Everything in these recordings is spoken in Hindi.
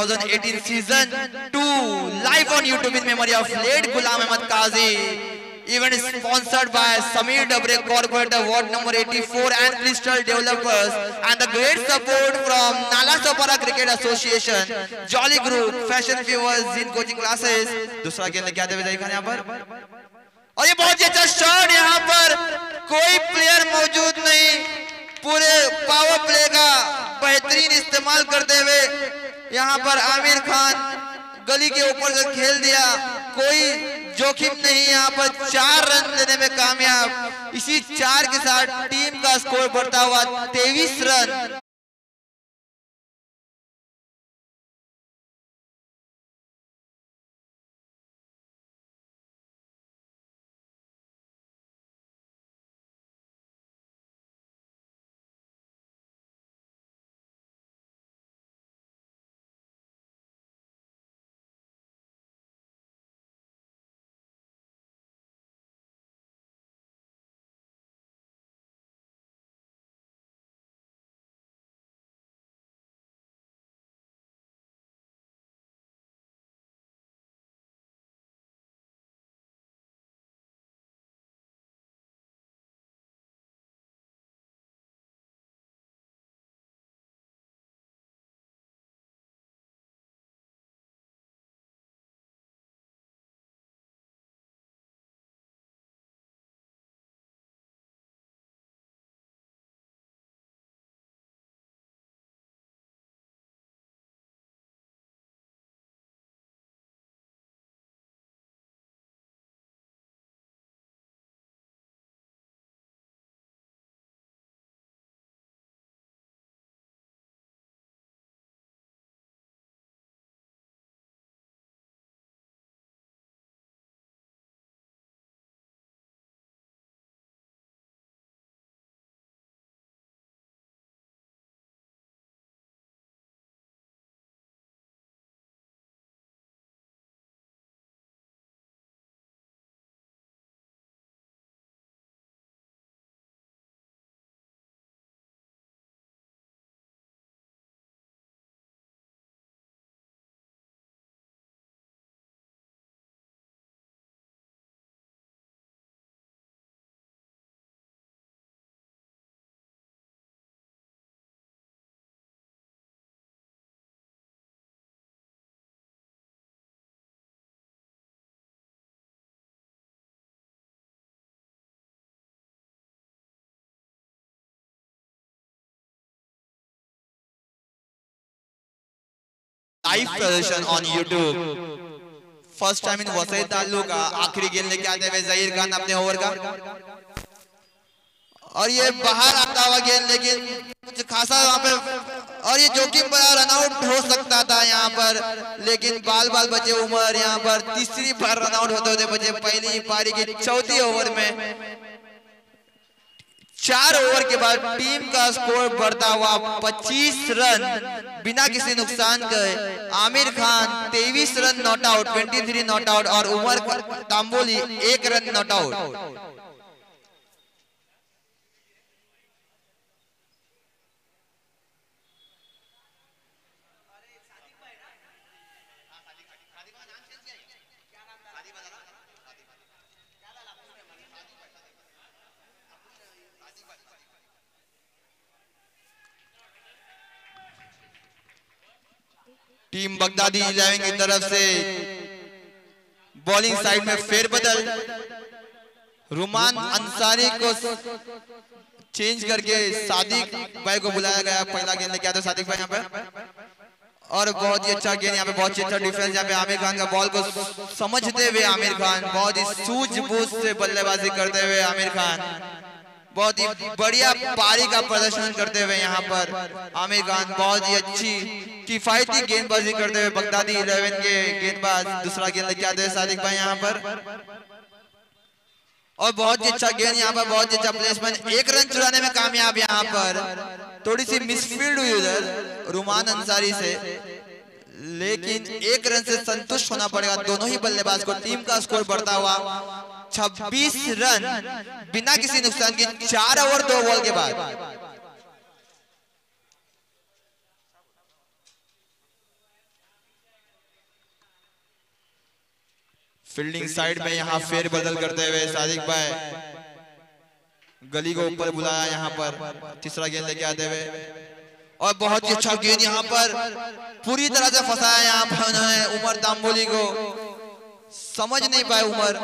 2018 season 2 live on YouTube in memory of late Ghulam Ahmad Qazi. Event is sponsored by Samir Dabre Corporate Ward number 84 and Crystal Developers and the great support from Nala Chopara Cricket Association, Jolly Group, Fashion Viewers, Zin Coaching Classes. दूसरा गेंद लेके आते हुए यहाँ पर और ये बहुत ही अच्छा शॉट यहाँ पर कोई प्लेयर मौजूद नहीं पूरे पावर प्ले का बेहतरीन इस्तेमाल करते हुए यहाँ पर आमिर खान गली के ऊपर से खेल दिया। कोई जोखिम नहीं यहाँ पर चार रन देने में कामयाब। इसी चार के साथ टीम का स्कोर बढ़ता हुआ तेईस रन। लाइव प्रदर्शन on YouTube first time in Vasai taluka आखिरी गेंद लेके आते हुए जहीर खान अपने ओवर का। और ये बाहर आता हुआ गेंद लेकिन कुछ खासा वहाँ पे और ये जोखिम बड़ा रनआउट हो सकता था यहाँ पर लेकिन बाल बाल बचे उमर यहाँ पर तीसरी बार रनआउट होते होते बचे पहली पारी की चौथी ओवर में। चार ओवर के बाद टीम का स्कोर बढ़ता हुआ 25 रन, बिना किसी नुकसान के Aamir Khan 23 run, not out 23 not out और उमर तांबोली एक run, not out. Team Baghdadi eleven की तरफ़ से। बॉलिंग साइड में फेरबदल रुमान अंसारी को चेंज करके सादिक भाई को बुलाया गया पहला गेंद लेके आते सादिक भाई यहाँ पे। और बहुत ही अच्छा गेंद यहाँ पे बहुत ही अच्छा डिफेंस यहाँ पे आमिर खान का बॉल को समझते हुए आमिर खान बहुत ही सूझबूझ से बल्लेबाजी करते हुए आमिर खान। बहुत ही बढ़िया पारी का प्रदर्शन करते हुए यहाँ पर। आमिर खान बहुत ही अच्छी किफायती गेंदबाजी करते हुए बगदादी इलेवन के गेंदबाज, दूसरा गेंद आते हैं सादिक भाई यहाँ पर। और बहुत ही अच्छा गेंद यहाँ पर, बहुत ही अच्छा प्लेसमेंट एक रन चुराने में कामयाब यहाँ पर। थोड़ी सी मिसफील्ड हुई उधर, रुमान अंसारी से। लेकिन एक रन से संतुष्ट होना पड़ेगा। दोनों ही बल्लेबाज को टीम का स्कोर बढ़ता हुआ। 26 रन बिना किसी नुकसान के चार ओवर दो बॉल के बाद। फील्डिंग साइड में यहाँ फेर बदल करते हुए सादिक भाई गली को ऊपर बुलाया यहाँ पर। तीसरा गेंद लेके आते हुए। और बहुत ही अच्छा गेंद यहाँ पर। पूरी तरह से फंसाया यहाँ पर उन्होंने उमर तांबोली को। समझ नहीं पाए उमर।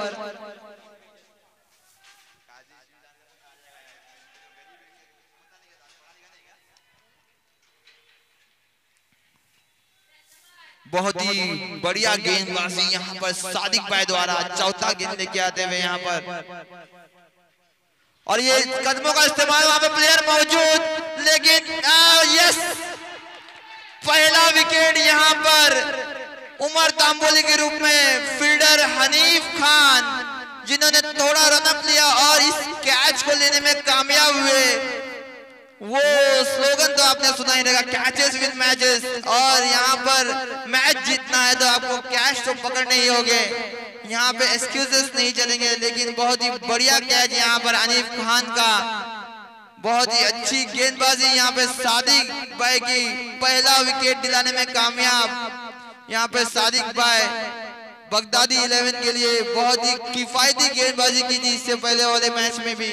बहुत ही बढ़िया गेंदबाजी यहाँ पर सादिक भाई द्वारा चौथा गेंद लेके आते हुए यहाँ पर। और ये कदमों का इस्तेमाल वहाँ पे प्लेयर मौजूद। लेकिन आ, यस पहला विकेट यहाँ पर उमर तांबोली के रूप में फील्डर हनीफ खान जिन्होंने थोड़ा रनअप लिया और इस कैच को लेने में कामयाब हुए। वो स्लोगन तो आपने सुना ही रहेगा कैचेस विद मैचेस और यहाँ पर मैच जीतना है तो आपको कैच तो पकड़ने ही होंगे। यहाँ पे एक्सक्यूजेस नहीं चलेंगे, लेकिन बहुत ही बढ़िया कैच यहाँ पर अनिफ खान का। बहुत ही अच्छी गेंदबाजी, यहाँ पे सादिक भाई की पहला विकेट दिलाने में कामयाब। यहाँ पे सादिक भाई बगदादी इलेवन के लिए बहुत ही किफायती गेंदबाजी की थी इससे पहले वाले मैच में भी।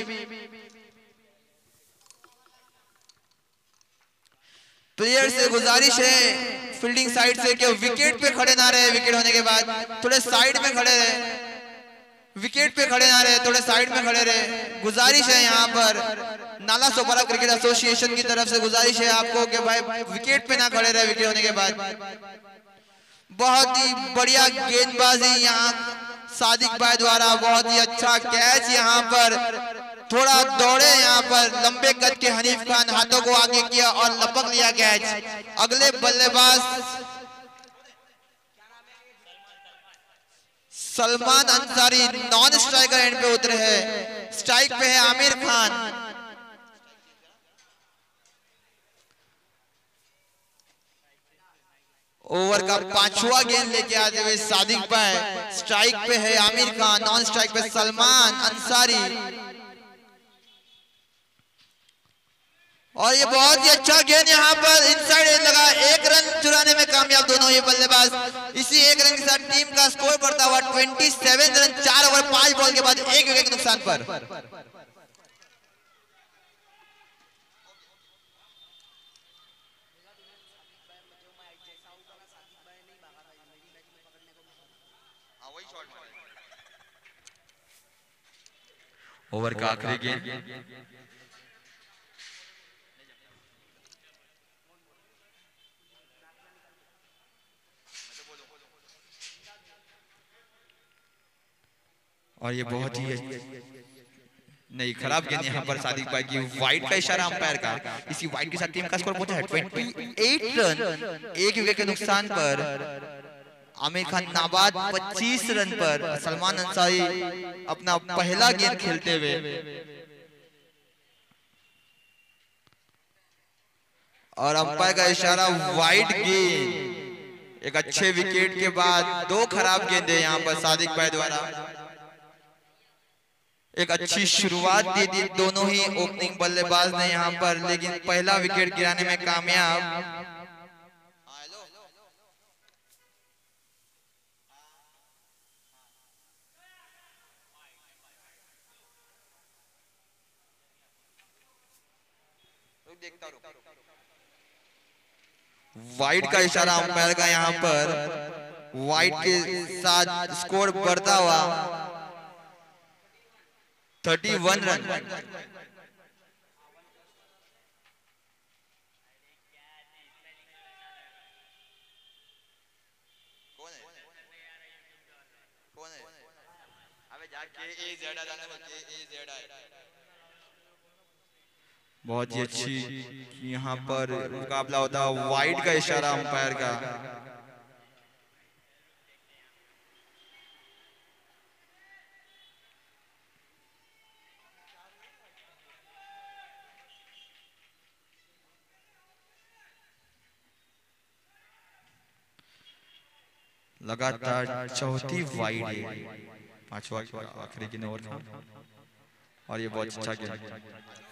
प्लेयर से गुजारिश है फील्डिंग साइड से कि विकेट पे खड़े ना रहे विकेट होने के बाद। थोड़े साइड में खड़े रहे। विकेट पे खड़े ना रहे, थोड़े साइड में खड़े रहे। गुजारिश है यहाँ पर। नाला सोपारा क्रिकेट एसोसिएशन की तरफ़ से गुजारिश है आपको कि भाई विकेट पे ना खड़े रहे विकेट होने के बाद। बहुत ही बढ़िया गेंदबाजी यहाँ, सादिक भाई द्वारा। बहुत ही अच्छा कैच यहाँ पर। थोड़ा दौड़े यहाँ पर। लंबे कद के हनीफ खान हाथों को आगे किया और लपक लिया कैच अगले बल्लेबाज Salman Ansari non striker end पे उतरे हैं। स्ट्राइक पे है आमिर खान। ओवर का पांचवा गेंद लेके आते हुए सादिक भाई स्ट्राइक पे है आमिर खान नॉन स्ट्राइक पे सलमान अंसारी। और ये बहुत ही अच्छा गेंद यहाँ पर इनसाइड लगा। एक रन चुराने में कामयाब दोनों ये बल्लेबाज। इसी एक रन के साथ टीम का स्कोर बढ़ता हुआ 27 रन चार ओवर पाँच बॉल के बाद एक विकेट के नुकसान पर। ओवर का आखिरी गेंद। और ये बहुत ही नहीं खराब गेंद यहाँ पर सादिक भाई की वाइट का इशारा अंपायर का इसी वाइट के साथ टीम का स्कोर पहुँचा है 28 रन एक विकेट के नुकसान पर आमिर खान नाबाद 25 रन पर सलमान अंसारी अपना पहला गेंद खेलते हुए। और अंपायर का इशारा वाइट गेंद एक अच्छे विकेट के बाद दो खराब गेंदे यहाँ पर सादिक भाई द्वारा। एक अच्छी शुरुआत दी थी दोनों ही ओपनिंग बल्लेबाज ने यहाँ पर लेकिन पहला विकेट गिराने में कामयाब। वाइट का इशारा अंपायर का यहाँ पर। वाइट के साथ स्कोर बढ़ता हुआ। Thirty one run. बहुत ही अच्छी यहाँ पर मुकाबला होता है। वाइट का इशारा अंपायर का। लगातार चौथी वाइड है पांचवा आखिरी की और ये बहुत अच्छा गेम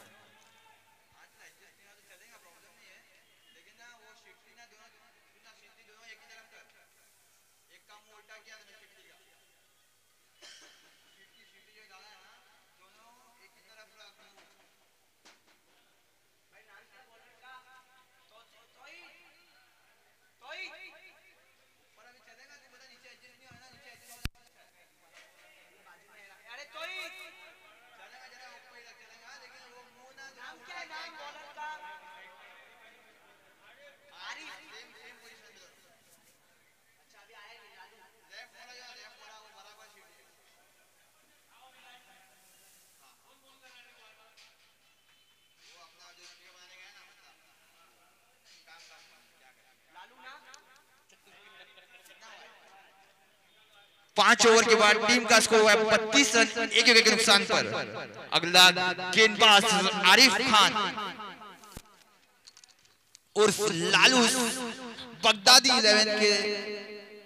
पाँच ओवर के बाद टीम का स्कोर है बत्तीस रन एक विकेट के नुकसान पर। अगला गेंदबाज आरिफ खान उर्फ़ लालू बगदादी इलेवन के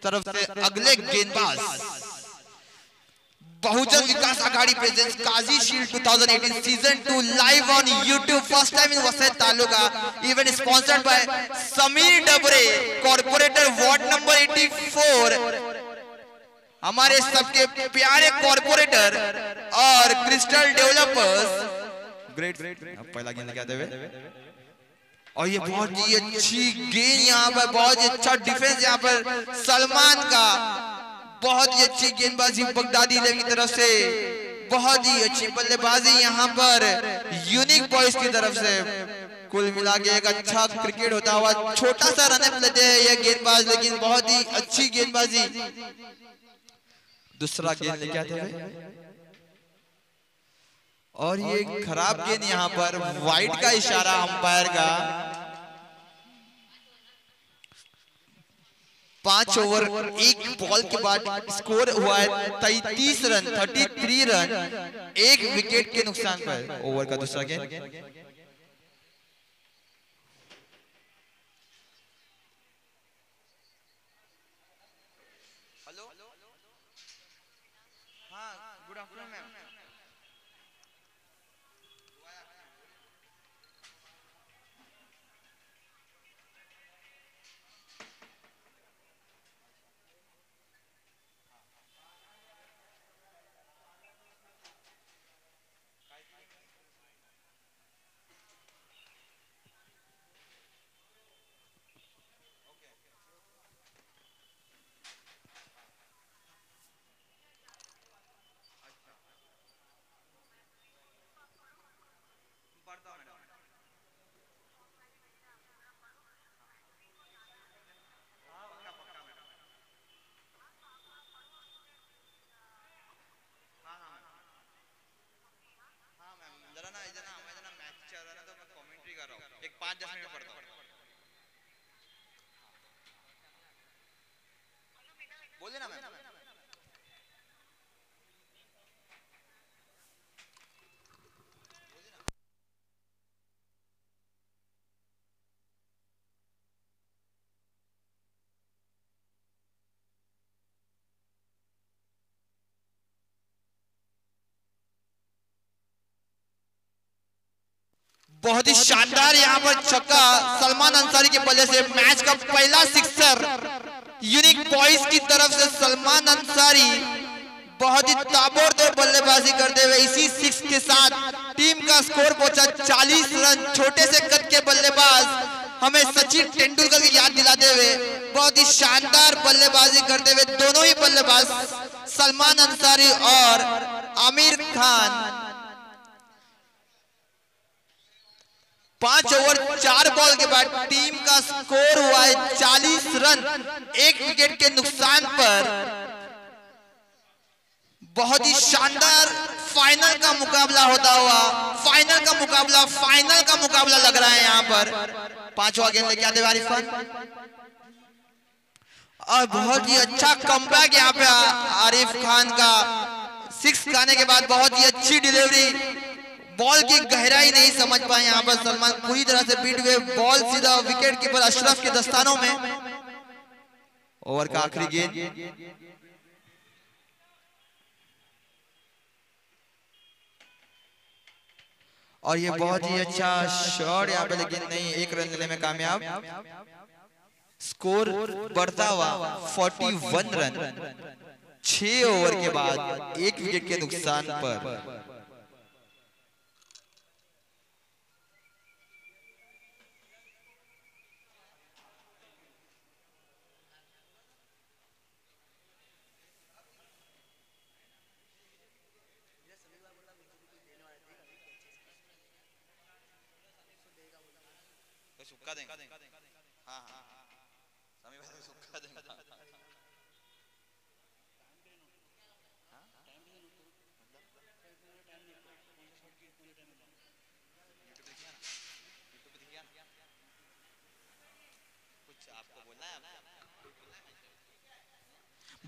तरफ़ से अगले गेंदबाज। Bahujan Vikas Aghadi presents Kazi shield 2018 season 2 live on YouTube first time in Vasai taluka event sponsored by Sameer Dabre corporator ward number 84 हमारे सबके प्यारे कॉर्पोरेटर और क्रिस्टल डेवलपर्स ग्रेट पहला गेंद क्या देवे और ये बहुत ही अच्छी गेंद यहाँ पर बहुत ही अच्छा डिफेंस यहाँ पर। सलमान का बहुत ही अच्छी गेंदबाजी बगदादी की तरफ़ से। बहुत ही अच्छी बल्लेबाजी यहाँ पर। यूनिक बॉयज़ की तरफ़ से। कुल मिला के एक अच्छा क्रिकेट होता हुआ छोटा सा रन लेते हैं ये गेंदबाज लेकिन बहुत ही अच्छी गेंदबाजी। दूसरा गेंद लेके आते हुए। और ये खराब गेंद यहाँ पर वाइट का इशारा अंपायर का। पाँच ओवर एक बॉल के बाद स्कोर हुआ है तैतीस रन थर्टी थ्री रन। एक विकेट के नुकसान पर। ओवर का दूसरा गेंद। पाँच दस मिनट पढ़ता हूँ बहुत ही शानदार यहाँ पर छक्का सलमान अंसारी के बल्ले से मैच का पहला सिक्सर। यूनिक बॉयज़ की तरफ़ से सलमान अंसारी बहुत ही ताबड़तोड़ बल्लेबाजी करते हुए इसी सिक्स के साथ टीम का स्कोर पहुँचा 40 रन छोटे से कद के बल्लेबाज। हमें सचिन तेंदुलकर की याद दिलाते हुए बहुत ही शानदार बल्लेबाजी करते हुए दोनों ही बल्लेबाज सलमान अंसारी और आमिर खान। पाँच ओवर चार बॉल के बाद टीम का स्कोर हुआ है चालीस रन। एक विकेट के नुकसान पर बहुत ही शानदार फाइनल का मुकाबला होता हुआ फाइनल का मुकाबला फाइनल का मुकाबला लग रहा है यहाँ पर। पांचवा गेंद लेके आते खान। और बहुत ही अच्छा कमबैक यहाँ पे आरिफ खान का। सिक्स खाने के बाद बहुत ही अच्छी डिलीवरी बॉल की गहराई नहीं समझ पाए यहाँ पर सलमान। पूरी तरह से बीट हुए बॉल सीधा विकेट कीपर अशरफ के दस्तानों में। ओवर का आखिरी गेंद। और ये बहुत ही अच्छा शॉट यहाँ पे लेकिन नहीं एक रन लेने में कामयाब। स्कोर बढ़ता हुआ 41 रन। छह ओवर के बाद एक विकेट के नुकसान पर। सुक्का देंगे। हाँ हाँ भाई सुक्का देंगे।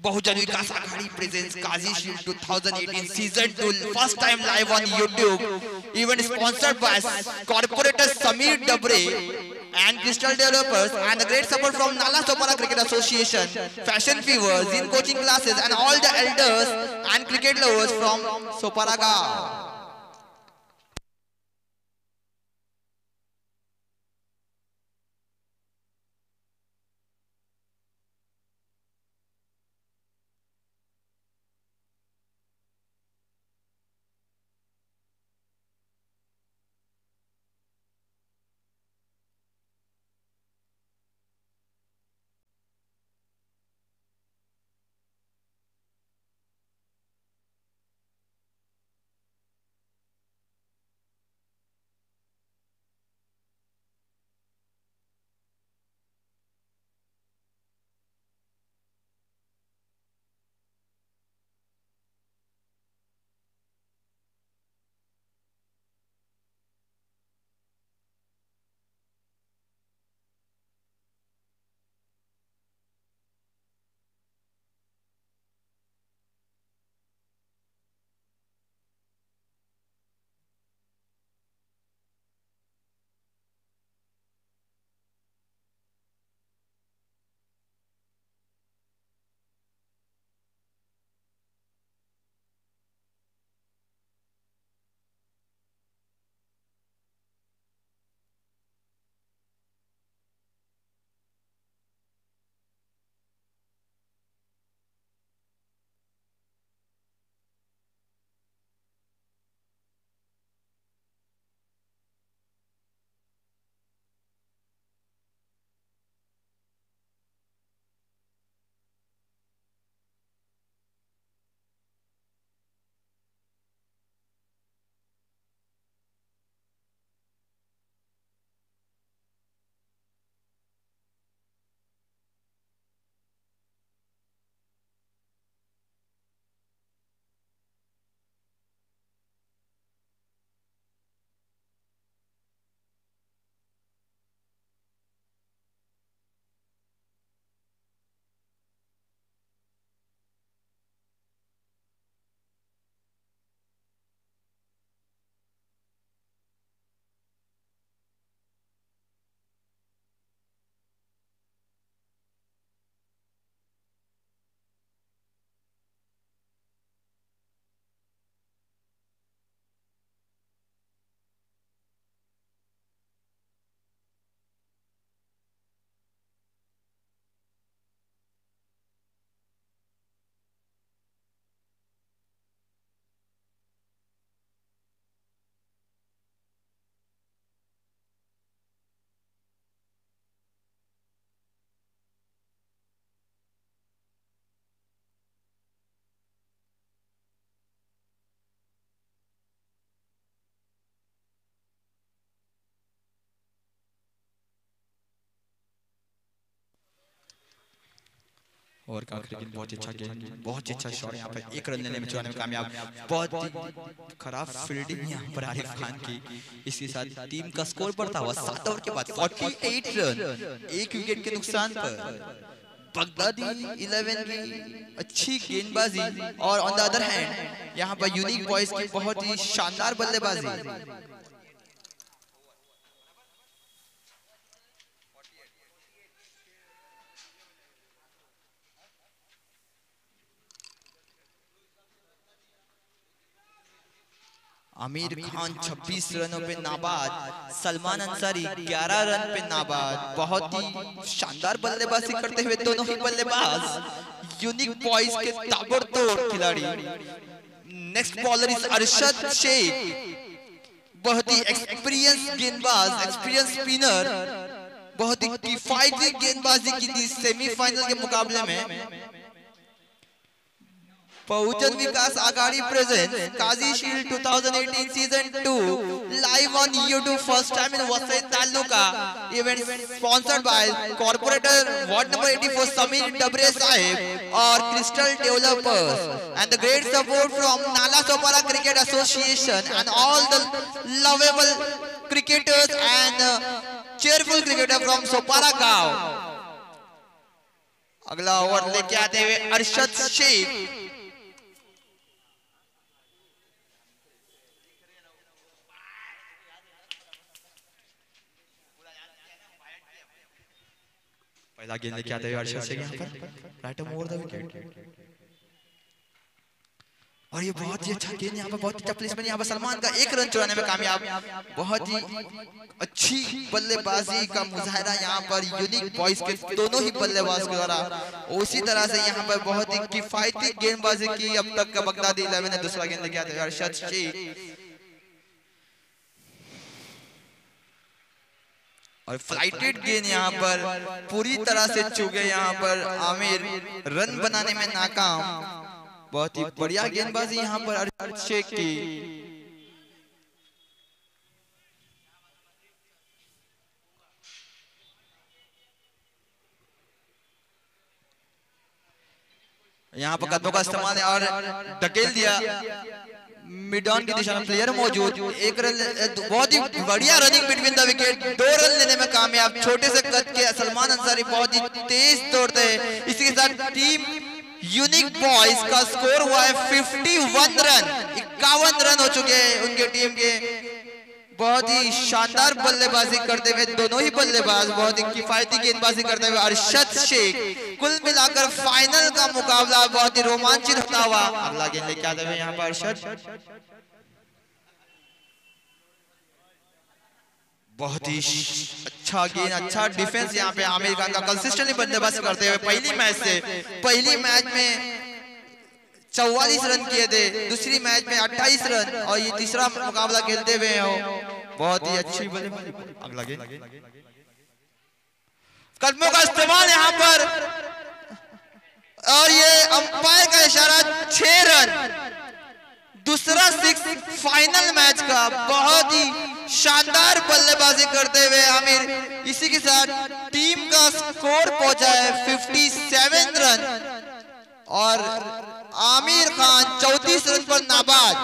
Bahujan Vikas Aghadi presents Kazi Shield 2018 season 2 first time live on YouTube. Event sponsored by corporator Samir Dabre and Crystal Developers and the great support from Nala Sopara Cricket Association, Fashion Fever, Zin coaching classes and all the elders and cricket lovers from Soparaga. और लेकिन बहुत अच्छा गेम बहुत अच्छा शॉट यहाँ पर एक रन लेने में चुनाने में कामयाब। बहुत खराब फील्डिंग यहाँ पर आरिफ खान की। इसके साथ टीम का स्कोर बढ़ता हुआ सात ओवर के बाद 48 रन। एक विकेट के नुकसान पर। बगदादी 11 की अच्छी गेंदबाजी और ऑन द अदर हैंड यहाँ पर यूनिक बॉयज़ की बहुत ही शानदार बल्लेबाजी। आमिर खान 26 रनों पे नाबाद सलमान अंसारी 11 रन पे नाबाद। बहुत ही शानदार बल्लेबाजी करते हुए दोनों ही बल्लेबाज यूनिक बॉयज़ के ताबड़तोड़ खिलाड़ी। Next bowler is Arshad Shaikh बहुत ही एक्सपीरियंस गेंदबाज एक्सपीरियंस स्पिनर बहुत ही किफायती गेंदबाजी की थी सेमीफाइनल के मुकाबले में। Pahujan Vikas Agadi presents Kazi Shield 2018 Season 2 live on YouTube first time in Vasai Taluka. Event sponsored by Corporator Ward number 84 Samir Dabre Sahib or Crystal Developers and the great support from Nala Sopara Cricket Association and all the lovable cricketers and uh, cheerful cricketer from Sopara Gaon. अगला ओवर लेके आते हुए अरशद शेख पहला गेंद लेके आते अर्शद शेख यहाँ पर राइट ओवर द विकेट और ये बहुत ही अच्छा गेंद यहाँ पर बहुत अच्छा प्लेसमेंट यहाँ पर सलमान का एक रन चुराने में कामयाब। बहुत ही अच्छी बल्लेबाजी का मुजाहरा यहाँ पर यूनिक बॉयज़ के दोनों ही बल्लेबाज के द्वारा उसी तरह से यहाँ पर बहुत ही किफायती गेंदबाजी की अब तक का बगदादी इलेवन ने दूसरा गेंद लेके आते अरशद शेख। और फ्लाइटेड गेंद यहाँ पर पूरी तरह से चुके यहाँ पर आमिर रन बनाने में नाकाम। बहुत ही बढ़िया गेंदबाजी यहाँ पर अरशद की। यहाँ पर कदमों का इस्तेमाल और धकेल दिया। मिडॉन की दिशा में प्लेयर मौजूद। एक रन बहुत ही बढ़िया रनिंग बिटवीन द विकेट दो रन लेने में कामयाब। छोटे से कद के सलमान अंसारी बहुत ही तेज दौड़ते हैं। इसके साथ टीम यूनिक बॉयज़ का स्कोर हुआ है 51 रन। इक्यावन रन हो चुके हैं उनके टीम के। बहुत ही शानदार बल्लेबाजी करते हुए दोनों ही बल्लेबाज बहुत ही किफायती गेंदबाजी करते हुए अरशद शेख। कुल मिलाकर फाइनल का मुकाबला बहुत ही रोमांचित होता हुआ अगला गेंद लेके आते हुए यहाँ पर अरशद। बहुत ही अच्छा गेंद अच्छा डिफेंस यहाँ पे आमिर खान का कंसिस्टेंटली बल्लेबाजी करते हुए पहली मैच से पहली मैच में चौवालीस रन किए थे। दूसरी मैच में 28 रन और ये तीसरा मुकाबला खेलते हुए हो बहुत ही अच्छी कदमों का इस्तेमाल यहाँ पर। और ये अंपायर का इशारा छह रन। दूसरा सिक्स फाइनल मैच का। बहुत ही शानदार बल्लेबाजी करते हुए आमिर इसी के साथ टीम का स्कोर पहुँचा है 57 रन। और आमिर खान चौतीस रन पर नाबाद।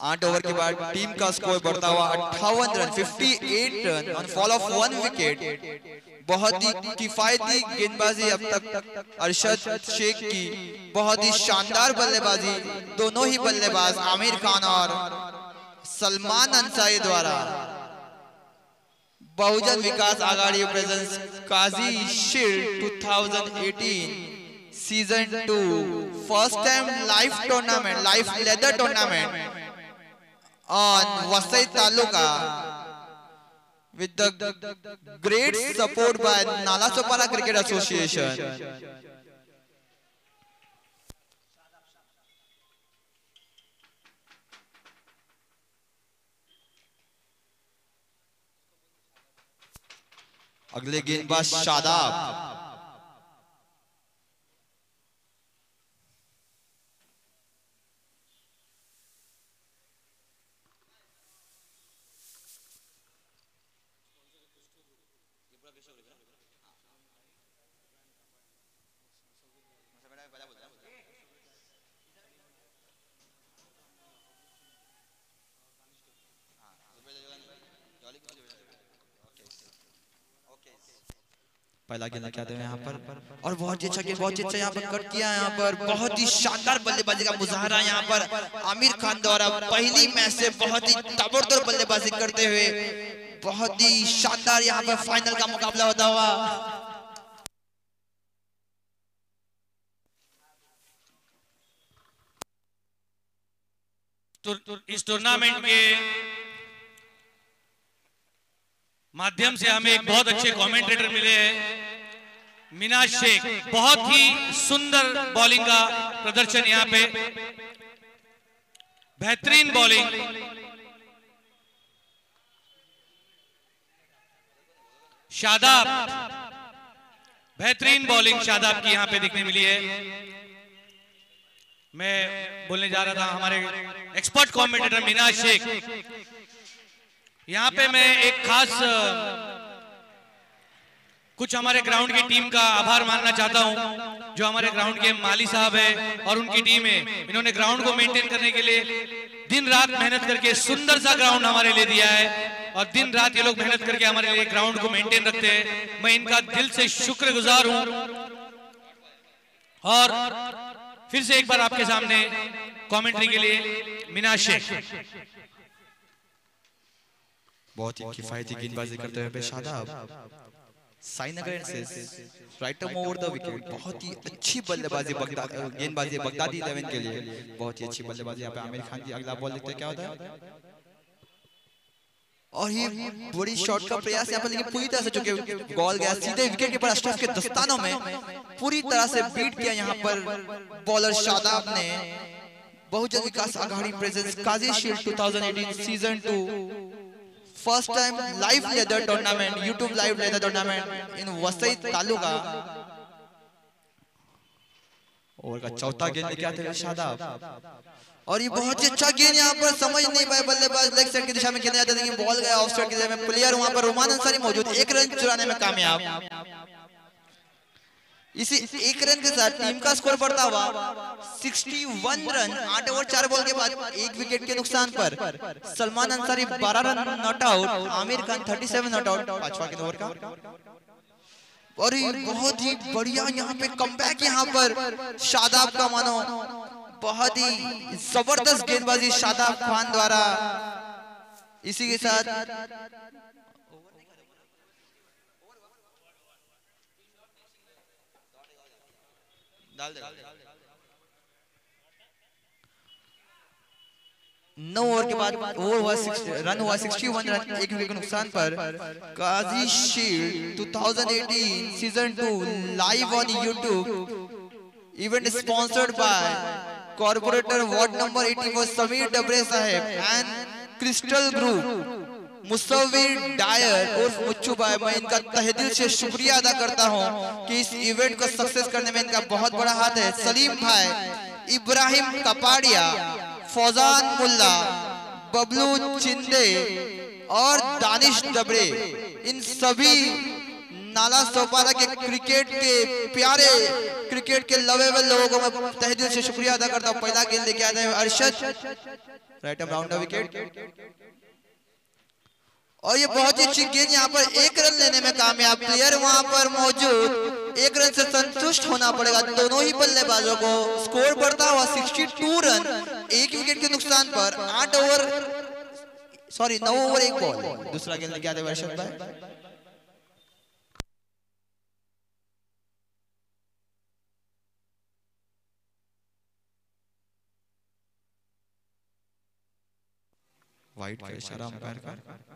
आठ ओवर के बाद टीम का स्कोर बढ़ता हुआ अट्ठावन run 58 run on fall of one wicket बहुत ही किफायती गेंदबाजी अब तक अरशद शेख की। बहुत ही शानदार बल्लेबाजी, दोनों ही बल्लेबाज आमिर खान और सलमान अंसारी द्वारा। Bahujan Vikas Aghadi presents Kazi shield 2018 season two first time live tournament live leather tournament on Vasai Taluka with the great support by Nala Sopara Cricket Association. अगले गेंदबाज शादाब पहला गेंद क्या हैं यहाँ पर। और बहुत ही अच्छा गेंद बहुत ही अच्छा यहाँ पर कट किया यहाँ पर। बहुत ही शानदार बल्लेबाजी का मुजाहरा यहाँ पर। आमिर खान द्वारा पहली मैच से बहुत ही तबड़तोड़ बल्लेबाजी करते हुए बहुत ही शानदार यहाँ पर फाइनल का मुकाबला होता हुआ। इस टूर्नामेंट के माध्यम से हमें एक बहुत अच्छे कमेंटेटर मिले हैं। मीना शेख, बहुत ही सुंदर बॉलिंग का प्रदर्शन यहाँ पे। बेहतरीन बॉलिंग शादाब, बेहतरीन बॉलिंग शादाब की यहाँ पे दिखने मिली है। मैं बोलने जा रहा था, हमारे एक्सपर्ट कमेंटेटर मीना शेख। यहाँ पे मैं एक खास कुछ हमारे ग्राउंड की टीम का आभार मानना चाहता हूँ, जो हमारे ग्राउंड के माली साहब है और उनकी टीम है। इन्होंने ग्राउंड को मेंटेन करने के लिए दिन रात मेहनत करके सुंदर सा ग्राउंड हमारे लिए दिया है और दिन रात ये लोग मेहनत करके हमारे लिए ग्राउंड को मेंटेन रखते हैं। मैं इनका दिल से शुक्रगुजार हूँ। और फिर से एक बार आपके सामने कमेंट्री के लिए मीना शेख। बहुत ही किफायती गेंदबाजी करते हुए Shadab Sainagar right over the wicket. बहुत ही अच्छी बल्लेबाजी गेंदबाजी बगदादी इलेवन के लिए। बहुत ही अच्छी बल्लेबाजी। यहाँ पे आमिर खान की अगला बॉल देखते क्या होता है? और ये बड़ी शॉट का प्रयास यहाँ पर लेकिन पूरी तरह से चुके बॉल गया सीधे विकेट के के दस्तानों में पूरी तरह से बीट किया यहाँ पर बॉलर शादाब ने। Bahujan Vikas Aghadi presents Kazi shield 2018 season two first time live leather tournament YouTube live leather tournament in Vasai taluka over का चौथा गेंद क्या थे शादा शादाब? और ये बहुत ही अच्छा गेंद यहाँ पर समझ नहीं पाए बल्लेबाज लेग साइड की दिशा में खेलने जाते लेकिन बॉल गया ऑफ़ साइड की दिशा में प्लेयर वहाँ पर रोमान अंसारी मौजूद एक रन चुराने में कामयाब। इसी एक रन के साथ टीम का स्कोर बढ़ता हुआ 61 रन आठ ओवर चार बॉल के बाद एक विकेट के नुकसान पर Salman Ansari 12 run not out Aamir Khan 37 not out पांचवा के ओवर का। और बहुत ही बढ़िया यहाँ पे कमबैक यहाँ पर शादाब का मानो। बहुत ही ज़बरदस्त गेंदबाजी शादाब खान द्वारा। इसी के साथ डाल दे नौ ओवर के बाद ओवर हुआ रन हुआ 61 रन एक विकेट नुकसान पर Kazi shield 2018 season 2 live on YouTube event sponsored by corporator ward number 84 Sameer Dabre sahab and crystal group Musavir Dayar उर्फ़ Mucchu bhai, मैं इनका तहे दिल से शुक्रिया अदा करता हूँ कि इस इवेंट को सक्सेस करने में इनका बहुत बड़ा हाथ है। सलीम भाई, इब्राहिम कपाड़िया, फौजान मुल्ला, बबलू चिंदे और दानिश डबरे, इन सभी नाला सोपारा के क्रिकेट के प्यारे क्रिकेट के लवेबल लोगों को मैं तहे दिल से शुक्रिया अदा करता हूँ। पहला गेंद लेके आते हैं अरशद। राइट राउंड विकेट और ये बहुत ही अच्छी गेंद यहाँ पर एक रन लेने में कामयाब प्लेयर वहाँ पर मौजूद। एक रन से संतुष्ट होना पड़ेगा। दोनों ही बल्लेबाजों को। स्कोर बढ़ता हुआ 62 रन। एक विकेट के नुकसान पर आठ ओवर सॉरी नौ ओवर एक बॉल। दूसरा गेंद लेके आते वर्षद भाई? वाइट का इशारा अंपायर का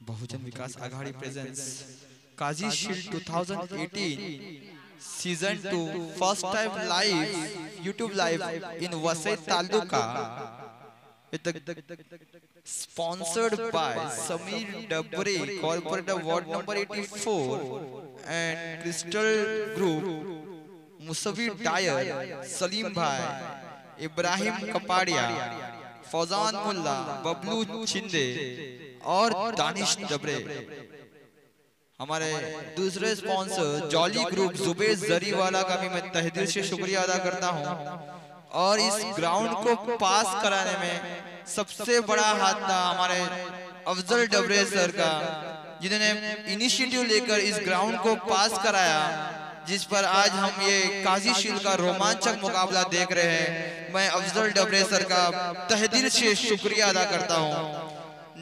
Bahujan Vikas Aghadi presents Kazi shield 2018 season two first time live YouTube live in Vasai taluka sponsored by Sameer Dabre corporate ward number 84 and crystal group Musavi Dayar Salim bhai Ibrahim Kapadia Fauzan Mulla Bablu Shinde और दानिश डबरे। हमारे दूसरे sponsor jolly group Zuber Zariwala का भी मैं तहे से शुक्रिया अदा करता हूँ। और इस ग्राउंड को पास कराने में सबसे बड़ा हाथ था हमारे अफजल डबरे सर का, जिन्होंने इनिशिएटिव लेकर इस ग्राउंड को पास कराया, जिस पर आज हम ये काजी शील का रोमांचक मुकाबला देख रहे हैं। मैं अफजल डबरे सर का तहदिल से शुक्रिया अदा करता हूँ।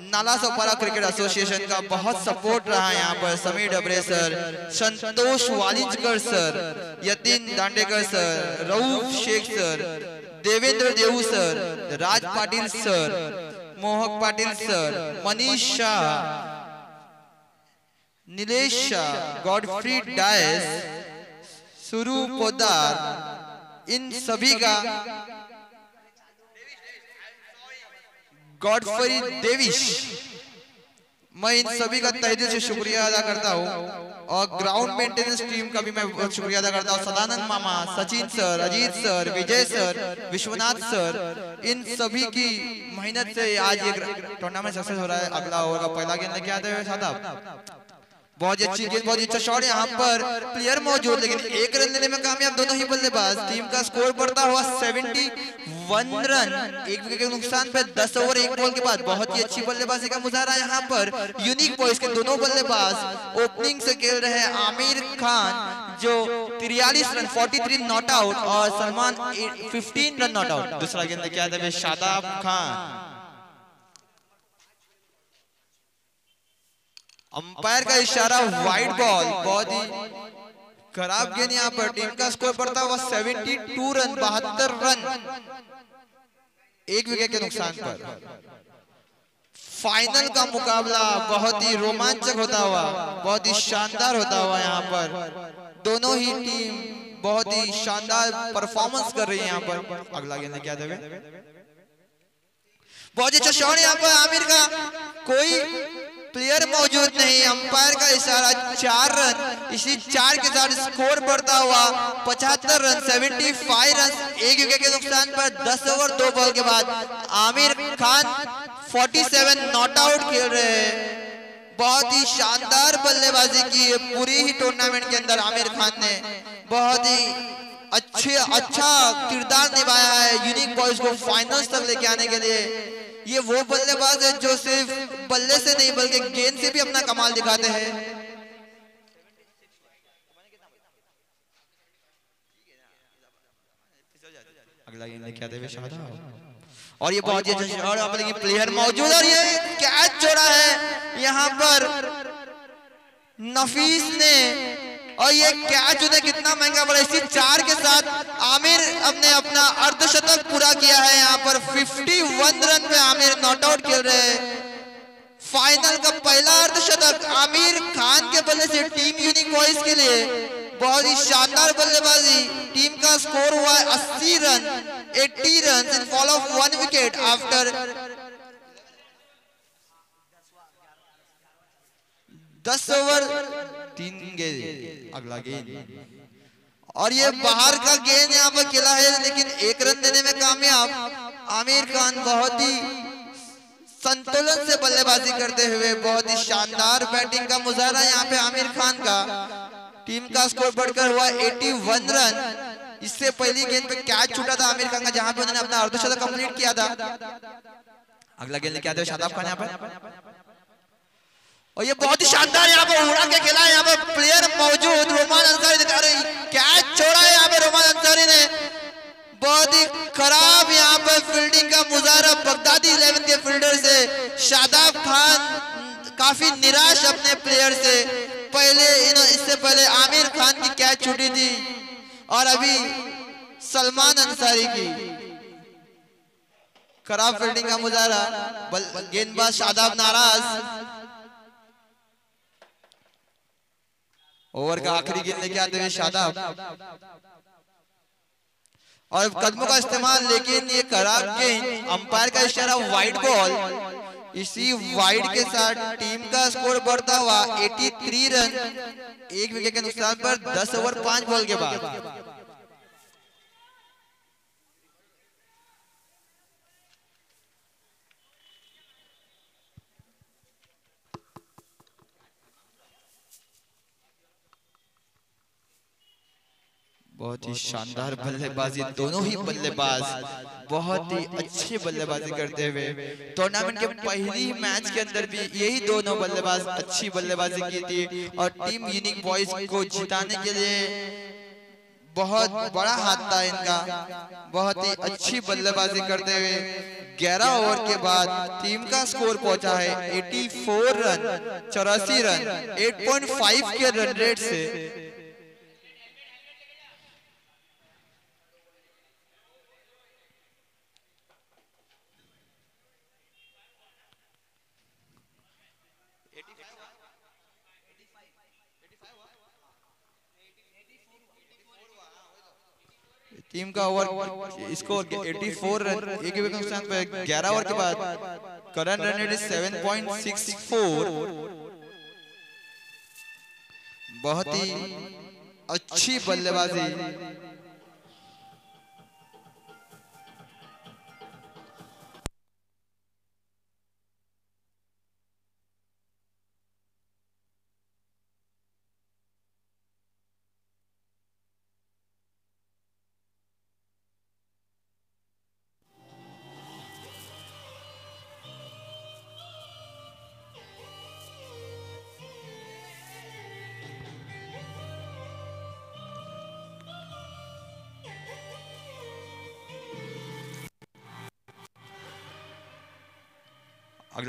नाला सोपारा क्रिकेट एसोसिएशन का बहुत सपोर्ट रहा यहाँ पर। Sameer Dabre sir, Santosh Walijkar sir, Yatin Dandekar sir, Rauf Shaikh sir, Devendra Deu sir, Raj Patil sir, Mohak Patil sir, Manish Shah, Nilesh Shah, Godfrey Dias, Suru Podar, इन सभी का गॉडफ्री देविश मैं इन सभी का तहे दिल से शुक्रिया अदा करता हूँ। और ग्राउंड मेंटेनेंस टीम का भी मैं बहुत शुक्रिया अदा करता हूँ। सदानंद मामा Sachin sir Ajit sir Vijay sir Vishwanath sir. इन सभी की मेहनत से आज ये टूर्नामेंट सक्सेस हो रहा है। अगला ओवर का पहला गेंद लेके आते हुए साहब बहुत अच्छी गेंद बहुत अच्छा शॉट यहाँ पर। प्लेयर मौजूद लेकिन एक रन लेने में कामयाब दोनों ही बल्लेबाज। टीम का स्कोर बढ़ता हुआ 71 रन एक विकेट के नुकसान पे 10 ओवर एक बॉल के बाद बहुत ही अच्छी बल्लेबाजी का मुजाहरा यहाँ पर। यूनिक बॉयज़ के दोनों बल्लेबाज ओपनिंग से खेल रहे हैं आमिर खान जो तिरयालीस रन 43 नॉट आउट और सलमान 15 रन नॉट आउट दूसरा गेंद क्या था शादाब खान। अंपायर का इशारा वाइड बॉल बहुत ही खराब गेंद यहाँ पर टीम का स्कोर बढ़ता हुआ 72 रन बहत्तर रन एक विकेट के नुकसान पर फाइनल का मुकाबला बहुत ही रोमांचक होता हुआ बहुत ही शानदार होता हुआ यहाँ पर दोनों ही टीम बहुत ही शानदार परफॉर्मेंस कर रही है यहाँ पर अगला गेंद क्या देवे बहुत अच्छा शॉट यहाँ पर आमिर का कोई प्लेयर मौजूद नहीं अंपायर का इशारा चार रन इसी चार के साथ स्कोर बढ़ता हुआ पचहत्तर रन सेवेंटी फाइव रन एक विकेट के नुकसान पर दस ओवर दो बॉल के बाद आमिर खान 47 नॉट आउट खेल रहे हैं। बहुत ही शानदार बल्लेबाजी की है पूरी ही टूर्नामेंट के अंदर आमिर खान ने बहुत ही अच्छे अच्छा किरदार निभाया है यूनिक बॉयज़ को फाइनल्स तक लेके आने के लिए। ये वो बल्लेबाज है जो सिर्फ़ बल्ले से नहीं, बल्कि गेंद से भी अपना कमाल दिखाते हैं। अगला गेंद क्या देवे शादाब और ये बहुत ही अच्छा और प्लेयर मौजूद और ये कैच छोड़ा है। यहाँ पर नफीस ने और ये कैच उन्हें कितना महँगा पड़ा। इसी चार के साथ आमिर अपने अपना अर्धशतक पूरा किया है। यहाँ पर 51 रन पे आमिर नॉट आउट खेल रहे हैं। फाइनल का पहला अर्धशतक आमिर खान के बल्ले से टीम यूनिक बॉयज़ के लिए। बहुत ही शानदार बल्लेबाजी। टीम का स्कोर हुआ है 80 run 80 run in fall of one wicket after दस ओवर तीन गेंद। अगला गेंद। और ये बाहर का गेंद यहाँ पर खेला है लेकिन एक रन देने में कामयाब आमिर खान बहुत ही संतुलन से बल्लेबाजी करते हुए बहुत ही शानदार बैटिंग का मुजाहरा यहाँ पे आमिर खान का। टीम का स्कोर बढ़कर हुआ 81 रन। इससे पहली गेंद पे कैच छूटा था आमिर खान का जहाँ पे उन्होंने अपना अर्धशतक कंप्लीट किया था। अगला गेंद क्या था शादाब खान यहाँ पर। और ये बहुत ही शानदार यहाँ पर उड़ा के खेला है। यहाँ पर प्लेयर मौजूद, रोमान अंसारी दिखा रही। कैच छोड़ा है यहाँ पे रोमान अंसारी ने? बहुत ही खराब यहाँ पर फील्डिंग का मुजाहरा बगदादी इलेवन के फील्डर से। शादाब खान काफ़ी निराश अपने प्लेयर से। पहले इन, इससे पहले आमिर खान की कैच छूटी थी और अभी सलमान अंसारी की। खराब फील्डिंग का मुजाहरा गेंदबाज शादाब नाराज़। ओवर का आखिरी गेंद लेके आते हुए शादाब। और कदमों का इस्तेमाल, लेकिन ये खराब गेंद अंपायर का इशारा वाइड बॉल इसी वाइड के साथ टीम का स्कोर बढ़ता हुआ 83 रन एक विकेट के नुकसान पर 10 ओवर पाँच बॉल के बाद। बहुत ही शानदार बल्लेबाजी दोनों ही बल्लेबाज बहुत ही अच्छी बल्लेबाजी करते हुए। टूर्नामेंट के पहली मैच के अंदर भी यही दोनों बल्लेबाज अच्छी बल्लेबाजी की थी और टीम यूनिक बॉयज़ को जिताने के लिए बहुत बड़ा हाथ था इनका। बहुत ही अच्छी बल्लेबाजी करते हुए 11 ओवर के बाद टीम का स्कोर पहुँचा है 84 रन चौरासी रन 8.5 के रन रेट से। टीम का ओवर स्कोर 84 रन, एक विकेट नुकसान पर 11 ओवर के बाद करंट रन रेट इज़ 7.64 बहुत ही अच्छी बल्लेबाजी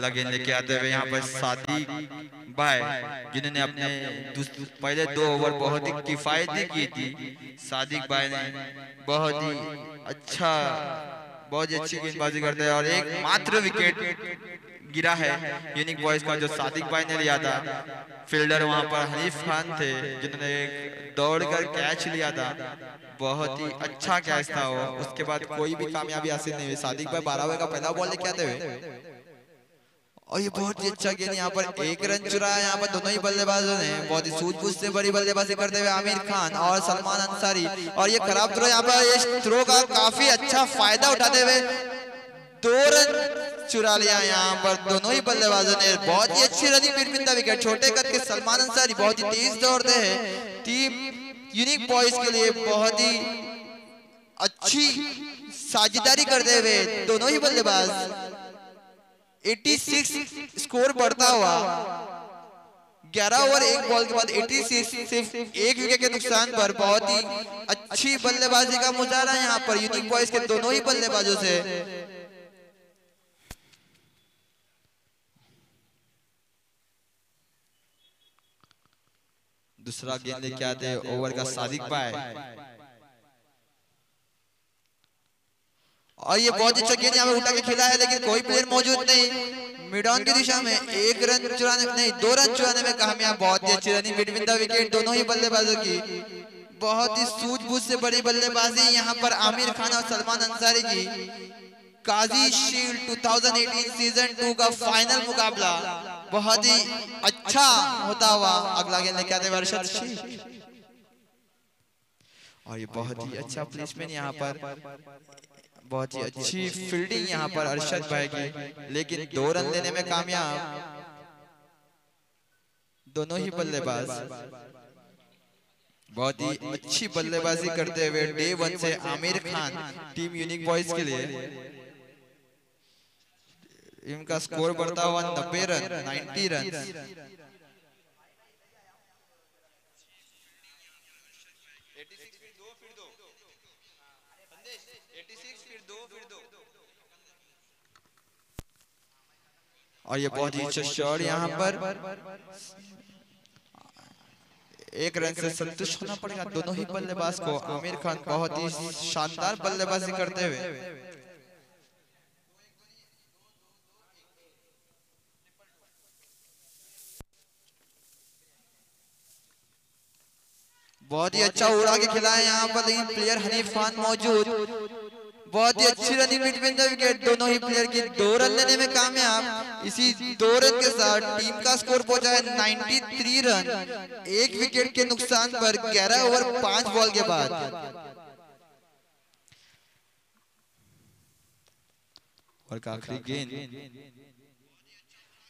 अगला गेंद लेके आते हुए यहाँ पर सादी भाई, जिन्होंने अपने पहले दो ओवर बहुत ही किफायती की थी। सादिक भाई ने बहुत ही अच्छा बहुत ही अच्छी गेंदबाजी करते हैं और एक मात्र विकेट गिरा है यूनिक बॉयज़ का जो सादिक भाई ने लिया था। फील्डर वहाँ पर हनीफ खान थे, जिन्होंने दौड़कर कैच लिया था। बहुत ही अच्छा कैच था वो। उसके बाद कोई भी कामयाबी हासिल नहीं हुई। सादिक भाई बारह का पहला बॉल लेके आते हुए। और ये बहुत ही अच्छा गेंद यहाँ पर एक रन चुराया यहाँ पर दोनों ही बल्लेबाजों ने बहुत ही सूझबूझ से बड़ी बल्लेबाजी करते हुए आमिर खान और सलमान अंसारी। और ये खराब थ्रो यहाँ पर इस थ्रो का काफ़ी अच्छा फ़ायदा उठाते हुए दो रन चुरा लिया यहाँ पर दोनों ही बल्लेबाजों ने। बहुत ही अच्छी रनिंग बिटवीन द विकेट छोटे कद के सलमान अंसारी बहुत ही तेज दौड़ते हैं। टीम यूनिक बॉयज़ के लिए बहुत ही अच्छी साझेदारी करते हुए दोनों ही बल्लेबाज 86 स्कोर बढ़ता हुआ। 11 ओवर एक बॉल के बाद 86 सिर्फ़ एक विकेट के नुकसान पर बहुत ही अच्छी बल्लेबाजी का मुजाहरा यहाँ पर यूनिक बॉयज़ के दोनों ही बल्लेबाजों से। दूसरा गेंद लेके आते ओवर का सादिक भाई और ये बहुत अच्छा गेंद यहाँ पे उठा के खेला है लेकिन कोई प्लेयर मौजूद नहीं। मिडॉन की दिशा में एक रन चुराने नहीं दो रन चुराने में कामयाब बहुत ही अच्छी रनिंग बिटवीन द विकेट दोनों ही बल्लेबाजों की। बहुत ही सूझबूझ से बड़ी बल्लेबाजी यहाँ पर आमिर खान और सलमान अंसारी की। काजी शील्ड 2018 सीज़न टू का फाइनल मुकाबला। बहुत ही अच्छा होता हुआ अगला गेंद लेके आते हैं शेख और ये बहुत ही अच्छा प्लेसमेंट यहाँ पर। बहुत ही अच्छी फील्डिंग यहाँ पर अरशद भाई की। लेकिन दो रन देने में कामयाब। दोनों ही बल्लेबाज। बहुत ही अच्छी बल्लेबाजी करते हुए डे वन से Aamir Khan team unique boys के लिए। इनका स्कोर बढ़ता हुआ नब्बे रन 90 रन। और ये बहुत ही अच्छा शॉट यहाँ पर एक रन से संतुष्ट होना पड़ेगा। दोनों ही बल्लेबाज को। आमिर खान बहुत ही शानदार बल्लेबाजी करते हुए। बहुत ही अच्छा उड़ा के खिलाए यहाँ पर। लेकिन प्लेयर हनीफ खान मौजूद। बहुत ही अच्छी रनिंग बिटवीन द विकेट दोनों ही प्लेयर की दो रन लेने में कामयाब। इसी दो रन के साथ टीम का स्कोर पहुँचा है 93 रन। एक विकेट के नुकसान पर 11 ओवर पाँच बॉल के बाद। और आखिरी गेंद।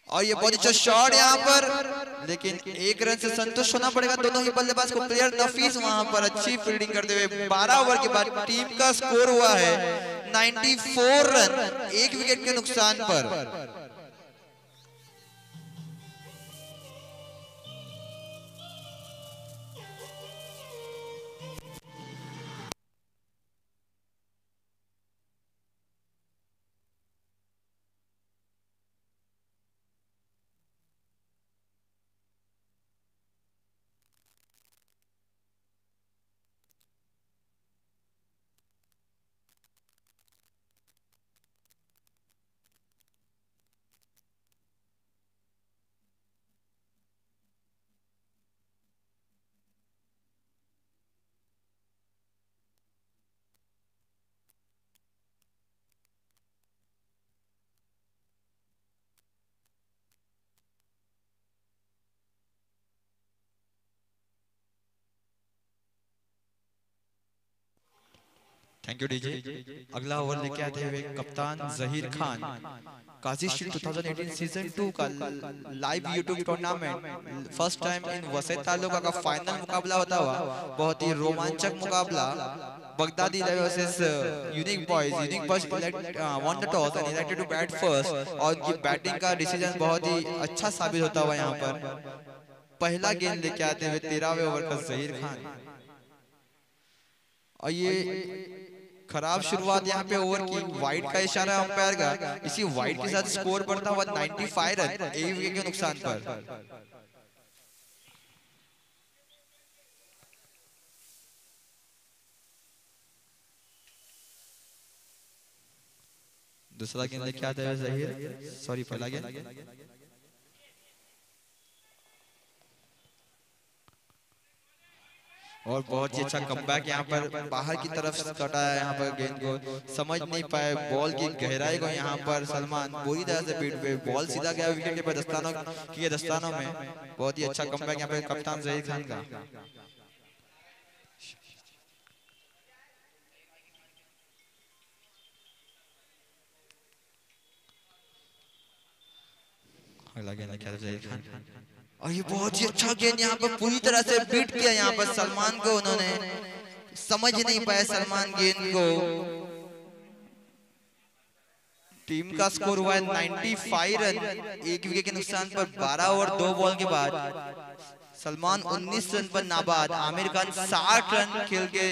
और ये बहुत अच्छा शॉट यहाँ पर लेकिन एक रन से संतुष्ट होना पड़ेगा दोनों ही बल्लेबाज को प्लेयर नफीस वहाँ पर अच्छी फील्डिंग करते हुए 12 ओवर के बाद टीम का स्कोर हुआ है। 94 रन एक विकेट के नुकसान पर। थैंक यू डीजे अगला ओवर लेके आते हुए कप्तान जहीर खान। काजी शील्ड 2018 सीज़न 2 का live YouTube tournament first time in Vasai taluka का फाइनल मुकाबला होता हुआ। बहुत ही रोमांचक मुकाबला। Baghdadi versus unique boys unique boys won the toss and elected to bat first और उनकी बैटिंग का डिसीज़न बहुत ही अच्छा साबित होता हुआ यहाँ पर। पहला गेंद लेके आते हुए तेरहवें ओवर का जहीर खान। और ये खराब शुरुआत यहाँ पे ओवर की वाइट का इशारा अंपायर का। इसी वाइट के साथ स्कोर बढ़ता हुआ 95 रन। विकेट के नुकसान पर। दूसरा गेंद आते हुए जहीर। सॉरी पहला गेंद। और बहुत ही अच्छा कमबैक यहाँ पर बाहर की तरफ़ कटा है यहाँ पर गेंद को। समझ नहीं पाए बॉल की गहराई को यहाँ पर सलमान बुरी तरह से पीट पे बॉल सीधा गया विकेट के दस्तानों की दस्तानों में। बहुत ही अच्छा कमबैक यहाँ पे कप्तान जहीर खान का। अगला गेंद जहीर खान और ये बहुत ही अच्छा गेंद यहाँ पर पूरी तरह से बीट किया यहाँ पर सलमान को उन्होंने। समझ नहीं पाया सलमान गेंद को। टीम का स्कोर हुआ है 95 रन। एक विकेट के नुकसान पर 12 ओवर दो बॉल के बाद सलमान 19 रन पर नाबाद आमिर खान 60 रन खेल के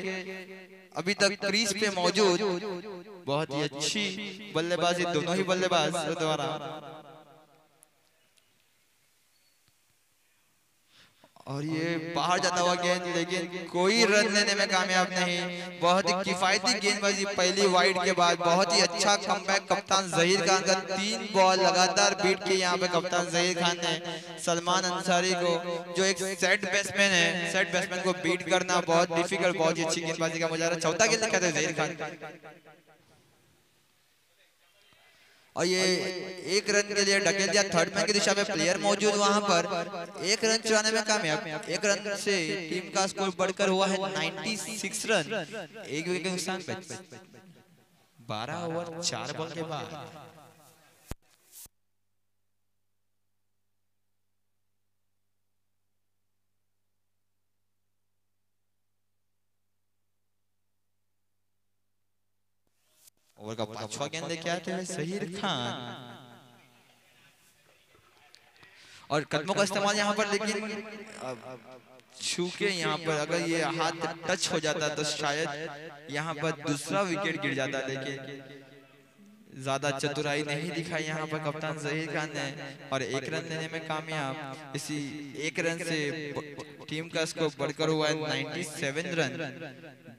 अभी तक क्रीज पे मौजूद। बहुत ही अच्छी बल्लेबाजी दोनों ही बल्लेबाज द्वारा। और ये बाहर जाता हुआ गेंद लेकिन कोई रन लेने में कामयाब नहीं। बहुत ही किफायती गेंदबाजी पहली वाइड के बाद। बहुत ही अच्छा कमबैक कप्तान जहीर खान का तीन बॉल लगातार बीट के यहाँ पे कप्तान जहीर खान ने। सलमान अंसारी को जो एक सेट बैट्समैन है सेट बैट्समैन को बीट करना बहुत डिफ़िकल्ट बहुत ही अच्छी गेंदबाजी का मुजाहरा। चौथा गेंद था जहीर खान और ये एक रन के लिए ढकेल दिया थर्ड मैन की दिशा में प्लेयर मौजूद वहाँ पर। एक रन चुराने में कामयाब। एक रन से टीम का स्कोर बढ़कर हुआ है 96 रन। एक विकेट के नुकसान। पे 12 ओवर चार बॉल के बाद। ओवर का पांचवा गेंद लेके आते हैं सहीर खान और कदमों का इस्तेमाल यहाँ पर लेकिन छू के यहाँ पर अगर ये हाथ टच हो जाता तो शायद यहाँ पर दूसरा विकेट गिर जाता लेकिन ज़्यादा चतुराई नहीं दिखाई यहाँ पर कप्तान जहीर खान ने। और एक रन लेने में कामयाब। इसी एक रन से टीम का स्कोर बढ़कर हुआ है 97 रन।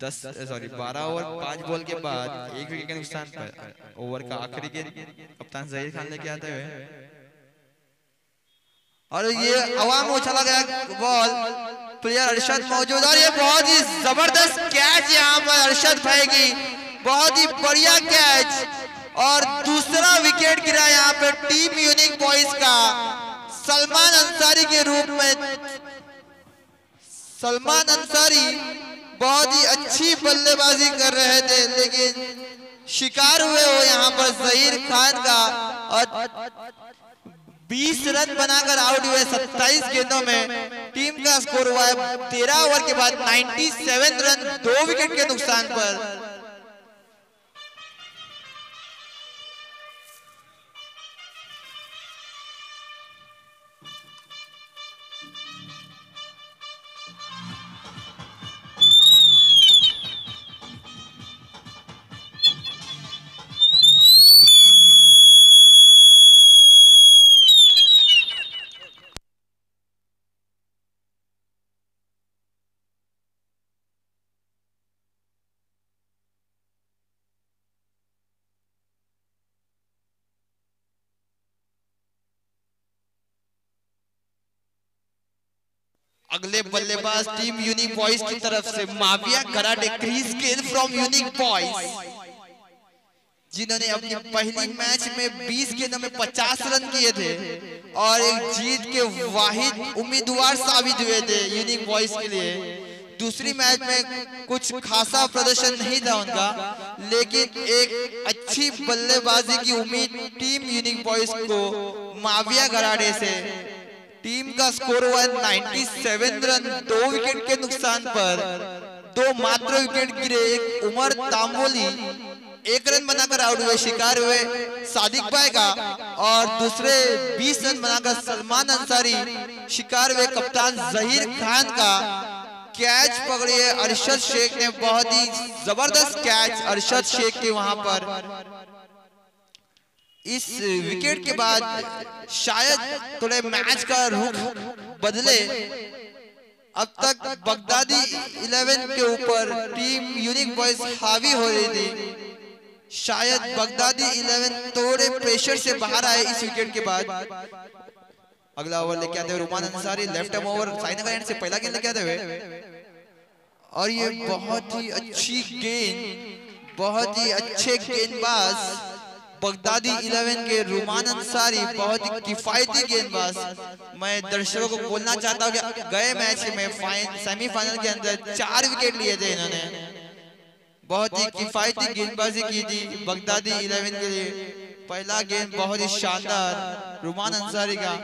दस सॉरी बारह ओवर पाँच बॉल के बाद एक विकेट के नुकसान पर ओवर का आखिरी गेंद कप्तान जहीर खान लेके आते हुए और ये हवा में उछला गया बॉल। प्लेयर अरशद मौजूद और ये बहुत ही ज़बरदस्त कैच यहाँ पर अरशद भाई की। बहुत ही बढ़िया कैच और दूसरा विकेट गिरा यहाँ पे टीम यूनिक बॉयज़ का। सलमान अंसारी के रूप में सलमान अंसारी बहुत ही अच्छी बल्लेबाजी कर रहे थे लेकिन शिकार हुए हो यहाँ पर जहीर खान का और 20 रन बनाकर आउट हुए 27 गेंदों में। टीम का स्कोर हुआ है 13 ओवर के बाद 97 रन दो विकेट के नुकसान पर। अगले बल्लेबाज टीम यूनिक बॉयज़ की तरफ़ से माविया कराटे क्रीज गेंद फ्रॉम यूनिक बॉयज़। जिन्होंने अपनी पहली मैच में 20 गेंदों में 50 रन किए थे और एक जीत के वाहिद उम्मीदवार साबित हुए थे यूनिक बॉयज़ के लिए। दूसरी मैच में कुछ खासा प्रदर्शन नहीं था उनका लेकिन एक अच्छी बल्लेबाजी की उम्मीद टीम यूनिक बॉयज़ को माविया गराडे से टीम का स्कोर हुआ है 97 रन दो विकेट के नुकसान पर दो मात्र विकेट गिरे एक उमर तामोली एक रन बनाकर आउट हुए शिकार हुए सादिक भाई का और दूसरे 20 रन बनाकर सलमान अंसारी। शिकार हुए कप्तान जहीर खान का। कैच पकड़िए अरशद शेख ने बहुत ही ज़बरदस्त कैच अरशद शेख के वहाँ पर। इस विकेट के बाद शायद थोड़े मैच का रुख बदले। अब तक बगदादी 11 के ऊपर टीम यूनिक बॉयज़ हावी हो रही थी। शायद बगदादी 11 थोड़े प्रेशर से बाहर आए इस विकेट के बाद। अगला ओवर लेके आते हुए Ruman Ansari left over Sainagar end से पहला गेंद लेके आते हुए। और ये बहुत ही अच्छी गेंद बहुत ही अच्छे गेंदबाज बगदादी 11 के रुमान अंसारी बहुत ही किफायती गेंदबाज। मैं दर्शकों को बोलना चाहता हूँ कि गए मैच में फाइन सेमीफाइनल के अंदर चार विकेट लिए थे इन्होंने। बहुत ही किफायती गेंदबाजी की थी बगदादी 11 के लिए। पहला गेंद बहुत ही शानदार रुमान अंसारी का।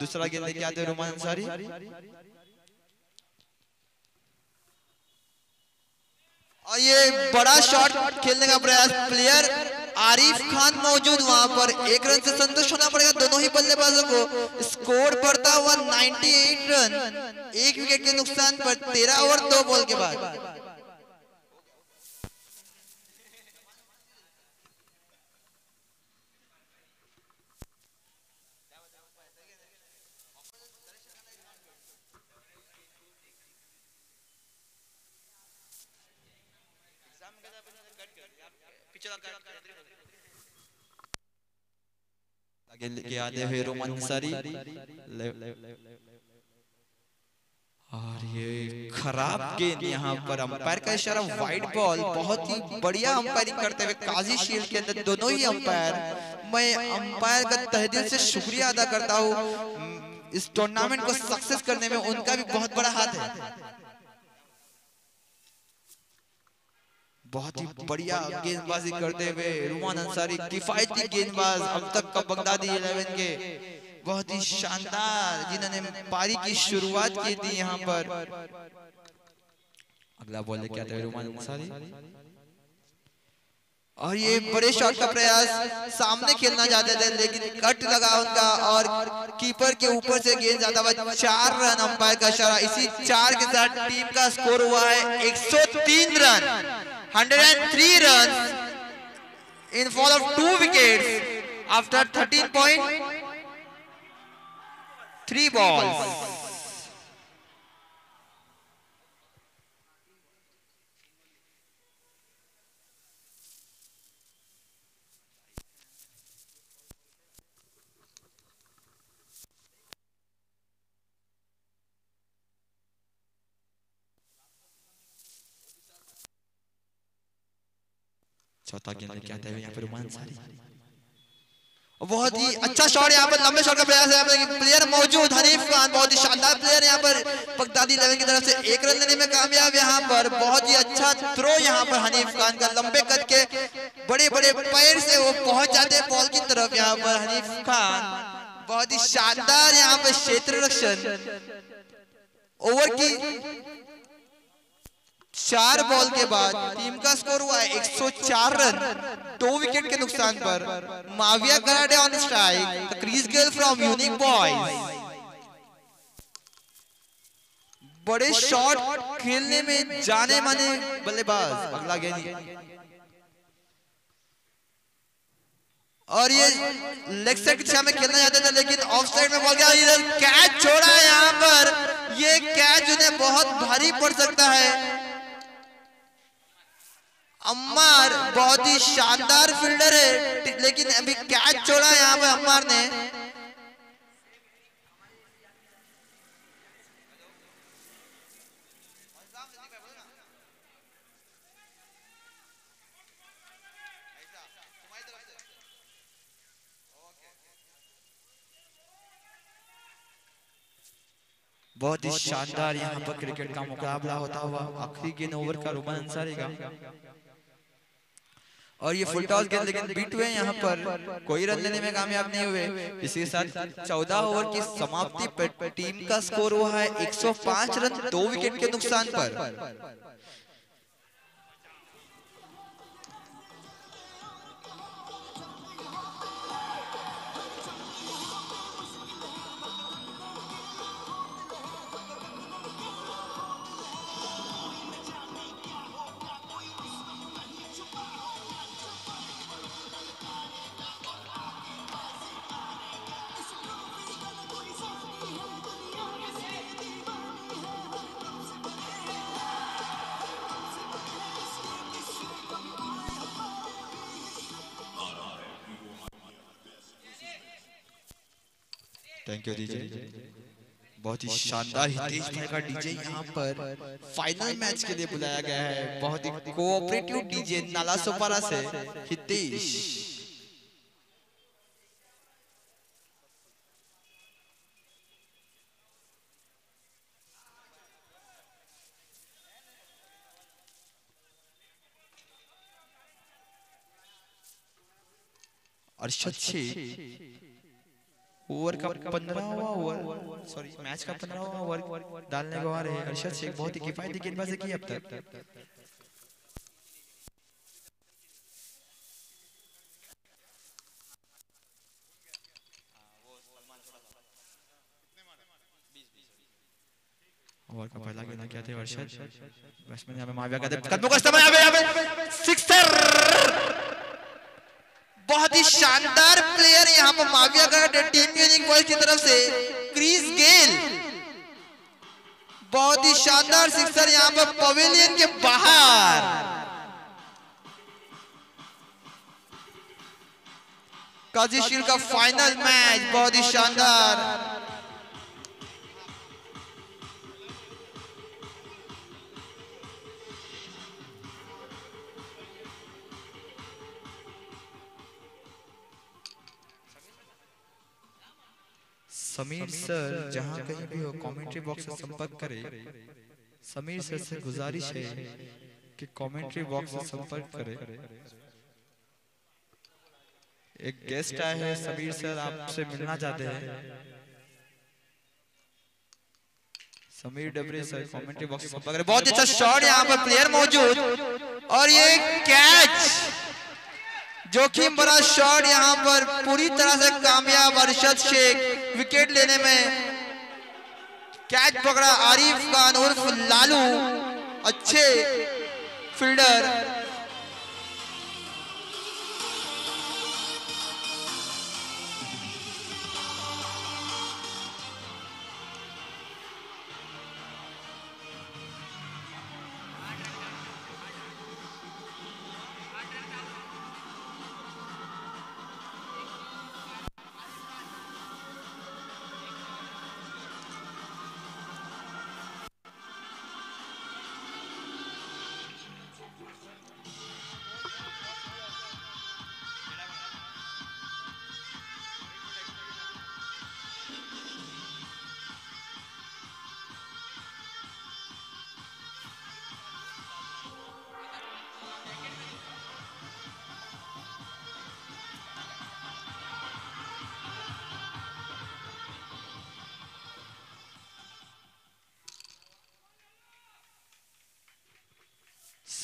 दूसरा गेंद लेके आते रुमान अंसारी। और ये बड़ा शॉट खेलने का प्रयास प्लेयर आरिफ खान मौजूद, वहाँ पर एक रन से संतुष्ट होना पड़ेगा दोनों ही बल्लेबाजों को। स्कोर बढ़ता हुआ 98 रन एक विकेट के नुकसान पर 13 ओवर दो बॉल के बाद। आगे लेके आते रोमन अंसारी और ये खराब गेंद यहाँ पर अंपायर का इशारा वाइट बॉल बहुत ही बढ़िया अंपायरिंग करते हुए काजी शील्ड के अंदर दोनों ही अंपायर मैं अंपायर का तहे दिल से शुक्रिया अदा करता हूँ इस टूर्नामेंट को सक्सेस करने में उनका भी बहुत बड़ा हाथ है बहुत ही बढ़िया गेंदबाजी करते हुए रुमान अंसारी किफायती गेंदबाज अब तक का बगदादी 11 के। बहुत ही शानदार जिन्होंने पारी की शुरुआत की थी यहाँ पर। अगला बॉल आते हुए रुमान अंसारी? और ये बड़े शॉट का प्रयास सामने खेलना चाहते थे लेकिन कट लगा उनका और कीपर के ऊपर से गेंद जाता हुआ चार रन अंपायर का इशारा इसी चार के साथ टीम का स्कोर हुआ है 103 run. 103 runs in fall of two wickets after 13.3 balls. चौथा गेंद लेके आते हुए यहाँ पे रोमान अंसारी बहुत ही अच्छा शॉट यहाँ पर लंबे शॉट का प्रयास है प्लेयर मौजूद हनीफ खान बहुत ही शानदार प्लेयर यहाँ पर बगदादी लेवल की तरफ़ से एक रन लेने में कामयाब यहाँ पर बहुत ही अच्छा थ्रो यहाँ पर हनीफ खान का लंबे कद के बड़े बड़े पैर से वो पहुँच जाते हैं बॉल की तरफ़ यहाँ पर हनीफ खान बहुत ही शानदार यहाँ पर क्षेत्र रक्षण. ओवर की चार बॉल के बाद टीम का स्कोर हुआ है 104 रन। दो विकेट के नुकसान पर Mavia Karade on strike crease girl from unique boys बड़े शॉट खेलने में जाने माने बल्लेबाज अगला गेंद। और ये लेग साइड की दिशा में खेलना चाहते थे लेकिन ऑफ़ साइड में बॉल गया। इधर कैच छोड़ा है यहाँ पर। ये कैच उन्हें बहुत भारी पड़ सकता है। अम्मार बहुत ही शानदार फील्डर है। लेकिन अभी कैच छोड़ा है यहाँ पे अम्मार ने? बहुत ही शानदार यहाँ पर क्रिकेट का मुकाबला होता हुआ आखिरी गेंद ओवर का रोमन अंसारी का और ये फुल टॉस गेंद लेकिन बीट हुए यहाँ पर। कोई रन लेने में कामयाब नहीं हुए। इसी साथ चौदह ओवर की समाप्ति पर टीम का स्कोर हुआ है 105 रन दो विकेट के नुकसान पर। बहुत ही शानदार हितेश भाई का डीजे यहाँ पर फाइनल मैच के लिए बुलाया गया है। बहुत ही कोऑपरेटिव डीजे नाला सोपारा से हितेश। अरशद शेख। ओवर का पंद्रहवा ओवर सॉरी मैच का पंद्रहवा ओवर डालने को आ रहे हैं अरशद शेख बहुत ही किफायती गेंदबाजी की अब तक। ओवर का पहला गेंद क्या थे अरशद बैट्समैन यहाँ पे माविया का कदमों का इस्तेमाल यहाँ पे यहाँ पे। सिक्सर बहुत ही शानदार प्लेयर यहाँ पर माविया टीम यूनिक की तरफ़ से क्रीज गेल बहुत ही शानदार सिक्सर यहाँ पर पवेलियन के बाहर। काजीशील का फाइनल मैच बहुत ही शानदार। समीर सर जहाँ कहीं भी हो कमेंट्री बॉक्स से संपर्क करें। समीर सर से गुजारिश है कि कमेंट्री बॉक्स से संपर्क करें। एक गेस्ट आए हैं समीर सर आपसे मिलना चाहते हैं। Sameer Dabre sir commentary box से संपर्क करें। बहुत अच्छा शॉट यहाँ पर प्लेयर मौजूद और ये कैच जोखिम भरा शॉट यहाँ पर पूरी तरह से कामयाब अरशद शेख विकेट लेने में कैच पकड़ा, आरिफ खान उर्फ़ लालू, अच्छे फील्डर।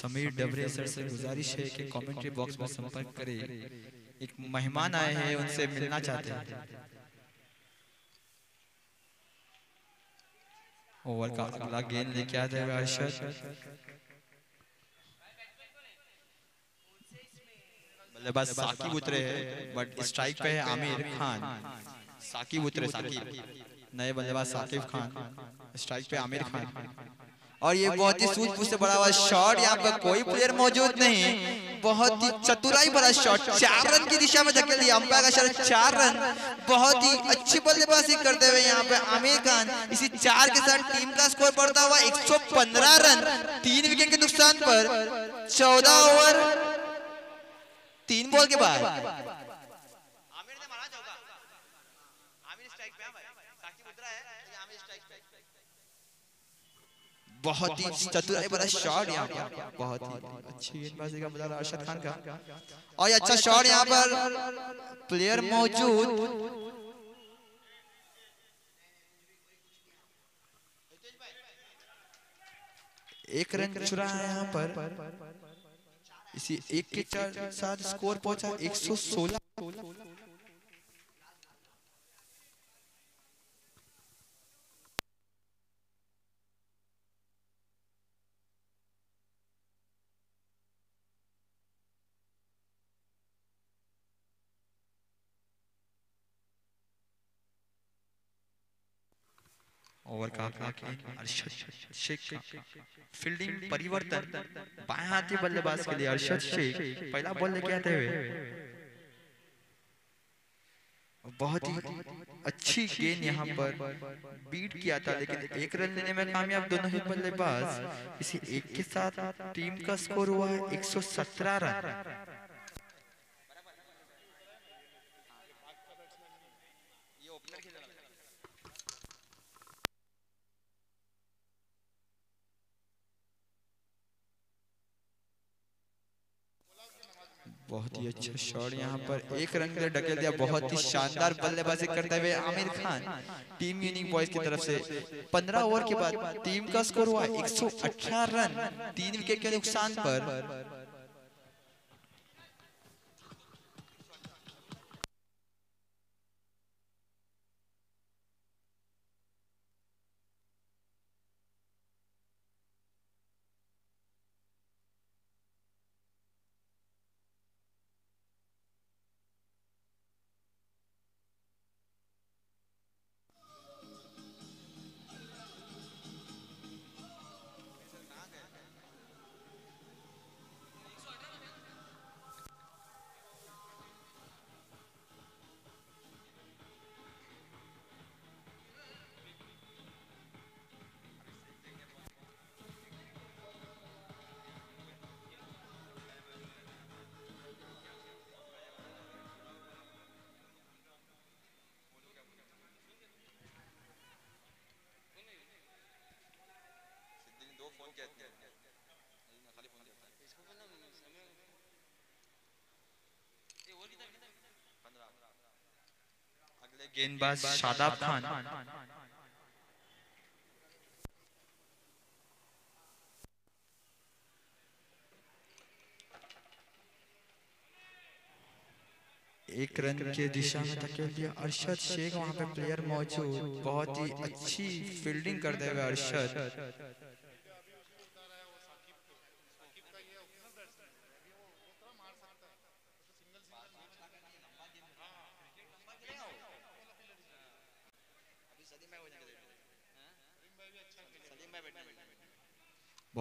समीर डबरे सर से गुजारिश है कि कमेंट्री बॉक्स में संपर्क करें। एक मेहमान आए हैं उनसे मिलना चाहते हैं। ओवर का अगला गेंद लेके आते हुए अरशद बल्लेबाज साकिब उतरे हैं बट स्ट्राइक पे है आमिर खान। साकिब उतरे साकिब। नए बल्लेबाज साकिब खान। स्ट्राइक पे आमिर खान। और ये बहुत ही सूझबूझ से बड़ा हुआ शॉट यहाँ पर कोई प्लेयर मौजूद नहीं। बहुत ही चतुराई भरा शॉट चार रन की दिशा में धकेल दिया। अंपायर का शॉट चार रन। बहुत ही अच्छी बल्लेबाजी करते हुए यहाँ पे आमिर खान इसी चार के साथ टीम का स्कोर बढ़ता हुआ 115 रन। तीन विकेट के नुकसान पर 14 ओवर तीन बॉल के बाद आमिर ने मारा चौका आमिर स्ट्राइक पे है भाई साकिब उतरा है लेकिन आमिर स्ट्राइक पे बहुत ही चतुराई भरा शॉट यहाँ पर। बहुत ही अच्छी गेंदबाजी का बदला अरशद खान का। और अच्छा शॉट यहाँ पर प्लेयर मौजूद। एक रन चुरा है यहाँ पर। इसी एक के चार साथ स्कोर पहुँचा 116 ओवर का अरशद, शेख फील्डिंग परिवर्तन, बाएँ हाथी बल्लेबाज के लिए अरशद शेख, पहला बॉल लेके आते हुए। बहुत ही अच्छी गेंद यहाँ पर बीट किया था, लेकिन एक रन लेने में कामयाब दोनों ही बल्लेबाज। इसी एक के साथ टीम का स्कोर हुआ है 117 रन। बहुत ही अच्छा शॉट यहाँ पर एक रन के लिए ढकेल दिया बहुत ही शानदार बल्लेबाजी करते हुए Aamir Khan team unique boys की तरफ़ से 15 ओवर के बाद टीम का स्कोर हुआ 118 रन तीन विकेट के नुकसान पर। अगले गेंदबाज शादाब खान। एक रन के दिशा में धकेल दिया अरशद शेख, वहाँ पे प्लेयर मौजूद। बहुत ही अच्छी फील्डिंग करते हुए अरशद।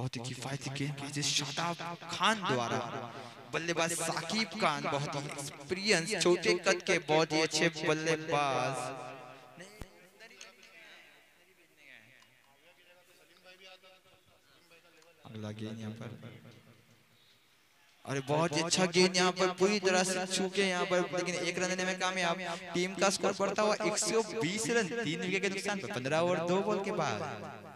बहुत ही किफायती गेंदबाजी शादाब खान द्वारा बल्लेबाज साकिब खान बहुत ही एक्सपीरियंस छोटे कद के बहुत ही अच्छे बल्लेबाज। अगला गेंद यहाँ पर। अरे बहुत ही अच्छा गेंद यहाँ पर पूरी तरह से छूके यहाँ पर लेकिन एक रन देने में कामयाब। टीम का स्कोर बढ़ता हुआ 120 रन तीन विकेट के नुकसान पर 15 ओवर दो बॉल के बाद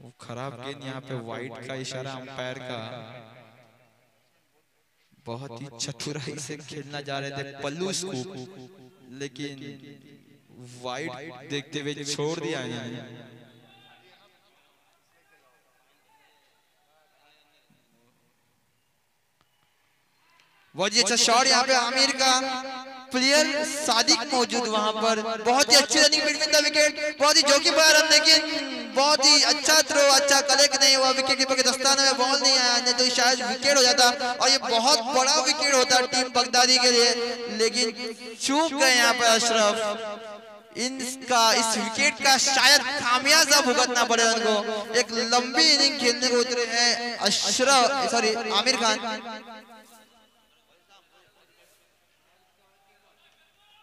वो खराब गेंद यहाँ पे वाइट का इशारा अंपायर का। बहुत ही चतुराई से खेलना जा रहे थे पल्लू स्कूप। लेकिन वाइट देखते हुए छोड़ दिया ही अच्छा शॉट यहाँ पे आमिर का। प्लेयर सादिक मौजूद वहाँ पर। बहुत ही अच्छी रनिंग द विकेट बहुत ही जोखिम रन। लेकिन बहुत ही अच्छा थ्रो अच्छा कलेक्ट नहीं हुआ विकेट कीपर के दस्ताने में बॉल नहीं आया नहीं तो शायद विकेट हो जाता। और ये बहुत बड़ा विकेट होता टीम बगदादी के लिए। लेकिन चूक गए यहाँ पर अशरफ। इनका, इस विकेट का शायद खामियाजा भुगतना पड़े उनको। एक लंबी इनिंग खेलने को उतरे हैं अशरफ सॉरी आमिर खान।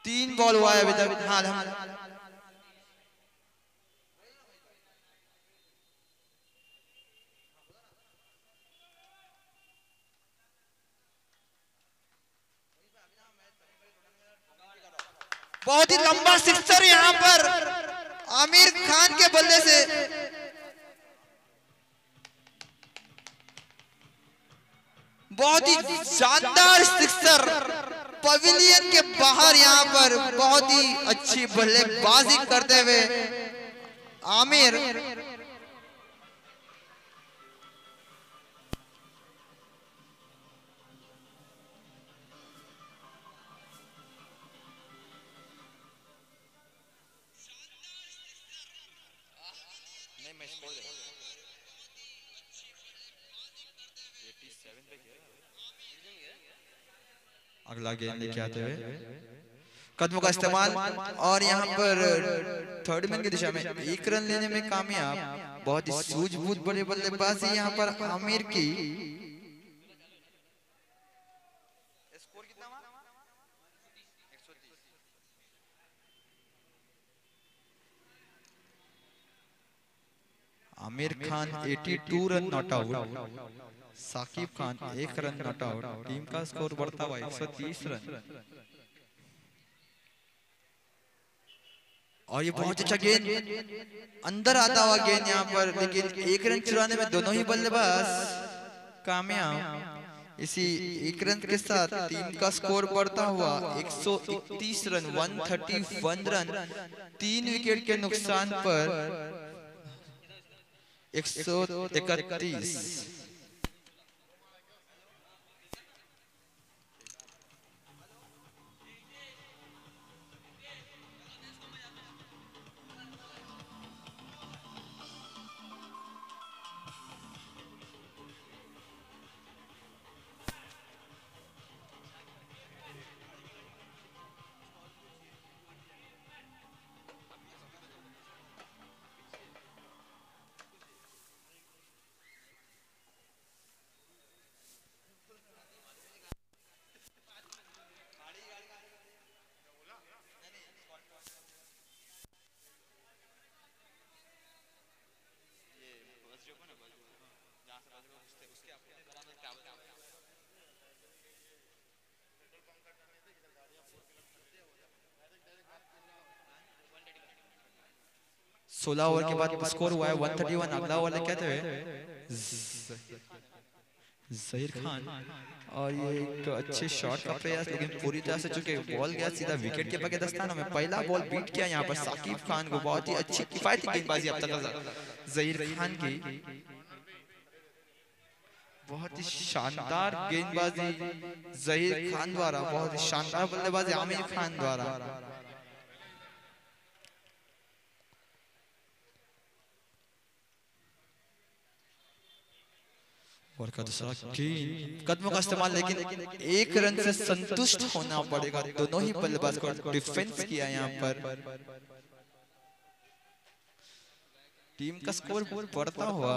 तीन बॉल हुआ है अभी तक। हाँ। बहुत ही लंबा सिक्सर यहाँ पर। आमिर खान के बल्ले से। बहुत ही शानदार सिक्सर पवेलियन के बाहर यहाँ पर बहुत ही अच्छी बल्लेबाजी करते हुए आमिर अगला गेंद लेके आते हुए। कदमों का इस्तेमाल और यहाँ पर थर्ड मैन की दिशा में एक रन लेने में कामयाब बहुत ही सूझबूझ बड़े बल्लेबाजी यहाँ पर आमिर की। Aamir Khan 82 run not out Saqib Khan एक रन नॉट आउट। टीम का स्कोर बढ़ता हुआ 130 रन। और ये बहुत अच्छा गेंद। अंदर आता हुआ गेंद यहाँ पर लेकिन एक रन चुराने में दोनों ही बल्लेबाज कामयाब। इसी एक रन के साथ टीम का स्कोर बढ़ता हुआ 131 रन 131 रन तीन विकेट के नुकसान पर 131 16 ओवर के बाद स्कोर हुआ है 131 अगला ओवर क्या थे जहीर खान। और ये एक अच्छे शॉट का प्रयास लेकिन पूरी तरह से चुके बॉल गया सीधा विकेट के के दस्तानों में पहला बॉल बीट किया यहाँ पर साकिब खान को बहुत ही अच्छी किफायती गेंदबाजी अब तक जहीर खान की। बहुत ही शानदार गेंदबाजी जहीर खान द्वारा बहुत ही शानदार बल्लेबाजी आमिर खान द्वारा। गेंद कदमों का इस्तेमाल लेकिन एक रन से संतुष्ट होना पड़ेगा। दोनों ही बल्लेबाज को डिफेंस किया यहाँ पर। टीम का स्कोर बढ़ता हुआ।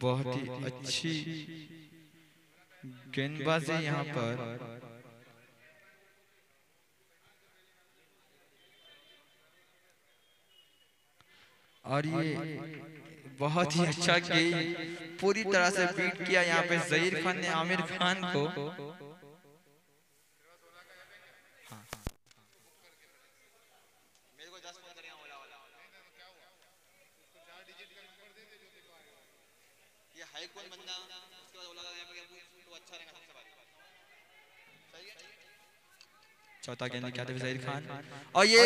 बहुत ही अच्छी गेंदबाजी यहाँ पर और ये बहुत ही अच्छा गेम पूरी तरह से बीट किया यहाँ पे जहीर खान ने आमिर खान को। चौथा गेंद क्या थे जहीर खान। और ये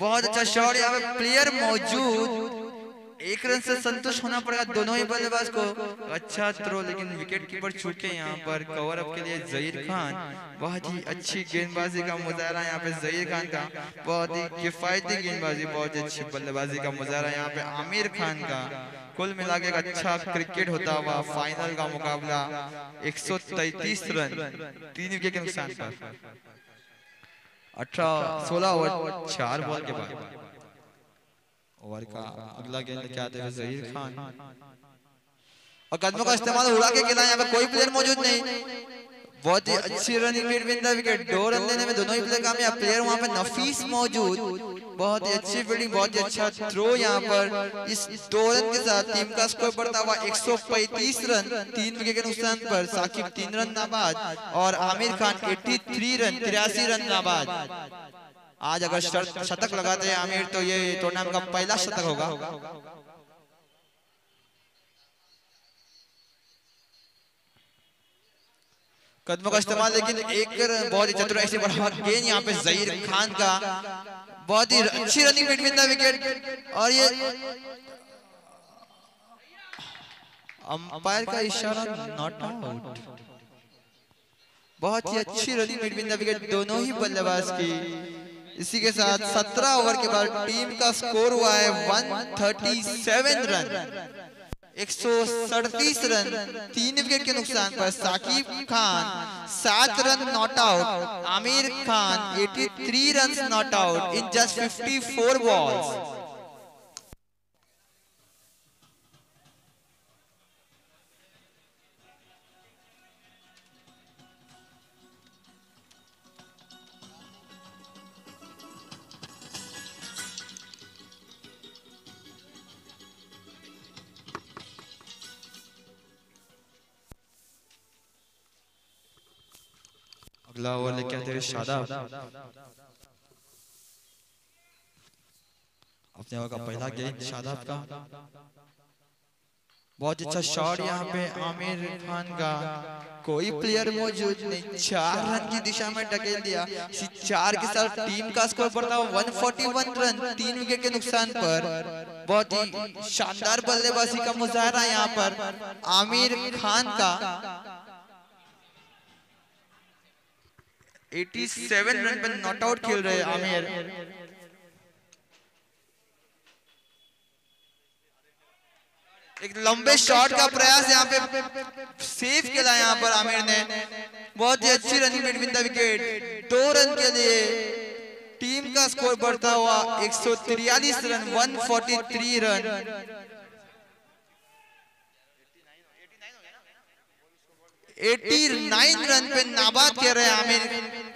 बहुत अच्छा शॉट यहाँ पे प्लेयर मौजूद। एक रन से संतुष्ट होना पड़ेगा दोनों ही बल्लेबाज को। अच्छा थ्रो लेकिन विकेट कीपर छूटे यहाँ पर कवर अप के लिए जहीर खान। बहुत ही अच्छी गेंदबाजी का मुजाहरा यहाँ पे जहीर खान का। बहुत ही किफायती गेंदबाजी बहुत ही अच्छी बल्लेबाजी का मुजाहरा यहाँ पे आमिर खान का। कुल मिला के एक अच्छा क्रिकेट होता हुआ फाइनल का मुकाबला। 133 रन। तीन विकेट के नुकसान पर। अठारह सोलह ओवर, चार बॉल के बाद। ओवर का अगला गेंद क्या थे जहीर खान। और कदमों का इस्तेमाल उड़ा के खेला यहाँ पे कोई प्लेयर मौजूद नहीं। बहुत ही अच्छी running wicket win the wicket दो रन लेने में दोनों ही प्लेयर कामयाब प्लेयर वहाँ पे नफीस मौजूद। बहुत ही अच्छी फील्डिंग बहुत ही अच्छा थ्रो यहाँ पर। इस दो रन के साथ टीम का स्कोर बढ़ता हुआ 135 रन तीन विकेट के नुकसान पर साकिब तीन रन नाबाद और आमिर खान 83 रन तिरासी रन नाबाद। आज अगर शतक लगाते हैं आमिर तो ये टूर्नामेंट का पहला शतक होगा। कदमों का इस्तेमाल लेकिन एक बहुत ही चतुर ऐसे बढ़ा गेंद यहाँ पे जहीर खान का। बहुत ही अच्छी रनिंग बिटवीन द विकेट। और ये अंपायर का इशारा नॉट आउट बहुत ही अच्छी रनिंग बिटवीन द विकेट दोनों ही बल्लेबाज की। इसी के। साथ 17 ओवर के बाद टीम का स्कोर हुआ है 137 रन एक रन, तीन विकेट के नुकसान पर साकिब खान, सात run not out Aamir Khan 83 three run not out in just 54 balls अगला ओवर लेके आते हुए शादाब। अपने का पहला गेंद शादाब का। बहुत अच्छा शॉट यहाँ पे आमिर खान का। कोई प्लेयर मौजूद नहीं। चार रन की दिशा में ढकेल दिया। चार के साथ टीम का स्कोर बढ़ता हुआ 141 रन। तीन विकेट के नुकसान पर। बहुत ही शानदार बल्लेबाजी का मुजाहरा यहाँ पर। आमिर खान का। 87 रन पर नॉट आउट खेल रहे आमिर एक लंबे शॉट का प्रयास यहाँ पे सेव किया यहाँ पर आमिर ने। बहुत ही अच्छी रनिंग बिटवीन द विकेट दो रन के लिए टीम का स्कोर बढ़ता हुआ 143 run 143 run eighty nine run पे नाबाद कह रहे हैं आमिर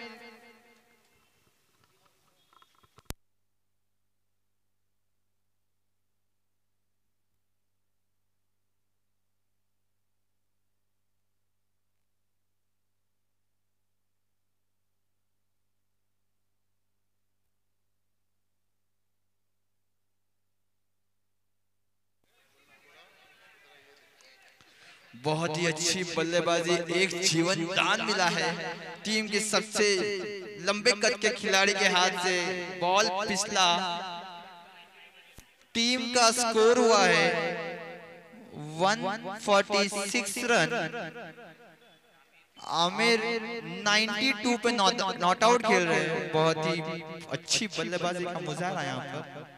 बहुत ही अच्छी बल्लेबाजी एक जीवन दान मिला है। टीम के सबसे लंबे कद के खिलाड़ी के हाथ से बॉल फिसला टीम का स्कोर हुआ है 146 रन। आमिर 92 पे नॉट आउट खेल रहे हैं। बहुत ही अच्छी बल्लेबाजी का मुजाहरा यहाँ पर।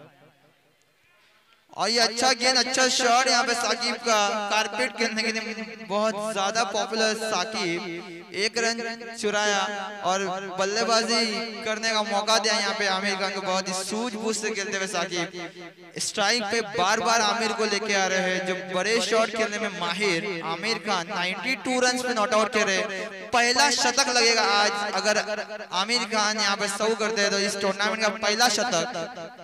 और ये अच्छा गेंद अच्छा शॉट यहाँ पे साकिब का कारपेट खेलने के लिए बहुत ज़्यादा पॉपुलर साकिब। एक रन चुराया और बल्लेबाजी करने का मौका दिया यहाँ पे आमिर खान को। बहुत ही सूझबूझ से खेलते हुए साकिब। स्ट्राइक पे बार बार आमिर को लेके आ रहे हैं। जो बड़े शॉट खेलने में माहिर आमिर खान 92 रन पे नॉट आउट कर। रहे पहला शतक लगेगा आज। अगर आमिर खान यहाँ पे सऊ करते हैं तो इस टूर्नामेंट का पहला शतक।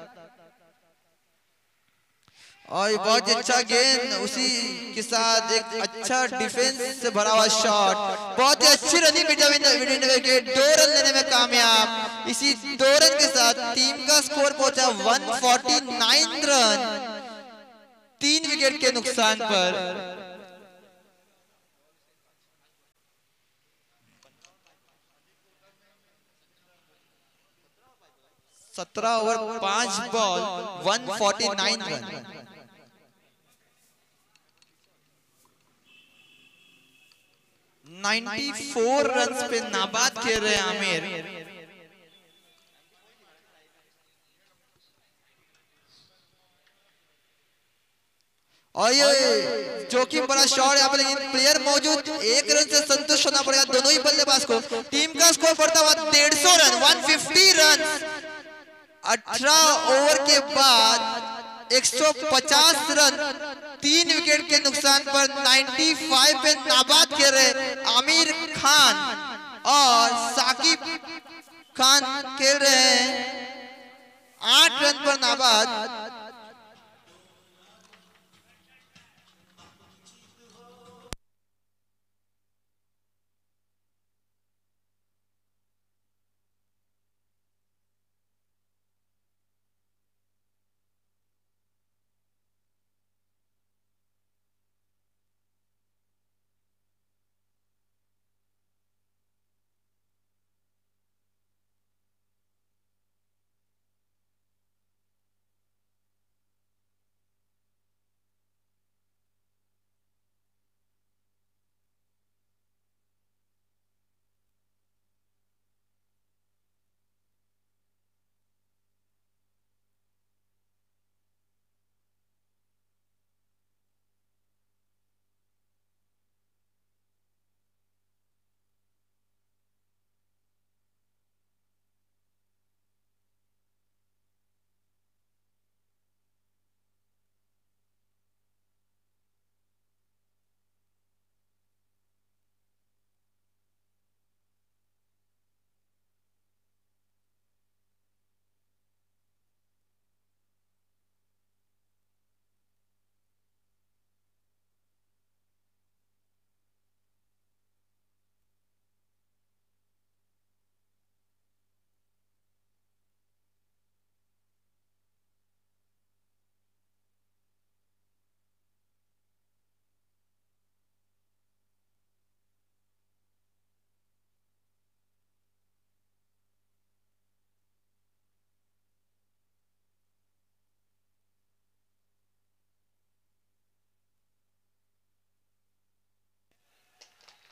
और बहुत ही अच्छा गेंद उसी के साथ एक अच्छा डिफेंस से भरा हुआ शॉट बहुत ही अच्छी रनिंग विकेट विकेट दो रन लेने में कामयाब। इसी दो रन के साथ टीम का स्कोर पहुँचा 149 रन तीन विकेट के नुकसान पर। सत्रह ओवर पाँच ball 149 run ninety four run पे नाबाद खेल रहे आमिर। और ये जोखिम बड़ा शॉट यहाँ पे लेकिन प्लेयर मौजूद, एक रन से संतुष्ट होना पड़ेगा दोनों ही बल्लेबाज को। टीम का स्कोर पड़ता हुआ डेढ़ सौ रन 150 रन 18 ओवर के बाद 150 रन, तीन विकेट के नुकसान पर 95 पे नाबाद खेल रहे आमिर खान और साकिब खान खेल रहे हैं। आठ रन पर नाबाद।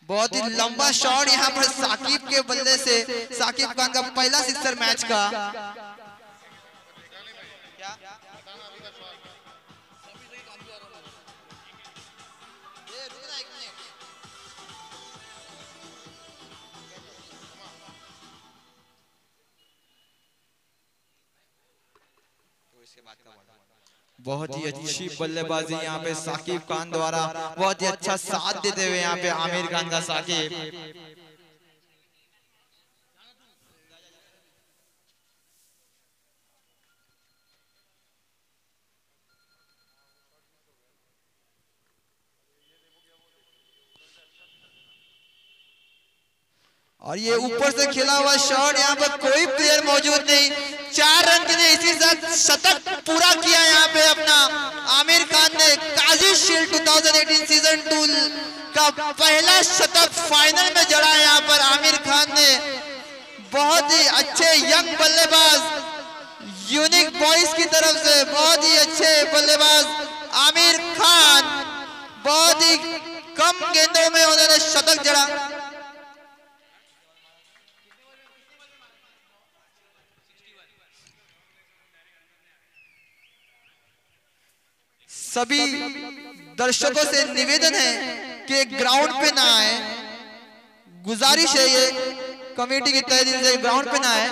बहुत ही लंबा शॉट यहाँ पर साकिब के बल्ले से। साकिब खान का पहला सिक्सर मैच का। बहुत ही अच्छी बल्लेबाजी यहाँ पे साकिब खान द्वारा। बहुत ही अच्छा साथ देते हुए यहाँ पे आमिर खान का साकिब। और ये ऊपर से खेला हुआ शॉट यहाँ पर कोई प्लेयर मौजूद नहीं। चार रन के लिए इसी साथ शतक पूरा किया यहाँ पे अपना आमिर खान ने काजी शील्ड 2018 सीज़न टू का पहला शतक फाइनल में जड़ा यहाँ पर आमिर खान ने। बहुत ही अच्छे यंग बल्लेबाज, यूनिक बॉयज़ की तरफ़ से बहुत ही अच्छे बल्लेबाज आमिर खान। बहुत ही कम गेंदों में उन्होंने शतक जड़ा। सभी दर्शकों से निवेदन है कि ग्राउंड पे ना आए। गुजारिश है ये कमेटी की तय दिल से ग्राउंड पे ना आए।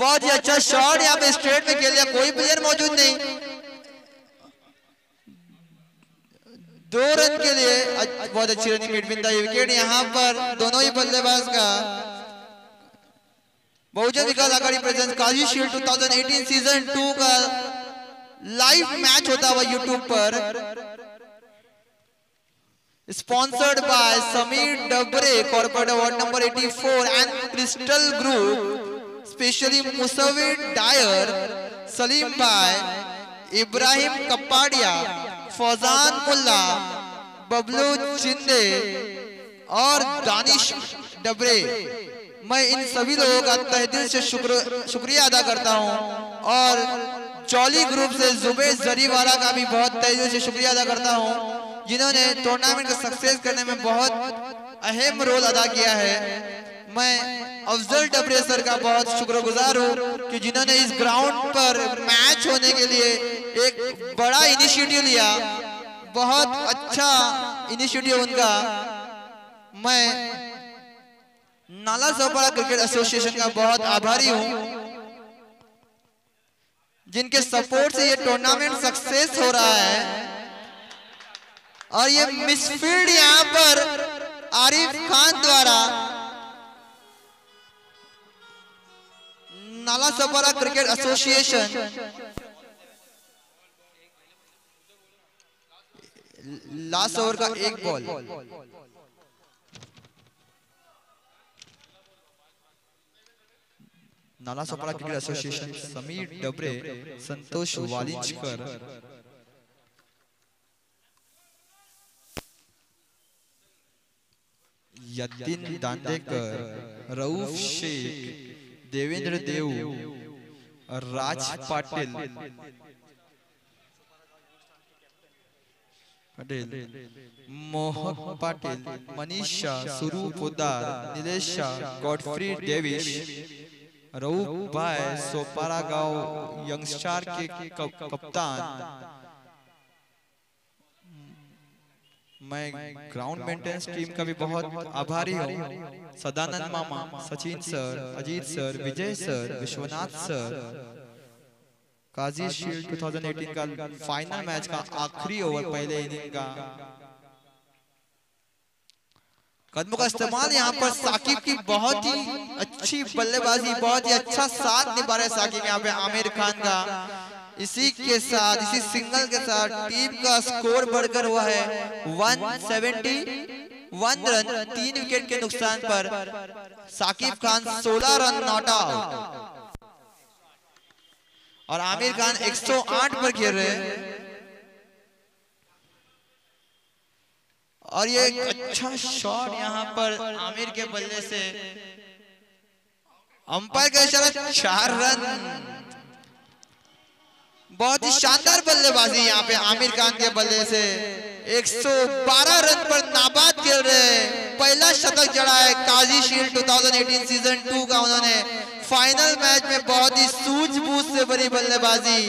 बहुत ही अच्छा शॉट यहाँ पे स्ट्रेट में खेल लिया कोई प्लेयर मौजूद नहीं। दो रन के लिए बहुत अच्छी रनिंग मिडविन था विकेट यहाँ पर दोनों ही बल्लेबाज का। Bahujan Vikas Aghadi presents. Kazi shield 2018 season two का लाइव मैच होता हुआ यूट्यूब पर। Sponsored by Sameer Dabre corporate award number 84 and crystal group specially Musavir Dayar Salim bhai Ibrahim Kapadia Fauzan Mulla Bablu Chinde और दानिश डबरे मैं इन सभी लोगों का तहे दिल से शुक्र शुक्रिया अदा करता हूँ। और चौली ग्रुप से जुबेर जरीवाला का भी बहुत तहे से शुक्रिया अदा करता हूँ। जिन्होंने टूर्नामेंट को सक्सेस करने में बहुत अहम रोल अदा किया है। मैं अफजल डबरे सर का बहुत शुक्रगुजार हूँ कि जिन्होंने इस ग्राउंड पर मैच होने के लिए एक बड़ा इनिशिएटिव लिया। बहुत अच्छा इनिशिएटिव उनका। मैं नाला सोपारा क्रिकेट एसोसिएशन का बहुत आभारी हूँ। जिनके सपोर्ट से ये टूर्नामेंट सक्सेस हो रहा है और ये मिसफील्ड यहाँ पर आरिफ खान द्वारा Nala Sopara cricket association last over का एक ball Nala Sopara cricket association Sameer Dabre Santosh Walinchkar. Yatin Dandekar Rauf Shaikh Devendra Dev Raj Patil. Patel Mohan Patil Manisha Suru Podar Nilesha Godfrey Davis Rauf भाई सोपारा गाँव यंगस्टार के कप्तान। मैं ग्राउंड मेंटेनेंस टीम का भी बहुत आभारी हूँ। सदानंद मामा Sachin sir Ajit sir Vijay sir Vishwanath sir. Kazi shield 2018 का फाइनल मैच का आखिरी ओवर पहले इनिंग का। कदमों का इस्तेमाल यहाँ पर साकिब की बहुत ही अच्छी बल्लेबाजी बहुत ही अच्छा साथ निभा रहे साकिब यहाँ पे आमिर खान का। इसी के साथ इसी सिंगल के साथ टीम का स्कोर बढ़कर हुआ है 171 रन तीन विकेट के नुकसान पर Saqib Khan 16 run not out. और आमिर खान 108 पर खेल रहे हैं। और ये एक अच्छा शॉट यहाँ पर आमिर के बल्ले से। अंपायर का इशारा चार रन। बहुत ही शानदार बल्लेबाजी यहाँ पे आमिर खान के बल्ले से। 112 रन पर नाबाद खेल रहे हैं। पहला शतक जड़ा है काजी शील्ड 2018 सीज़न टू का उन्होंने फाइनल मैच में बहुत ही सूझबूझ से भरी बल्लेबाजी।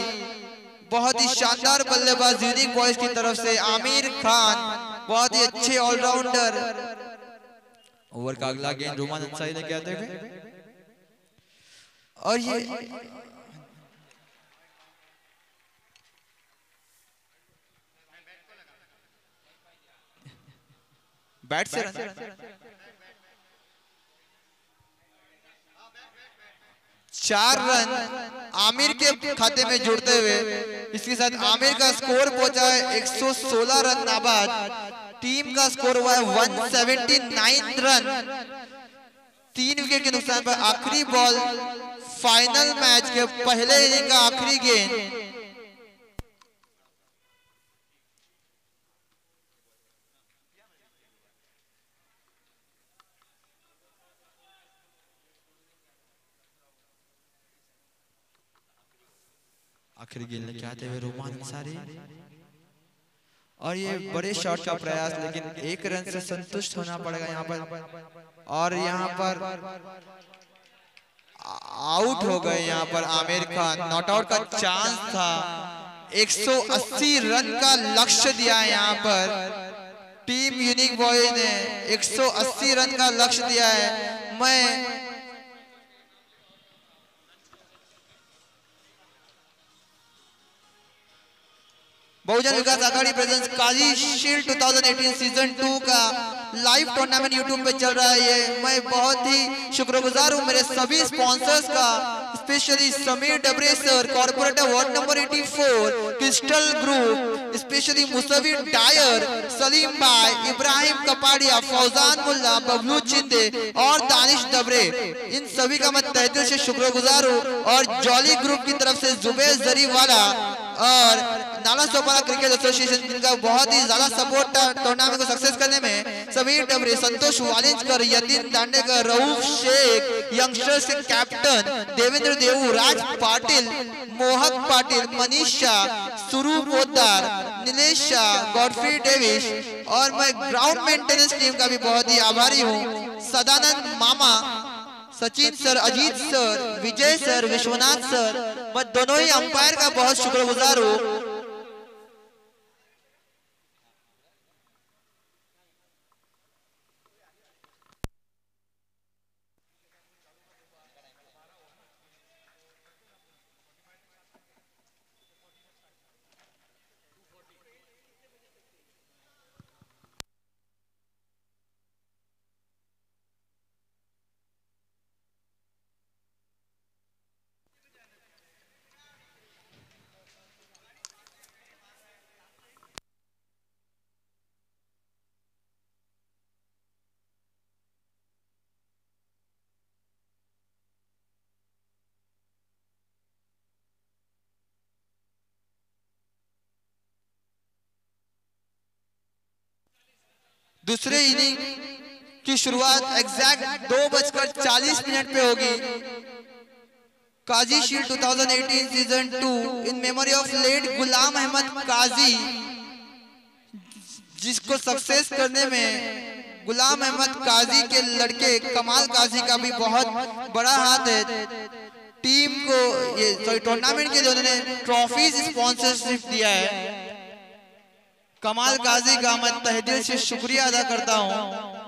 बहुत ही शानदार बल्लेबाज यूनिक बॉयज़ की तरफ़ से आमिर खान। बहुत ही अच्छे ऑलराउंडर ओवर का अगला गेंद रोमान अंसारी ने क्या देखे। और ये बैट से चार रन आमिर के खाते में जुड़ते हुए इसके साथ आमिर का स्कोर पहुँचा है 116 रन नाबाद टीम का स्कोर हुआ है 179 रन। तीन विकेट के नुकसान पर आखिरी बॉल फाइनल मैच के पहले इनिंग का आखिरी गेंद। आखिरी गेंद लेके आते हुए रोमान अंसारी और ये बड़े शॉट का प्रयास लेकिन एक रन से संतुष्ट होना पड़ेगा यहाँ पर। और यहाँ पर आउट हो गए यहाँ पर आमिर खान। नॉट आउट का चांस था। 180 रन का लक्ष्य दिया है यहाँ पर। टीम यूनिक बॉय ने 180 रन का लक्ष्य दिया है। मैं Bahujan Vikas Aghadi presents Kazi shield 2018 season two का लाइव टूर्नामेंट यूट्यूब पे चल रहा है ये। मैं बहुत ही शुक्रगुजार हूँ मेरे सभी स्पॉन्सर्स का specially Sameer Dabre sir corporator ward number 84 crystal group specially Musvi Dyer Salim भाई, इब्राहिम कपाड़िया, फौजान मुल्ला, बबलू चिंदे और दानिश डबरे। इन सभी का मैं तहे दिल से शुक्रगुजार हूँ और जॉली ग्रुप की तरफ़ से जुबेर जरीवाला और नाला सोपारा क्रिकेट एसोसिएशन जिनका बहुत ही ज़्यादा सपोर्ट टूर्नामेंट को सक्सेस करने में। समीर डबरे संतोष वालिंजकर, यतीन दांडेकर, रऊफ शेख यंगस्टर्स के captain Devendra Devu Raj Patil, Mohak Patil, Manish Suru Podar Nilesh Shah Godfrey Davis और मैं ग्राउंड मेंटेनेंस टीम का भी बहुत ही आभारी हूँ। सदानंद मामा Sachin sir Ajit sir Vijay sir Vishwanath sir मैं दोनों ही अंपायर का बहुत शुक्रगुजार हूँ। दूसरे इनिंग की शुरुआत एग्जैक्ट दो बजकर चालीस मिनट पे होगी। Kazi shield 2018 season two in memory of late Ghulam Ahmad Kazi, जिसको सक्सेस करने में गुलाम अहमद काजी के लड़के कमाल काजी का भी बहुत बड़ा हाथ है। टीम को ये सॉरी टूर्नामेंट के लिए उन्होंने ट्रॉफी स्पॉन्सरशिप दिया है। कमाल काजी का मैं तहदिल से शुक्रिया अदा करता हूँ।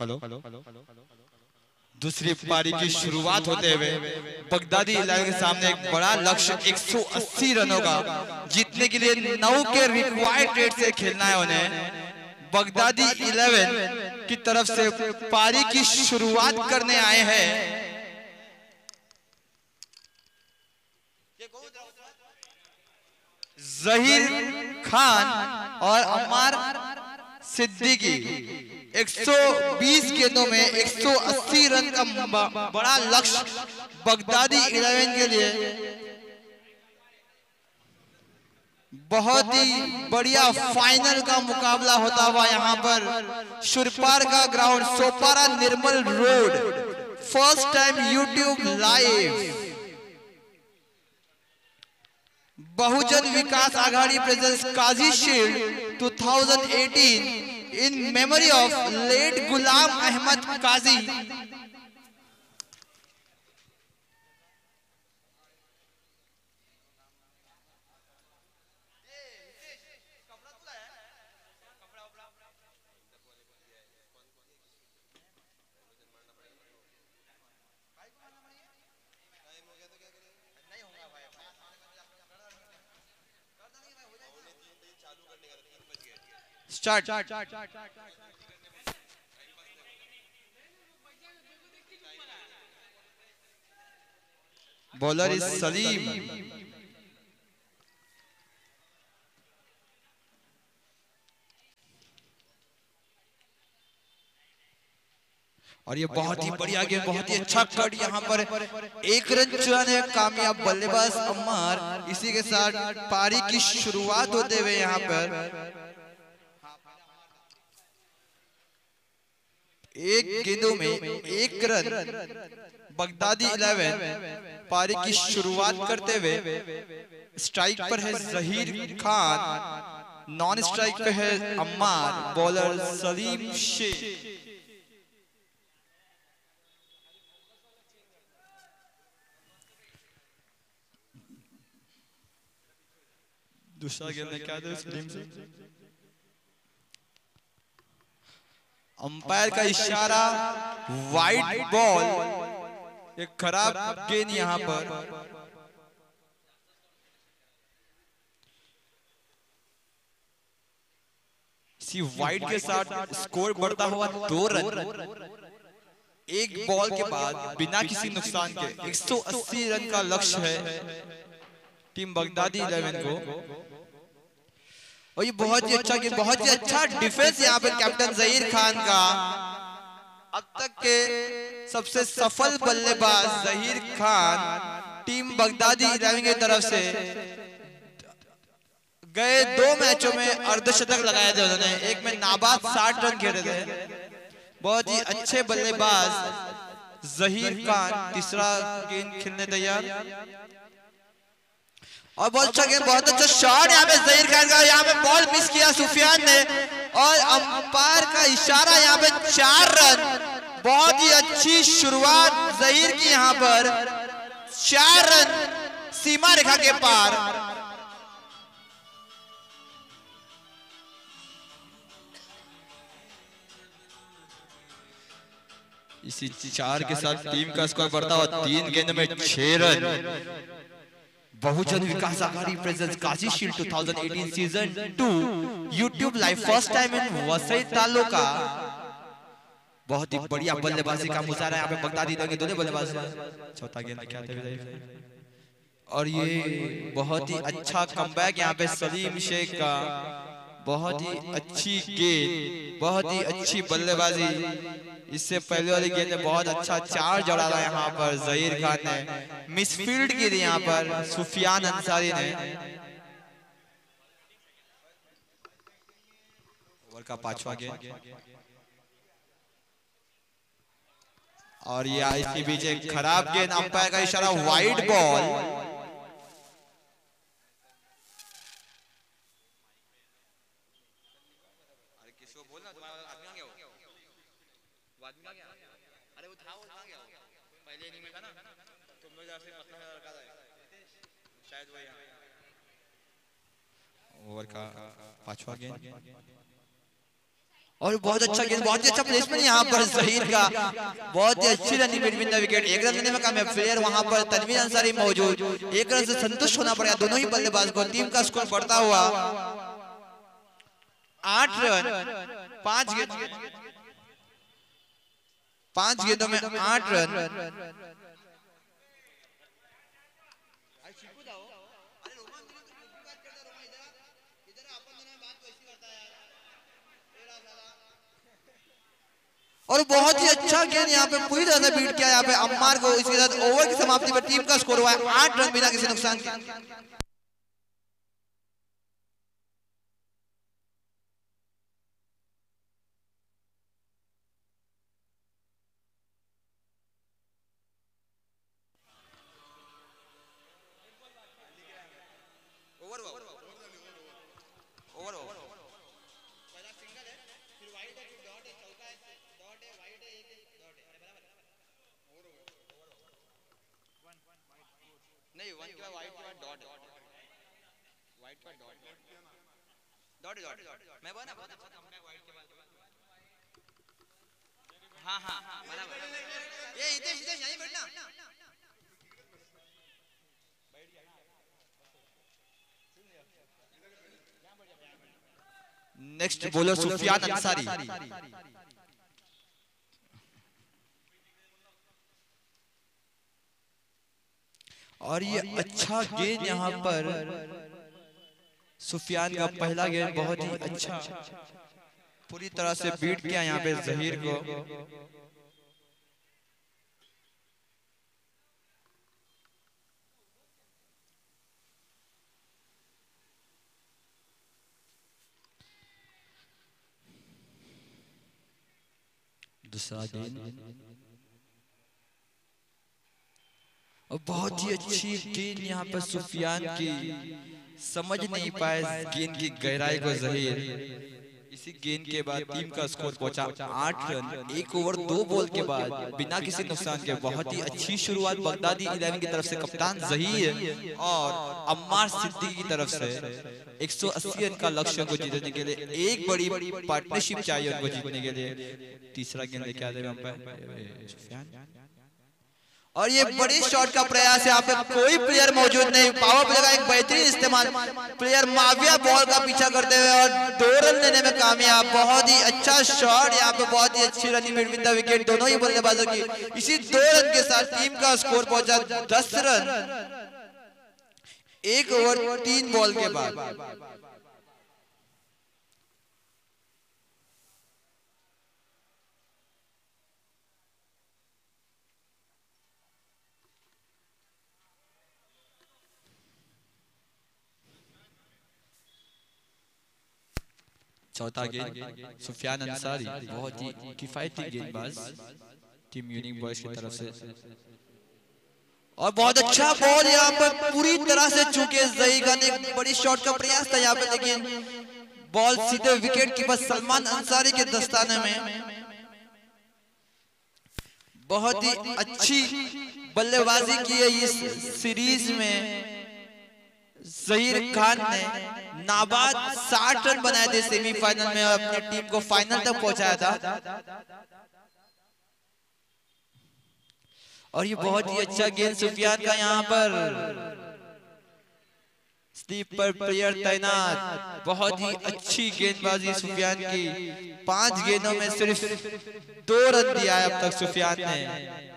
हेलो। दूसरी पारी की शुरुआत होते हुए बगदादी इलाके के सामने एक बड़ा लक्ष्य 180 रनों का जीतने के लिए नौ के रिक्वायर्ड रेट से खेलना है उन्हें। बगदादी 11 की तरफ़ से पारी की शुरुआत करने आए हैं। जहीर खान और अमार सिद्दीकी। 120 गेंदों में 180 रन का बड़ा लक्ष्य बगदादी 11 के लिए। बहुत ही बढ़िया फाइनल का मुकाबला होता हुआ यहाँ पर सुरपार का ground, Sopara Nirmal road. First time YouTube live. Bahujan Vikas Aghadi presents Kazi shield 2018 in memory of late Ghulam Ahmad Kazi start bowler is Salim और ये बहुत ही बढ़िया गेम बहुत ही अच्छा कट यहाँ पर। एक रन चुराने कामयाब बल्लेबाज अम्मार। इसी के साथ पारी की शुरुआत होते हुए यहाँ पर। एक गेंदों में एक रन बगदादी 11 पारी की शुरुआत करते हुए स्ट्राइक पर है जहीर खान नॉन स्ट्राइक पे है अम्मार बॉलर सलीम शेख। दूसरा गेंद क्या दिया सलीम से अंपायर का इशारा वाइट बॉल एक खराब गेंद यहाँ पर। इसी वाइट के साथ स्कोर बढ़ता हुआ दो रन। एक बॉल के बाद बिना किसी नुकसान के 180 रन का लक्ष्य है टीम बगदादी 11 को। और ये बहुत ही अच्छा गेम बहुत ही अच्छा डिफेंस यहाँ पे कैप्टन जहीर खान का। अब तक के सबसे सफल बल्लेबाज जहीर खान टीम बगदादी इलेवन की तरफ़ से गए दो मैचों में अर्धशतक लगाए थे उन्होंने। एक में नाबाद साठ रन खेले थे। बहुत ही अच्छे बल्लेबाज जहीर खान तीसरा गेंद खेलने तैयार। और बहुत अच्छा बहुत अच्छा शॉट यहाँ पे जहीर खान का यहाँ पे बॉल मिस किया सुफियान ने। और अंपायर का इशारा यहाँ पे चार रन। बहुत ही अच्छी शुरुआत जहीर की यहाँ पर। चार रन सीमा रेखा के पार। इसी चार के साथ टीम का स्कोर बढ़ता हुआ तीन गेंद में छह run. Bahujan Vikas Aghadi presents two thousand 2018 season two YouTube live first time in Vasai taluka. बहुत ही बढ़िया बल्लेबाजी का मुजाहरा यहाँ पे बगदादी देंगे दोनों बल्लेबाज। चौथा गेंद क्या और ये बहुत ही अच्छा कमबैक यहाँ पे सलीम शेख का। बहुत ही अच्छी गेंद बहुत ही अच्छी बल्लेबाजी। इससे पहले वाली गेंद में बहुत अच्छा चार जड़ा था यहाँ पर जहीर खान ने। मिसफील्ड की थी यहाँ पर सुफियान अंसारी ने। ओवर का पांचवा गेंद। और ये इसके बीच एक खराब गेंद अंपायर का इशारा वाइड बॉल ओवर का पांचवा गेंद। और बहुत अच्छा गेंद बहुत ही अच्छा प्लेसमेंट यहाँ पर जहीर का। बहुत ही अच्छी रनिंग बिटवीन द विकेट। एक रन लेने में कामयाब प्लेयर वहाँ पर तनवीर अंसारी मौजूद। एक रन से संतुष्ट होना पड़ेगा दोनों ही बल्लेबाज को। टीम का स्कोर बढ़ता हुआ आठ रन पाँच गेंद। पाँच गेंदों में आठ रन। और बहुत ही अच्छा गेंद यहाँ पे पूरी तरह से बीट किया यहाँ पे अम्मार को इसके साथ ओवर की समाप्ति पर टीम का स्कोर हुआ है। आठ रन बिना किसी नुकसान के। मैं बोला अच्छा हाँ हाँ ये हितेश हितेश यहीं बैठना। Next bowler Sufiyan Ansari. और ये अच्छा गेंद यहाँ पर सुफियान का पहला गेंद बहुत ही अच्छा। पूरी तरह से बीट किया यहाँ पे जहीर को। दूसरा गेंद। और बहुत ही अच्छी गेंद यहाँ पर सुफियान की। समझ नहीं पाए गेंद की गहराई को जहीर। इसी गेंद के बाद टीम का स्कोर पहुँचा आठ रन एक ओवर दो बॉल के बाद बिना किसी नुकसान के बहुत ही अच्छी शुरुआत बगदादी इलेवन की तरफ़ से कप्तान जहीर और अम्मार सिद्दीकी की तरफ़ से 180 रन का लक्ष्य को जीतने के लिए एक बड़ी पार्टनरशिप चाहिए उनको जीतने के लिए। तीसरा गेंद लेके आते हैं और ये बड़ी शॉट का प्रयास है यहाँ पे कोई प्लेयर मौजूद नहीं। पावर प्ले का एक बेहतरीन इस्तेमाल। प्लेयर माविया बॉल का पीछा करते हुए और दो रन लेने में कामयाब। बहुत ही अच्छा शॉट यहाँ पे बहुत ही अच्छी रनिंग बिटवीन द विकेट दोनों ही बल्लेबाजों की। इसी दो रन के साथ टीम का स्कोर पहुँचा दस रन एक ओवर तीन बॉल के बाद। चौथा गेंद सुफियान अंसारी बहुत ही किफायती गेंदबाज टीम यूनिक बॉयज़ की तरफ़ से। और बहुत अच्छा बॉल यहाँ पर पूरी तरह से चूके खान एक बड़ी शॉट का प्रयास था यहाँ पे लेकिन बॉल सीधे विकेट कीपर सलमान अंसारी के दस्ताने में। बहुत ही अच्छी बल्लेबाजी की है इस सीरीज़ में। जहीर खान ने नाबाद 60 रन बनाए थे सेमीफाइनल में और अपनी टीम को फाइनल तक पहुँचाया था। और ये बहुत ही अच्छा गेंद सुफियान का यहाँ पर। स्लीपर प्लेयर तैनात। बहुत ही अच्छी गेंदबाजी सुफियान की। पाँच गेंदों में सिर्फ़ दो रन दिया है अब तक सुफियान ने।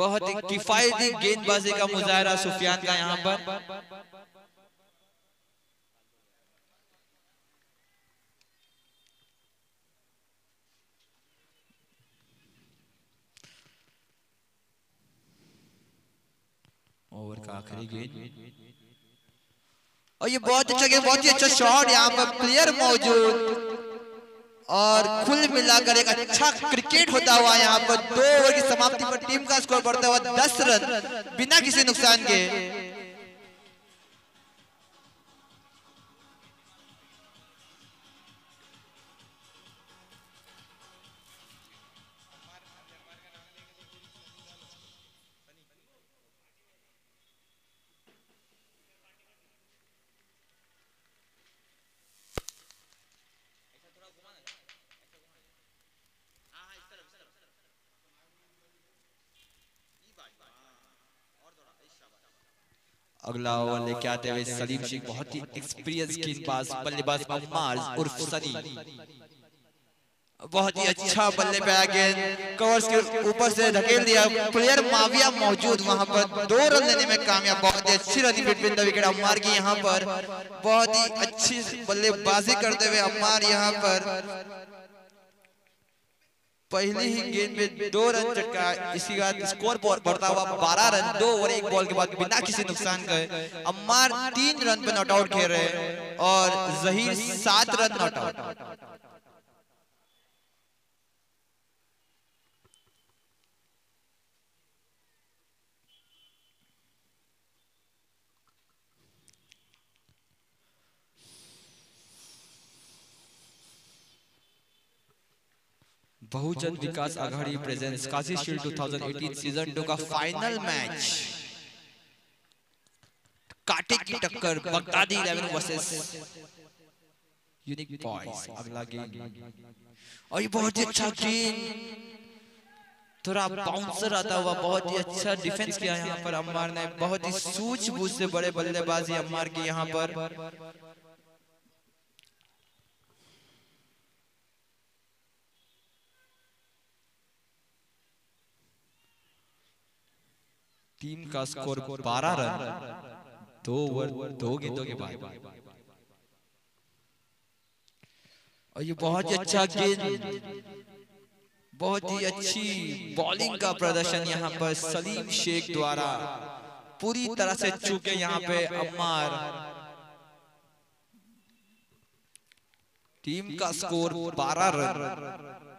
बहुत ही किफायती गेंदबाजी का मुजाहरा सुफियान का यहाँ पर। ओवर का आखिरी गेंद। और ये बहुत अच्छा गेंद बहुत ही अच्छा शॉट यहाँ पर प्लेयर मौजूद। और कुल मिलाकर एक अच्छा क्रिकेट होता हुआ यहाँ पर दो ओवर की समाप्ति पर टीम का स्कोर बढ़ता हुआ दस रन, बिना किसी नुकसान के। अगला ओवर लेके आते हुए सलीम शेख, बहुत ही एक्सपीरियंस गेंदबाज बल्लेबाज उर्फ़ सनी बहुत ही अच्छा बल्ले पे कवर्स के ऊपर से धकेल दिया। प्लेयर माविया मौजूद वहाँ पर। दो रन लेने में कामयाब, बहुत ही अच्छी running between the wicket Ammar की यहाँ पर। बहुत ही अच्छी बल्लेबाजी करते हुए अम्मार यहाँ पर। पहली ही गेंद में दो रन चटका इसी बाद स्कोर बढ़ता हुआ बारह रन दो ओवर एक बॉल के बाद बिना किसी नुकसान के। अम्मार तीन रन पे नॉट आउट खेल रहे हैं और जहीर सात run not out Bahujan Vikas Aghadi presents Kashi shield 2018 season 2 का फाइनल मैच काटे की टक्कर बगदादी 11 वर्सेस यूनिक बॉयज़ अगला गेम और ये बहुत ही अच्छा गेम थोड़ा बाउंसर आता हुआ बहुत ही अच्छा डिफेंस किया यहाँ पर अम्मार ने. बहुत ही सूझबूझ से बड़े बल्लेबाजी अम्मार की यहाँ पर. टीम का स्कोर 12 रन दो ओवर दो गेंदों के बाद। और ये बहुत ही अच्छा गेंद बहुत ही अच्छी बॉलिंग का प्रदर्शन यहाँ पर सलीम शेख द्वारा। पूरी तरह से चूके यहाँ पे अम्मार टीम का स्कोर 12 रन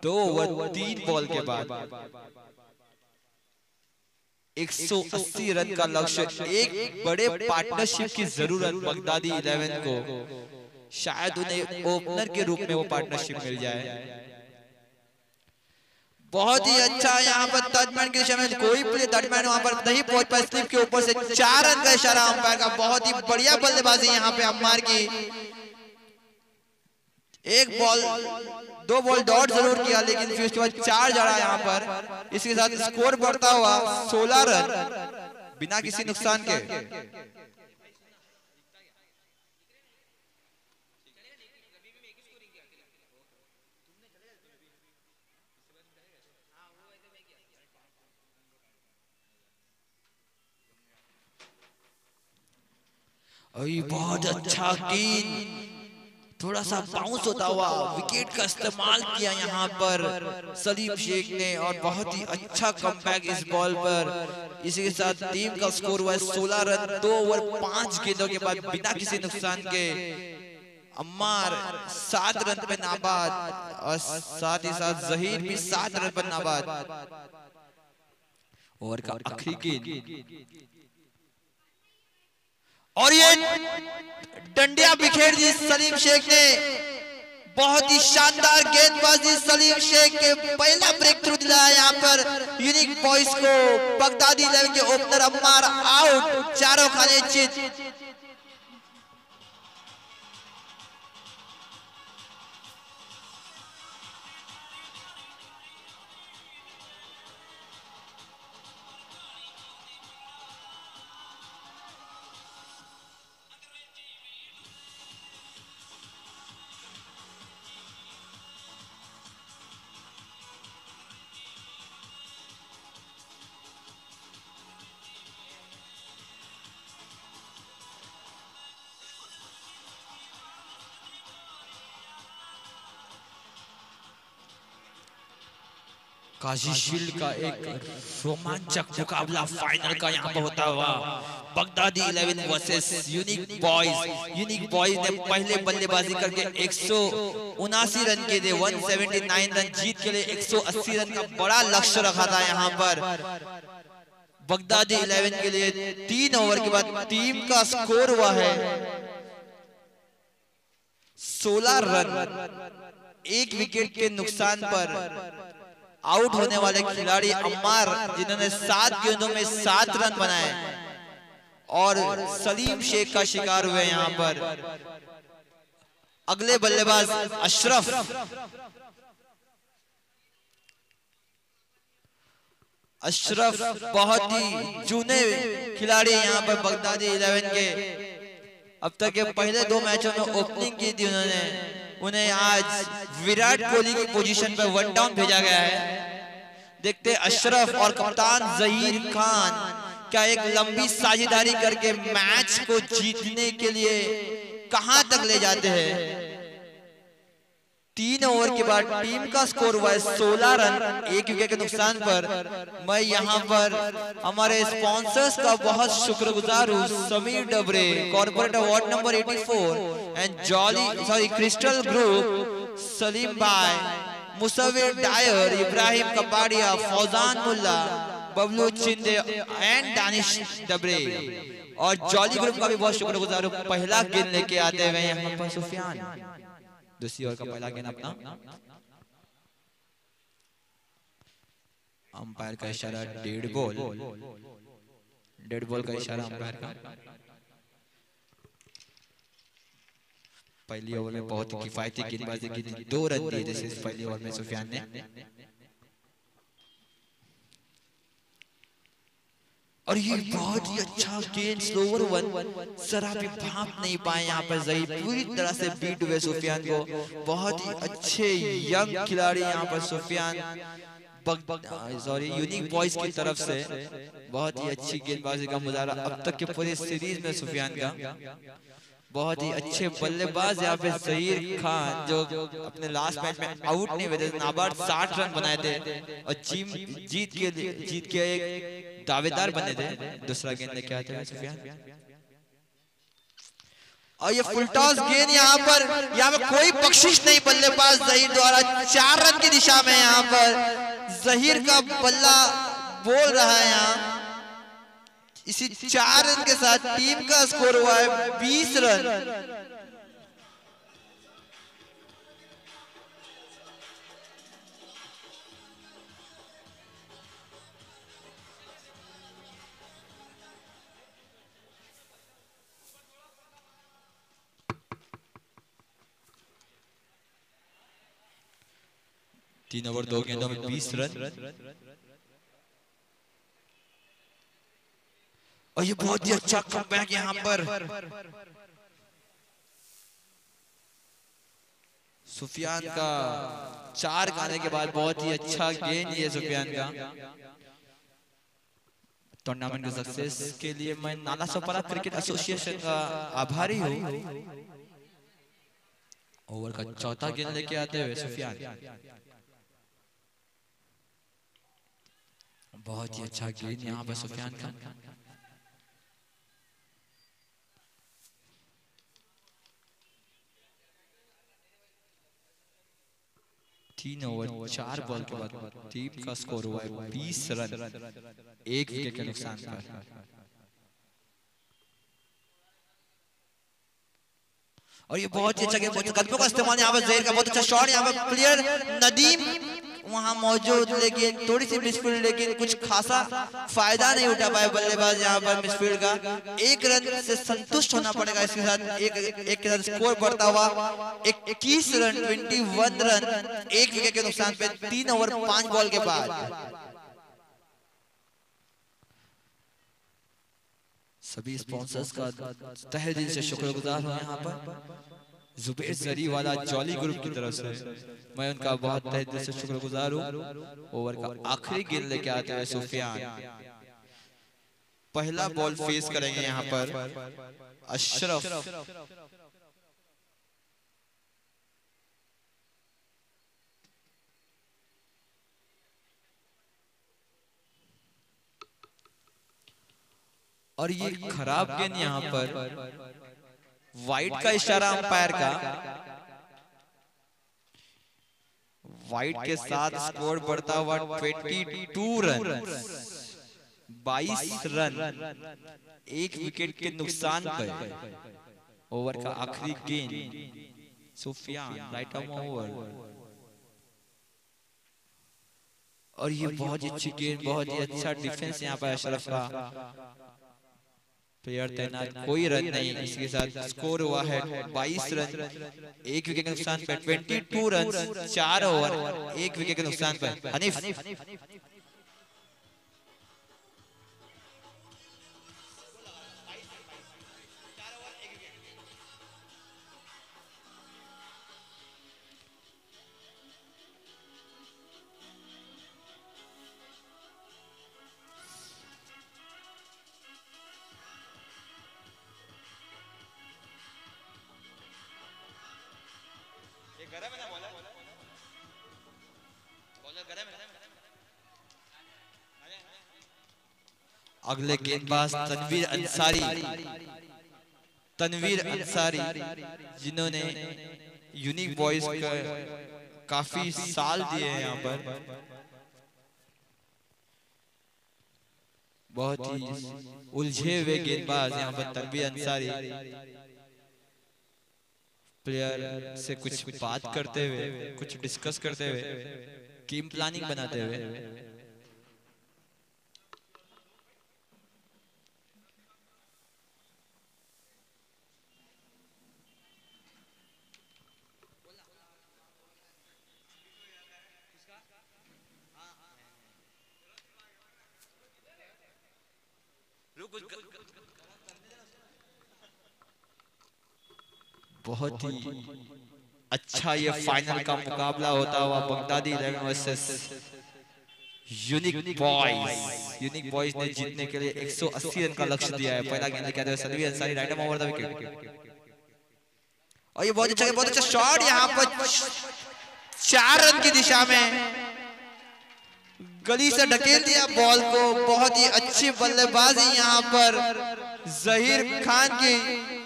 दो ओवर तीन बॉल के बाद। 180 रन का लक्ष्य एक बड़े पार्टनरशिप की ज़रूरत बगदादी 11 को। शायद उन्हें ओपनर के रूप में वो पार्टनरशिप मिल जाए। बहुत ही अच्छा यहाँ पर तजमैन के दिशा में कोई प्ले तजमैन वहाँ पर नहीं पहुँच पाए स्लिप के ऊपर से चार रन का इशारा अंपायर का। बहुत ही बढ़िया बल्लेबाजी यहाँ पे अम्मार की। एक बॉल दो बॉल डॉट ज़रूर किया लेकिन फिर उसके बाद चार जड़ा यहाँ पर। इसके साथ स्कोर बढ़ता हुआ सोलह रन। बिना किसी नुकसान के। बहुत अच्छा गेंद थोड़ा सा बाउंस होता हुआ विकेट का इस्तेमाल किया यहाँ पर सलीम शेख ने और बहुत ही अच्छा कमबैक इस बॉल पर। इसी के साथ टीम का स्कोर हुआ सोलह रन दो ओवर पाँच गेंदों के बाद बिना किसी नुकसान के अम्मार सात रन पे नाबाद और साथ ही साथ जहीर भी सात रन पर नाबाद। ओवर का आखिरी गेंद। और ये डंडिया बिखेर दी सलीम शेख ने। बहुत ही शानदार गेंदबाजी सलीम शेख के पहला ब्रेक थ्रू दिलाया यहाँ पर। यूनिक बॉयज़ को बगदादी लेवल के ओपनर अम्मार आउट चारों खाने चित काशी शील्ड का एक रोमांचक मुकाबला फाइनल का यहाँ पे होता हुआ Baghdadi 11 versus unique boys unique boys ने पहले बल्लेबाजी करके एक रन के लिए 179 रन जीत के लिए 180 रन का बड़ा लक्ष्य रखा था यहाँ पर बगदादी 11 के लिए तीन ओवर के बाद टीम का स्कोर हुआ है 16 रन, एक विकेट के नुकसान पर आउट होने वाले खिलाड़ी अम्मार जिन्होंने सात गेंदों में सात रन बनाए। और सलीम शेख का शिकार हुए यहाँ पर। अगले बल्लेबाज अशरफ। अशरफ। बहुत ही जूने खिलाड़ी यहाँ पर बगदादी इलेवन के। अब तक के पहले दो मैचों में ओपनिंग की थी उन्होंने। उन्हें आज विराट कोहली की पोजीशन पर वन डाउन भेजा गया है। देखते अशरफ और कप्तान जहीर खान क्या एक लंबी साझेदारी करके मैच को जीतने के लिए कहाँ तक ले जाते हैं? तीन ओवर के बाद टीम का स्कोर हुआ है सोलह रन एक विकेट के नुकसान पर। मैं यहाँ पर हमारे स्पॉन्सर्स का बहुत शुक्रगुजार हूँ Sameer Dabre corporate award number 84 and jolly sorry crystal group Salim bye Musavvir Dyer Ibrahim Kapadia Fauzan Mulla Bablu Chinde and Danish Dabre. और जॉली ग्रुप का भी बहुत शुक्रगुजार हूँ पहला गेंद लेके आते हुए यहाँ पर सुफियान। दूसरी ओवर का पहला गेंद अपना अंपायर का इशारा डेड बॉल डेड बॉल का इशारा अंपायर का पहली ओवर में बहुत किफायती गेंदबाजी की थी दो रन दिए जैसे पहली ओवर में सुफियान ने और ये बहुत ही अच्छा गेंद स्लोवर वन सर आप भाप नहीं पाए यहाँ पर जही पूरी तरह से बीट हुए सुफियान को। बहुत ही अच्छे यंग खिलाड़ी यहाँ पर सुफियान। सॉरी यूनिक बॉयज़ की तरफ़ से बहुत ही अच्छी गेंदबाजी का मुजाहरा अब तक के पूरे सीरीज़ में सुफियान का। बहुत ही अच्छे बल्लेबाज यहाँ पे जहीर खान जो अपने लास्ट मैच में आउट नहीं हुए थे नाबार्ड साठ रन बनाए थे। और जीत के जीत के एक दावेदार बने थे। दूसरा गेंद लेके आते हैं सुफियान। और ये फुल टॉस गेंद यहाँ पर यहाँ पर कोई बख्शिश नहीं बल्लेबाज जहीर द्वारा। चार रन की दिशा में यहाँ पर जहीर का बल्ला बोल रहा है यहाँ। इसी चार रन के साथ टीम का स्कोर हुआ है बीस रन। तीन ओवर दो गेंदों में बीस रन। और ये बहुत ही अच्छा कमबैक यहाँ पर। सुफियान का चार गाने के बाद बहुत ही अच्छा गेंद ये सुफियान का। टूर्नामेंट के सक्सेस के लिए मैं नाला सपरा क्रिकेट एसोसिएशन का आभारी हूँ। ओवर का चौथा गेंद लेके आते हुए सुफियान। बहुत ही अच्छा गेंद यहाँ पर सुफियान खान तीन ओवर चार बॉल के बाद टीम का स्कोर हुआ है बीस रन। एक विकेट के नुकसान पर और ये बहुत ही अच्छा गेम कदमों का इस्तेमाल यहाँ पर जहीर का बहुत अच्छा शॉट यहाँ पर प्लेयर नदीम वहाँ मौजूद, लेकिन थोड़ी सी मिसफील्ड लेकिन कुछ खासा फ़ायदा नहीं उठा पाए बल्लेबाज यहाँ पर मिसफील्ड का। एक रन से संतुष्ट होना पड़ेगा इसके साथ। एक एक साथ स्कोर बढ़ता हुआ इक्कीस रन ट्वेंटी वन रन, एक विकेट के नुकसान पे तीन ओवर पाँच बॉल के बाद। सभी स्पॉन्सर्स का तहे दिल से शुक्रगुजार हूँ यहाँ पर। जुबेर जरी वाला जॉली ग्रुप की तरफ़ से मैं उनका बहुत तहे दिल से शुक्रगुजार हूँ। ओवर का आखिरी गेंद लेके आते हैं सुफियान। पहला बॉल फेस करेंगे यहाँ पर। अशरफ। और ये खराब गेंद यहाँ पर। वाइट का इशारा अंपायर का। वाइट के साथ स्कोर बढ़ता हुआ 22 रन 22 रन। एक विकेट के नुकसान पर ओवर का आखिरी गेंद। सुफियान राइट आर्म ओवर और ये बहुत ही अच्छी गेंद बहुत ही अच्छा डिफेंस यहाँ पर अशरफ का। प्लेयर तैनात कोई रन नहीं इसके साथ स्कोर हुआ है 22 रन। एक विकेट के नुकसान पर 22 रन चार ओवर एक विकेट के नुकसान पर। हनीफ। अगले गेंदबाज तनवीर अंसारी। तनवीर अंसारी जिन्होंने यूनिक बॉयज़ का काफ़ी साल दिए हैं यहाँ पर। बहुत ही उलझे हुए गेंदबाज यहाँ पर तनवीर अंसारी। प्लेयर से कुछ बात करते हुए कुछ डिस्कस करते हुए टीम प्लानिंग बनाते हुए। बहुत ही अच्छा ये फाइनल का मुकाबला होता हुआ Baghdadi eleven versus unique boys unique boys ने जीतने के लिए 180 रन का लक्ष्य दिया है। पहला गेंद कहते हुए Sanvi Ansari right over the wicket और ये बहुत अच्छा बहुत अच्छा शॉट यहाँ पर चार रन की दिशा में। गली से ढकेल दिया बॉल को। बहुत ही अच्छी बल्लेबाजी यहाँ पर। जहीर खान की।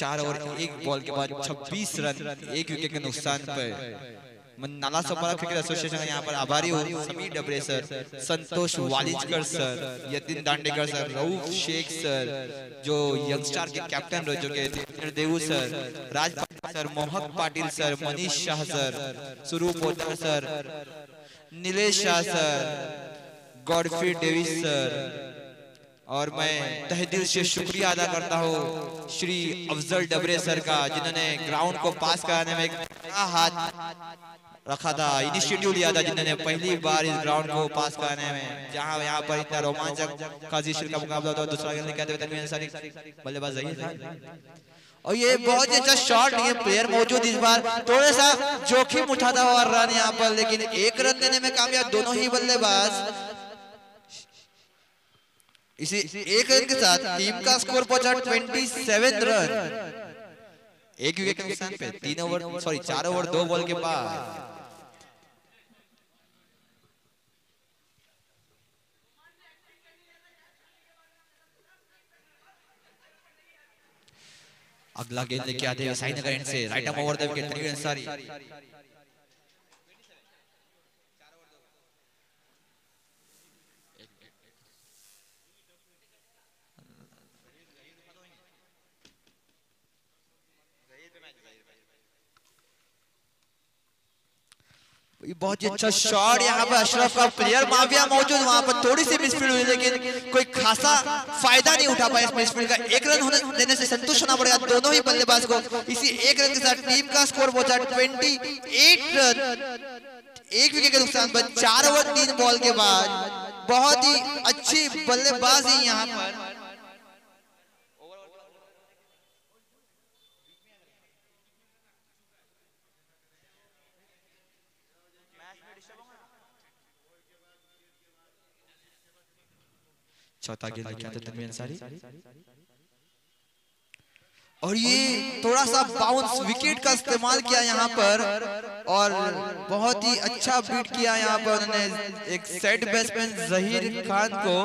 चार ओवर एक बॉल के बाद 26 रन एक विकेट के नुकसान पर नाला सोपारा क्रिकेट एसोसिएशन का यहाँ पर आभारी हूँ Samir Dabre sir Santosh Walijkar sir Yatin Dandekar sir Rauf Shaikh sir जो यंगस्टार के कैप्टन रह चुके Devu sir Raj sir Mohak Patil sir Manish Shah sir Swaroop Podar sir Nilesh Shah sir Godfrey Davis sir और मैं तहे दिल से शुक्रिया अदा करता हूँ श्री अफजल डबरे सर का जिन्होंने ग्राउंड को पास कराने में एक बड़ा हाथ रखा था। इनिशिएटिव लिया था जिन्होंने पहली बार इस ग्राउंड को पास कराने में जहाँ यहाँ पर इतना रोमांचक काजी का मुकाबला होता दूसरा गेंद कहते हुए तनवीर बल्लेबाज जहीर खान और ये बहुत ही अच्छा शॉट ये प्लेयर मौजूद इस बार। थोड़ा सा जोखिम उठाता हुआ रन यहाँ पर लेकिन एक रन देने में कामयाब दोनों ही बल्लेबाज। इसी एक रन के साथ टीम का स्कोर पहुँचा 27 रन एक विकेट के नुकसान पे तीन ओवर सॉरी चार ओवर दो बॉल के बाद. अगला गेंद लेके आते हैं साईनगर एंड से right arm over the wicket Tanveer Ansari ये बहुत ही अच्छा शॉट यहाँ पर अशरफ का प्लेयर माविया मौजूद वहाँ पर थोड़ी सी मिसफील्ड हुई लेकिन कोई खासा फ़ायदा नहीं उठा पाया इस मिसफील्ड का। एक रन होने देने से संतुष्ट होना पड़ेगा दोनों ही बल्लेबाज को। इसी एक रन के साथ टीम का स्कोर पहुँचा 28 रन। एक विकेट के नुकसान पर चार ओवर तीन बॉल के बाद। बहुत ही अच्छी बल्लेबाजी यहाँ पर। चौथा गेंद आते हैं तनवीर अंसारी और ये थोड़ा सा बाउंस विकेट का इस्तेमाल किया यहाँ पर और बहुत ही अच्छा बीट किया यहाँ पर उन्होंने एक सेट बैट्समैन जहीर खान को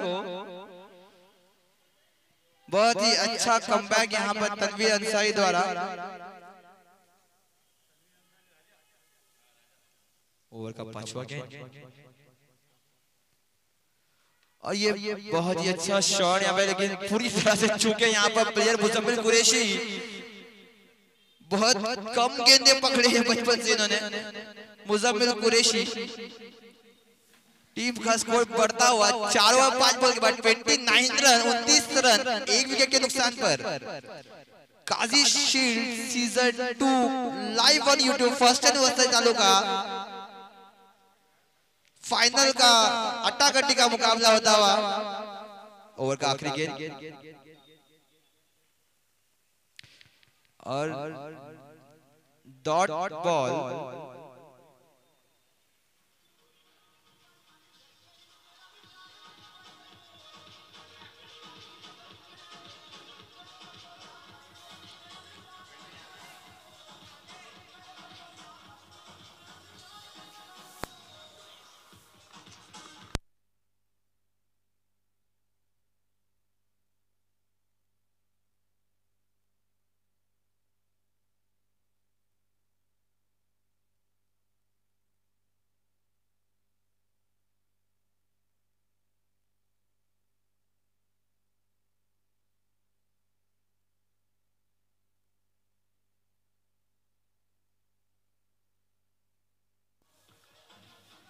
बहुत ही अच्छा कमबैक यहाँ पर तनवीर अंसारी द्वारा। ओवर का पांचवा गेंद। और ये बहुत ही अच्छा शॉट यहाँ पे, लेकिन पूरी तरह से चूके यहाँ पर प्लेयर मुजम्मिल कुरैशी। बहुत कम गेंदे पकड़े हैं बचपन से इन्होंने। मुजम्मिल कुरैशी। टीम का स्कोर बढ़ता हुआ चारों और पाँच बॉल के बाद 29 रन 29 रन, एक विकेट के नुकसान पर। Kazi shield season two live on YouTube first and worst taluka final का अट्टा कट्टी का मुकाबला होता हुआ। ओवर का आखिरी गेंद। और डॉट बॉल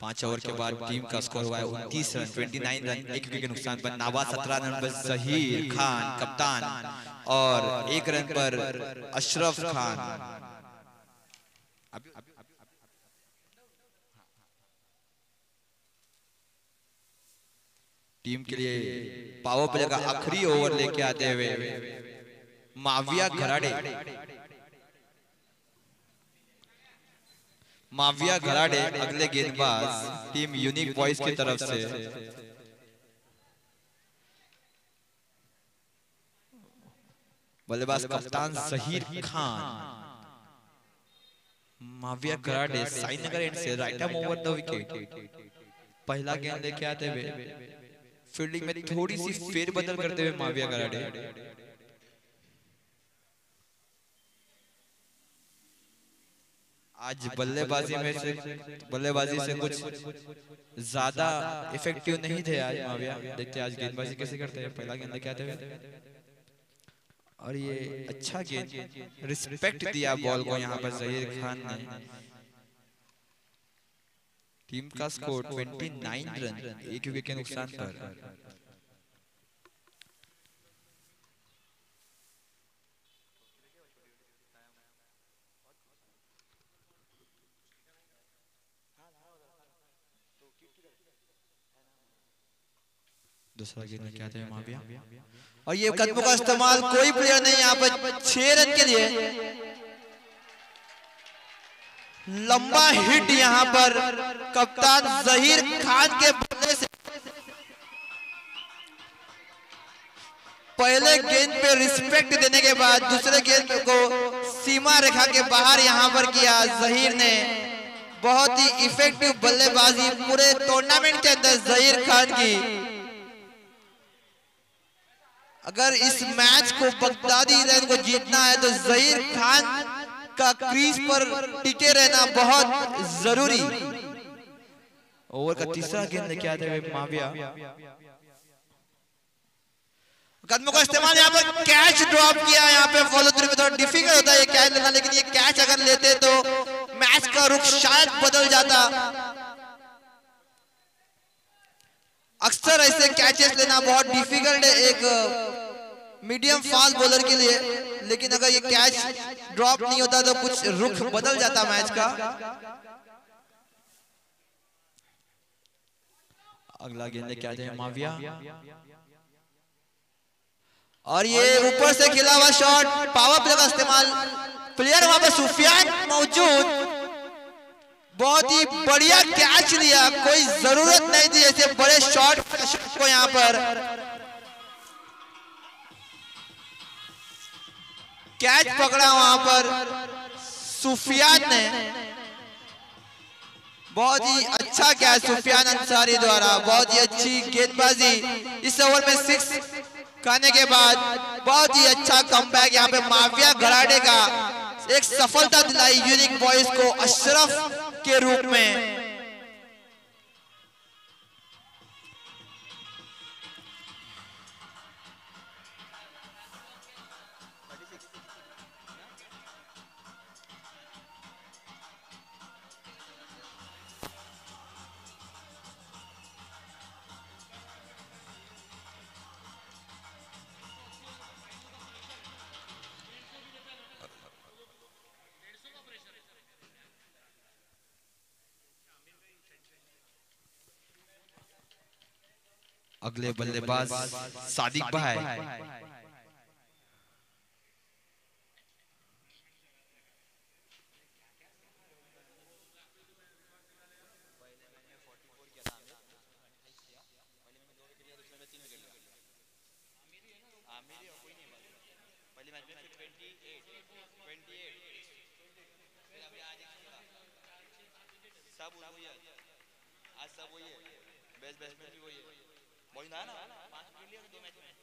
पाँच ओवर के बाद टीम का स्कोर हुआ है उनतीस रन 29 रन, एक विकेट नुकसान पर नावा सत्रह रन पर जहीर खान, कप्तान, और एक रन पर अशरफ खान। टीम के लिए पावर प्ले का आखिरी ओवर लेके आते हुए माविया घराड़े माविया घराड़े अगले गेंदबाज टीम यूनिक बॉयज़ की तरफ़ से। बल्लेबाज कप्तान जहीर खान। माविया घराड़े साईनगर एंड से right arm over the wicket पहला गेंद लेके आते हुए। फील्डिंग में थोड़ी सी फेरबदल करते हुए माविया घराड़े। आज बल्लेबाजी में से बल्लेबाजी से कुछ ज़्यादा इफ़ेक्टिव नहीं थे आज माविया। देखते आज गेंदबाजी कैसे करते हैं। पहला गेंद आते हुए और ये अच्छा गेंद। रिस्पेक्ट दिया बॉल को यहाँ पर जहीर खान ने। टीम का स्कोर 29 रन। एक विकेट के नुकसान पर। दूसरा गेंद क्या थे माविया और ये कदमों का इस्तेमाल कोई प्लेयर नहीं यहाँ पर छह रन के लिए। लंबा हिट यहाँ पर कप्तान जहीर खान के बल्ले से। पहले गेंद पे रिस्पेक्ट देने के बाद दूसरे गेंद को सीमा रेखा के बाहर यहाँ पर किया जहीर ने। बहुत ही इफ़ेक्टिव बल्लेबाजी पूरे टूर्नामेंट के अंदर जहीर खान की। अगर इस मैच को बगदादी रन को जीतना है तो जहीर खान का क्रीज पर टिके रहना बहुत ज़रूरी। ओवर का तीसरा गेंद आते हुए माविया। कदमों का इस्तेमाल यहाँ पर कैच ड्रॉप किया यहाँ पे फॉलो थ्रू में थोड़ा डिफ़िकल्ट होता है ये कैच लेना लेकिन ये कैच अगर लेते तो मैच का रुख शायद बदल जाता। अक्सर ऐसे कैचेस लेना बहुत डिफ़िकल्ट है एक मीडियम फास्ट बॉलर के लिए, लेकिन अगर ये कैच ड्रॉप नहीं होता तो कुछ रुख बदल जाता मैच का। अगला गेंद आते हैं माविया और ये ऊपर से खिला हुआ शॉट पावर प्ले का इस्तेमाल। प्लेयर वहाँ पर सुफियान मौजूद। बहुत ही बढ़िया कैच लिया, कोई ज़रूरत नहीं थी ऐसे बड़े शॉट को यहाँ पर। कैच पकड़ा वहाँ पर। सुफियान ने। बहुत ही अच्छा कैच सुफियान अंसारी द्वारा। बहुत ही अच्छी गेंदबाजी। इस ओवर में सिक्स करने के बाद बहुत ही अच्छा कमबैक यहाँ पे माफिया घराटे का एक सफलता दिलाई यूनिक बॉयज़ को अशरफ के रूप में। अगले बल्लेबाज सादिक भाई। सब वही है आज सब वही है। बेस्ट बैट्समैन भी वही है। पॉइंट आया ना। पाँच मिलियन दो मैच में।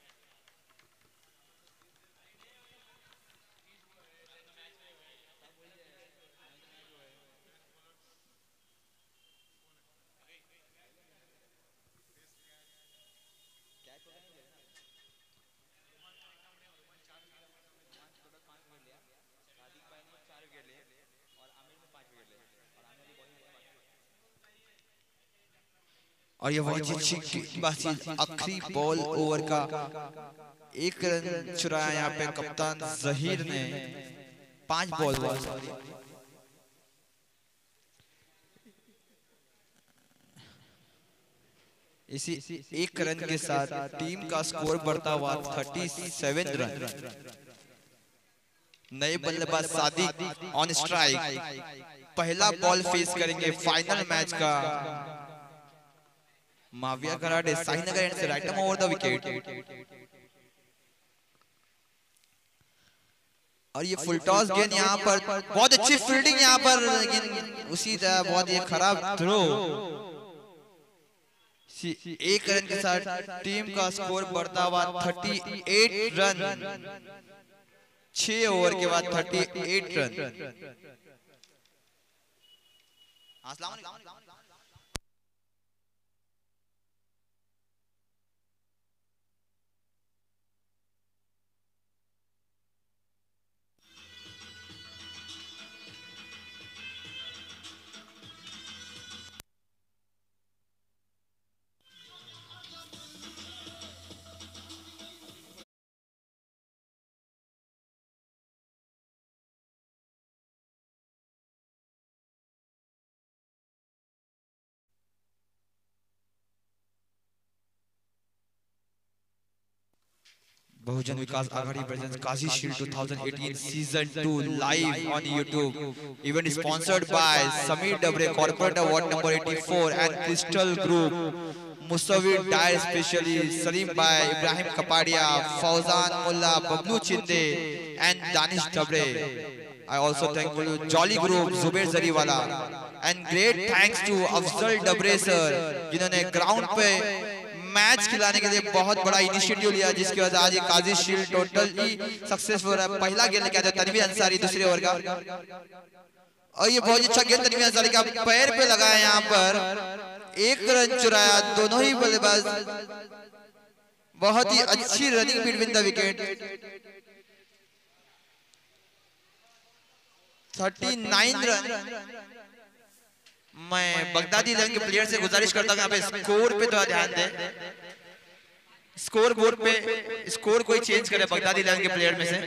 क्या और ये बहुत अच्छी आखिरी बॉल ओवर का एक रन चुराया यहाँ पे कप्तान जहीर ने। पाँच बॉल इसी एक रन के साथ टीम का स्कोर बढ़ता हुआ 37 रन। नए बल्लेबाज सादिक ऑन स्ट्राइक पहला बॉल फेस करेंगे फाइनल मैच का माविया कराडे साईनगर एंड से राइट ओवर द विकेट। और ये फुल टॉस गेंद यहाँ पर बहुत अच्छी फील्डिंग यहाँ पर लेकिन उसी तरह बहुत ही खराब थ्रो एक रन के साथ टीम का स्कोर बढ़ता हुआ 38 रन। छह ओवर के बाद 38 रन। अस्सलाम वालेकुम Bahujan Vikas Aghadi presents Kashi shield 2018 season 2 live on YouTube. Event sponsored by Sameer Dabre corporate award number 84 and crystal group Musavvir Dyer specially Salim भाई Ibrahim Kapadia Fauzan Mulla Bablu Chinde and Danish Dabre I also thankful to Jolly Group, Zubair Zariwala. And great thanks to Afzal Dabre sir जिन्होंने ग्राउंड पे मैच खिलाने के लिए बहुत बड़ा इनिशिएटिव लिया, जिसकी वजह आज काजी शील्ड टोटल ही सक्सेसफुल रहा पहला गेंद लेके आया तनवी अंसारी, दूसरे ओवर का। और ये बहुत अच्छा गेंद तनवी अंसारी का पैर पे लगाया यहाँ पर। एक रन चुराया, दोनों ही बल्लेबाज। बहुत ही अच्छी running between the wicket thirty nine run. मैं बगदादी इलेवन के प्लेयर से गुजारिश करता हूँ यहाँ पे स्कोर पे थोड़ा ध्यान दें। स्कोर बोर्ड पे स्कोर कोई चेंज करे बगदादी इलेवन के प्लेयर में से।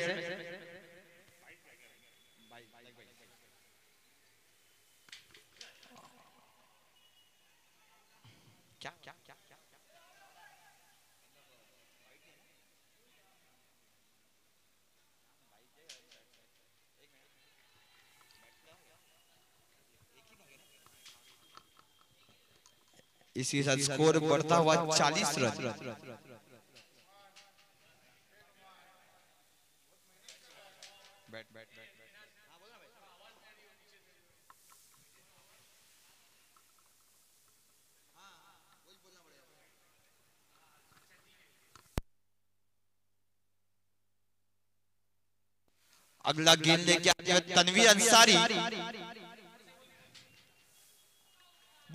इसी साथ स्कोर बढ़ता हुआ चालीस रन। अगला गेंद लेके आते हैं तनवीर अंसारी।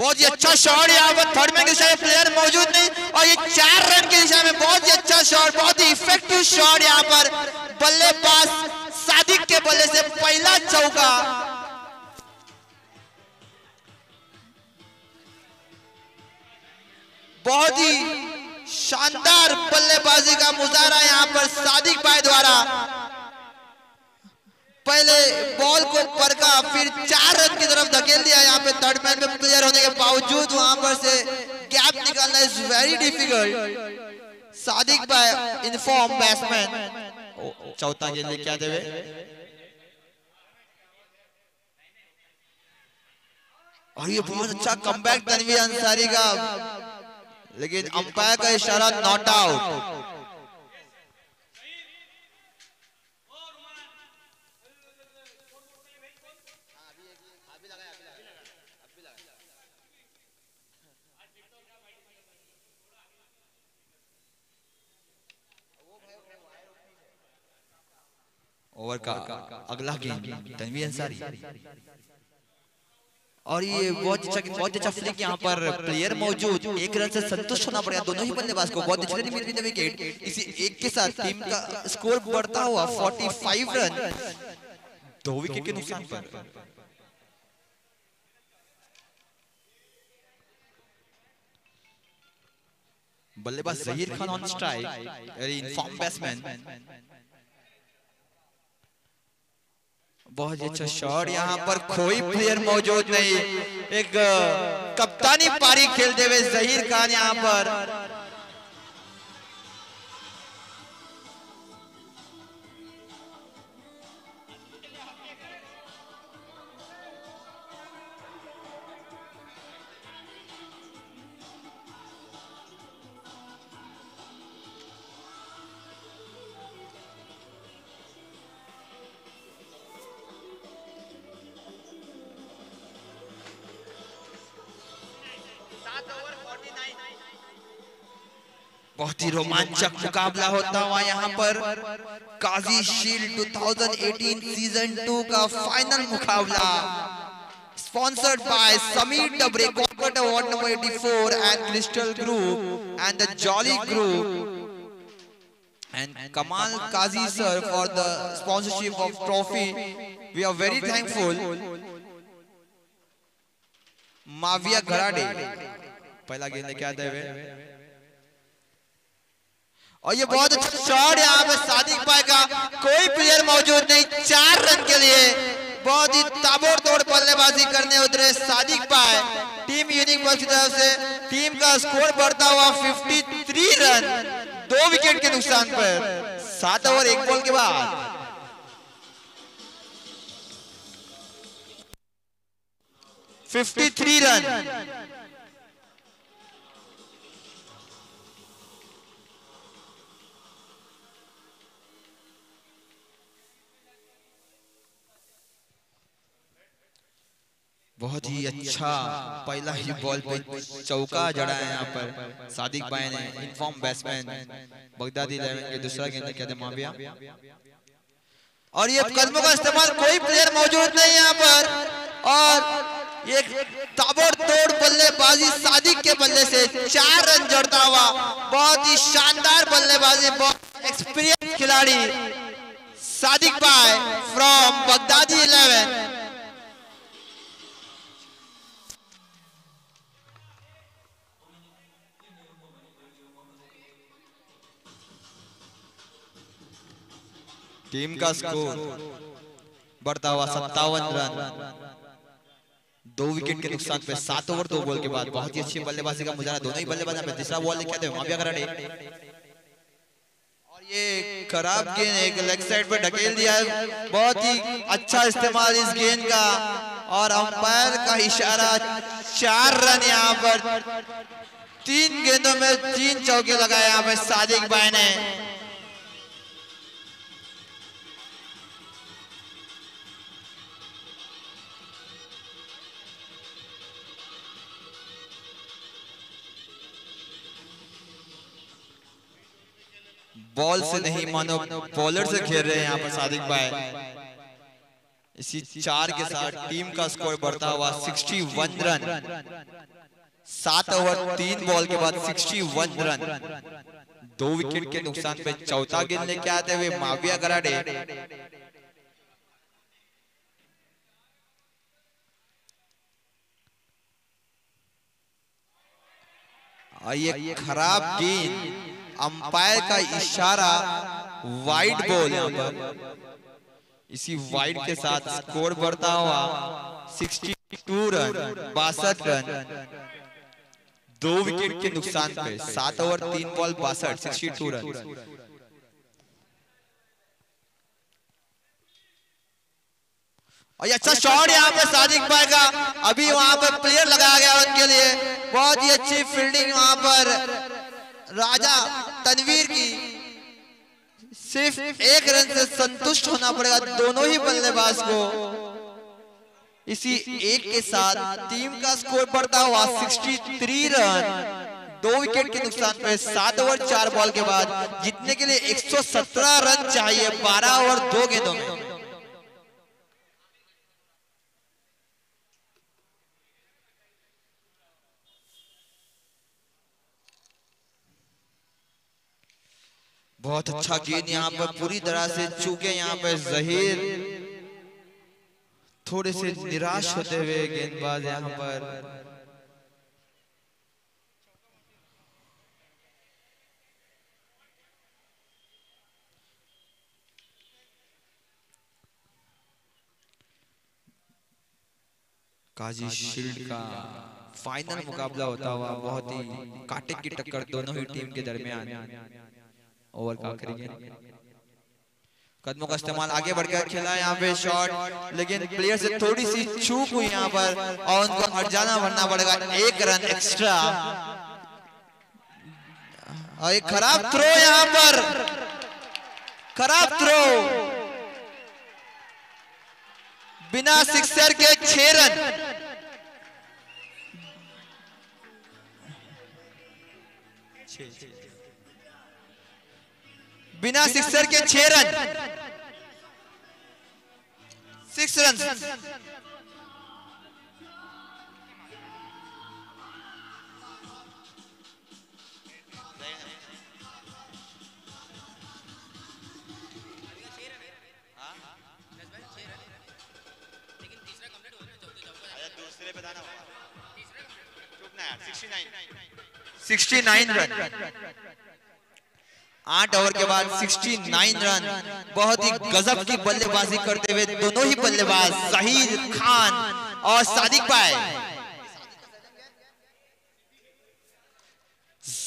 बहुत ही अच्छा शॉट यहाँ पर थर्ड की दिशा में प्लेयर मौजूद नहीं। और ये चार रन की दिशा में बहुत ही अच्छा शॉट बहुत ही इफ़ेक्टिव शॉट यहाँ पर। बल्लेबाज सादिक के बल्ले से पहला चौका। बहुत ही शानदार बल्लेबाजी का मुजाहरा यहाँ पर सादिक भाई द्वारा। पहले बॉल को परका, फिर चार रन की तरफ़ धकेल दिया यहाँ पे थर्ड मैन में प्लेयर होने के बावजूद वहाँ पर से गैप निकालना इज़ वेरी डिफ़िकल्ट सादिक भाई इनफॉर्म बैट्समैन चौथा गेंद आते हुए। और ये बहुत अच्छा कमबैक तनवीर अंसारी का। लेकिन अंपायर का इशारा नॉट आउट ओवर का अगला गेम तनवीर अंसारी और ये बहुत अच्छा बहुत अच्छा फ्लिक यहाँ पर प्लेयर मौजूद। एक रन से संतुष्ट होना पड़ेगा। दोनों ही बल्लेबाज को। बहुत अच्छी विकेट इसी एक के साथ टीम का स्कोर बढ़ता हुआ 45 रन। दो विकेट के नुकसान पर। बल्लेबाज Zaheer Khan on strike very in form batsman बहुत अच्छा शॉट यहाँ पर कोई प्लेयर मौजूद नहीं। एक कप्तानी पारी खेलते हुए जहीर खान यहाँ पर। रोमांचक मुकाबला होता हुआ यहाँ पर काजी शील्ड 2018 सीज़न टू का फाइनल मुकाबला sponsored by Sameer Dabre, Corporate Award number 84 and Crystal Group and the Jolly Group and Kamal Kazi sir for the sponsorship of trophy. We are very thankful. Mavia Gharade पहला गेंद आते हुए और ये बहुत अच्छा शॉट यहाँ पे सादिक भाई का। कोई प्लेयर मौजूद नहीं चार रन के लिए बहुत ही ताबड़तोड़ बल्लेबाजी करने उतरे सादिक भाई। टीम यूनिक बॉक्स की तरफ़ से टीम का स्कोर बढ़ता हुआ 53 रन दो विकेट के नुकसान पर। सात ओवर एक बॉल के बाद। Fifty three run. बहुत ही अच्छा पहला ही बॉल पे चौका जड़ा है यहाँ पर। सादिक भाई ने इनफॉर्म बैट्समैन बगदादी इलेवन के दूसरा गेंद कहते माविया और ये कदमों का इस्तेमाल कोई प्लेयर मौजूद नहीं यहाँ पर। और ये ताबड़तोड़ बल्लेबाजी सादिक के बल्ले से चार रन जड़ता हुआ बहुत ही शानदार बल्लेबाजी बहुत एक्सपीरियंस खिलाड़ी। सादिक भाई फ्रॉम बगदादी इलेवन टीम का स्कोर बढ़ता हुआ सत्तावन रन। दो विकेट के नुकसान पे सात ओवर दो बॉल के बाद बहुत ही अच्छी बल्लेबाजी का मुजाहरा। दोनों ही बल्लेबाज पे तीसरा बॉल लेके आते माविया कराडे और ये खराब गेंद एक लेग साइड पे ढकेल दिया। है बहुत ही अच्छा इस्तेमाल इस गेंद का। और अंपायर का इशारा चार रन यहाँ पर। तीन गेंदों में तीन चौके लगाए यहाँ पे सादिक भाई ने। बॉल से नहीं मानो बॉलर से खेल रहे हैं यहाँ पर सादिक भाई। इसी चार के साथ टीम का स्कोर बढ़ता हुआ 61 रन। सात ओवर तीन बॉल के बाद 61 रन। दो विकेट के नुकसान पे चौथा गेंद लेके आते हुए माविया गराडे और ये खराब गेंद। अंपायर का इशारा वाइड बॉल यहाँ पर। इसी वाइड के साथ स्कोर बढ़ता हुआ 62 रन बासठ रन दो विकेट के नुकसान पे सात ओवर तीन बॉल बासठ 62 रन और अच्छा शॉट यहाँ पे सादिक भाई का। अभी वहाँ पर प्लेयर लगाया गया उनके लिए। बहुत ही अच्छी फील्डिंग वहाँ पर। राजा तनवीर की। सिर्फ़ एक रन से संतुष्ट होना पड़ेगा दोनों ही बल्लेबाज को। इसी एक के साथ टीम का स्कोर बढ़ता हुआ 63 रन। दो विकेट के नुकसान पर सात ओवर, चार बॉल के बाद जीतने के लिए 117 रन चाहिए 12 ओवर दो गेंदों में। बहुत अच्छा गेंद अच्छा यहाँ पर पूरी तरह से चूके यहाँ पर जहीर। थोड़े से निराश होते हुए गेंदबाज यहाँ पर। काजी शील्ड का फाइनल मुकाबला होता हुआ बहुत ही काटे की टक्कर दोनों ही टीम के दरमियान। ओवर का आखिरी गेंद कदमों का इस्तेमाल आगे बढ़कर खेला यहाँ पे शॉट लेकिन प्लेयर से थोड़ी सी चूक हुई यहाँ पर और उनको अर्जाना भरना पड़ेगा। एक रन एक्स्ट्रा और एक खराब थ्रो यहाँ पर। खराब थ्रो बिना सिक्सर के छह रन। बिना सिक्सर के छह run. Six run. Sixty nine run. आठ ओवर के बाद 69 रन। बहुत ही गजब की बल्लेबाजी करते हुए दोनों ही बल्लेबाज जहीर खान और सादिक भाई।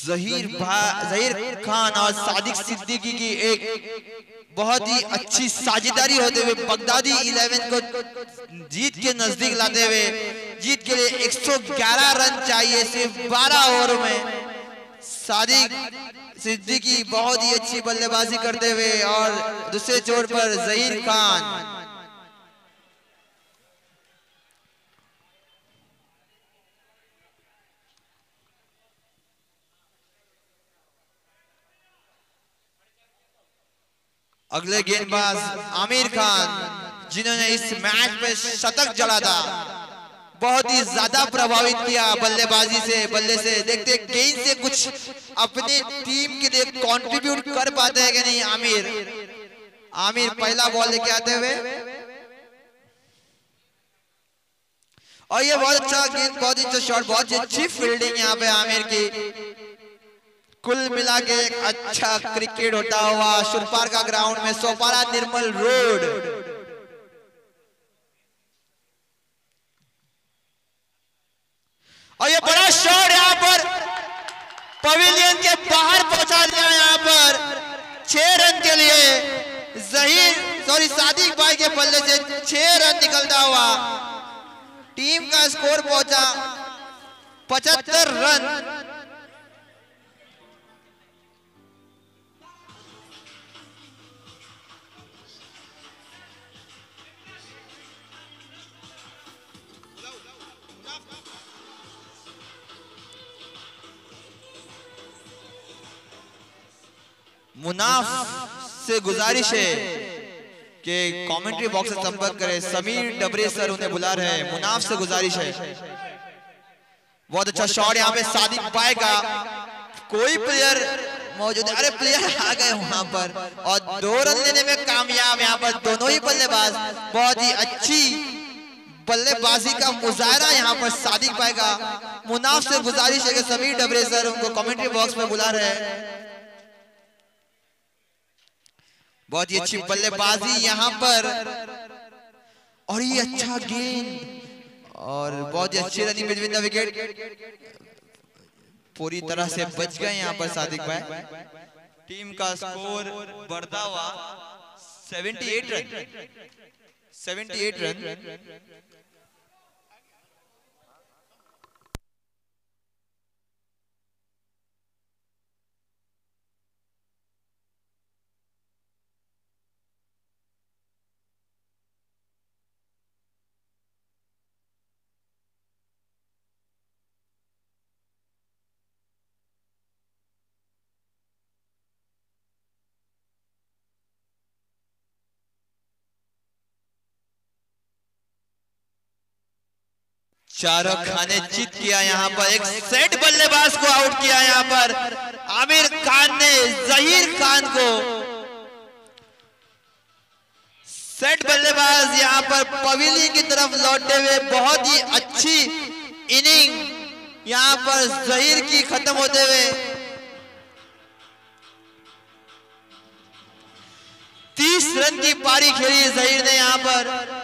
जहीर जहीर खान और सादिक सिद्दीकी की एक बहुत ही अच्छी साझेदारी होते हुए बगदादी 11 को जीत के नज़दीक लाते हुए, जीत के लिए 111 रन चाहिए सिर्फ़ 12 ओवर में। सादिक सिद्दीकी बहुत ही अच्छी बल्लेबाजी करते हुए और दूसरे छोर पर जहीर खान। अगले गेंदबाज आमिर खान, जिन्होंने इस मैच में शतक जड़ा था। बहुत ही ज़्यादा प्रभावित किया बल्लेबाजी से बल्ले से। देखते गेंद से कुछ अपने टीम के लिए कंट्रीब्यूट कर पाते हैं कि नहीं? आमिर। आमिर। पहला बॉल लेके आते हुए। और ये बहुत अच्छा गेंद बहुत ही अच्छा शॉट बहुत ही अच्छी फील्डिंग यहाँ पे आमिर की। कुल मिला के एक अच्छा क्रिकेट होता हुआ सुरपार का ग्राउंड में सोपारा निर्मल रोड। और ये बड़ा शॉट यहाँ पर। पवेलियन के बाहर पहुँचा दिया यहाँ पर। छह रन के लिए जहीर सॉरी सादिक भाई के बल्ले से छह रन निकलता हुआ टीम का स्कोर पहुँचा। पचहत्तर रन। मुनाफ से गुजारिश है कि कमेंट्री बॉक्स से संपर्क करें। समीर डबरे सर उन्हें बुला रहे हैं। मुनाफ से गुजारिश है। बहुत अच्छा शॉट यहाँ पे सादिक पाएगा कोई प्लेयर मौजूद अरे प्लेयर आ गए वहाँ पर। और दो रन लेने में कामयाब यहाँ पर दोनों ही बल्लेबाज। बहुत ही अच्छी बल्लेबाजी का मुजाहरा यहाँ पर सादिक पाएगा मुनाफ से गुजारिश है कि समीर डबरे सर उनको कमेंट्री बॉक्स में बुला रहे हैं। बहुत ही अच्छी बल्लेबाजी यहाँ पर। और ये अच्छा गेंद। और बहुत ही अच्छी रनिंग बिटवीन द विकेट पूरी तरह से बच गए यहाँ पर सादिक भाई। टीम का स्कोर बढ़ता हुआ 78 रन। 78 रन। चारों खाने जीत किया यहाँ पर। एक सेट बल्लेबाज को आउट किया यहाँ पर। आमिर खान ने जहीर खान को। सेट बल्लेबाज यहाँ पर पवेली की तरफ़ लौटते हुए बहुत ही अच्छी इनिंग यहाँ पर जहीर की खत्म होते हुए। तीस रन की पारी खेली जहीर ने यहाँ पर।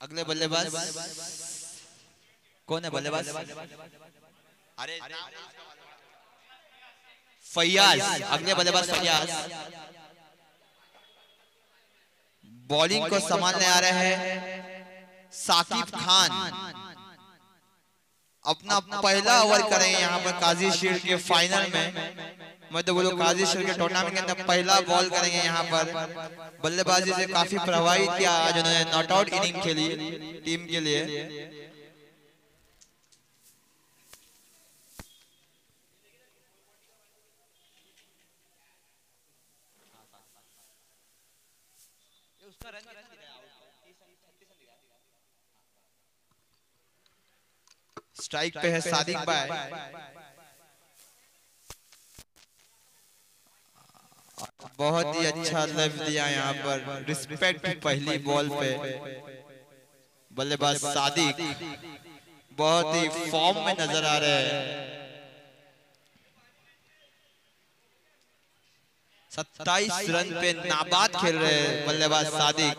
अगले बल्लेबाज? कौन है बल्लेबाज? अरे फैयाज अगले बल्लेबाज फैयाज। बॉलिंग को संभालने आ रहे हैं साकिब खान। अपना पहला ओवर करेंगे यहाँ पर काजी शील्ड के फाइनल में। मैं तो बोलूँ काजी शील्ड के टूर्नामेंट के अंदर पहला बॉल करेंगे यहाँ पर। बल्लेबाजी से काफ़ी प्रभावित किया आज उन्होंने नॉट आउट इनिंग खेली टीम के लिए स्ट्राइक पे है सादिक भाई। बहुत ही अच्छा लव दिया यहाँ पर। रिस्पेक्ट पहली बॉल पे। बल्लेबाज सादिक। बहुत ही फॉर्म में नज़र आ रहे हैं। सत्ताईस रन पे नाबाद खेल रहे हैं बल्लेबाज सादिक।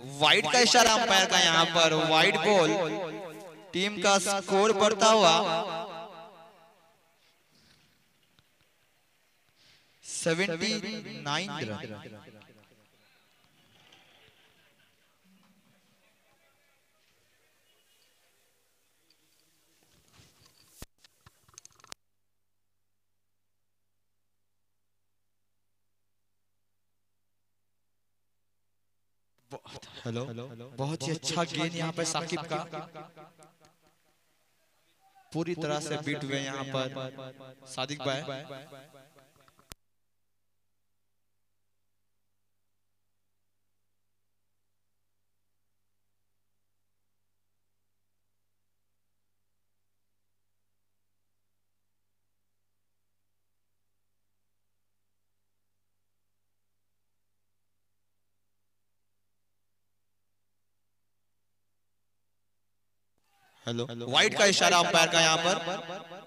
वाइट का इशारा अंपायर का यहाँ पर वाइट बॉल टीम का स्कोर बढ़ता हुआ सेवेंटी नाइन रन. हेलो बहुत ही अच्छा गेंद यहाँ पर साकिब का। पूरी तरह से बीट हुए यहाँ पर। सादिक भाई। हेलो व्हाइट का इशारा अंपायर का यहाँ पर।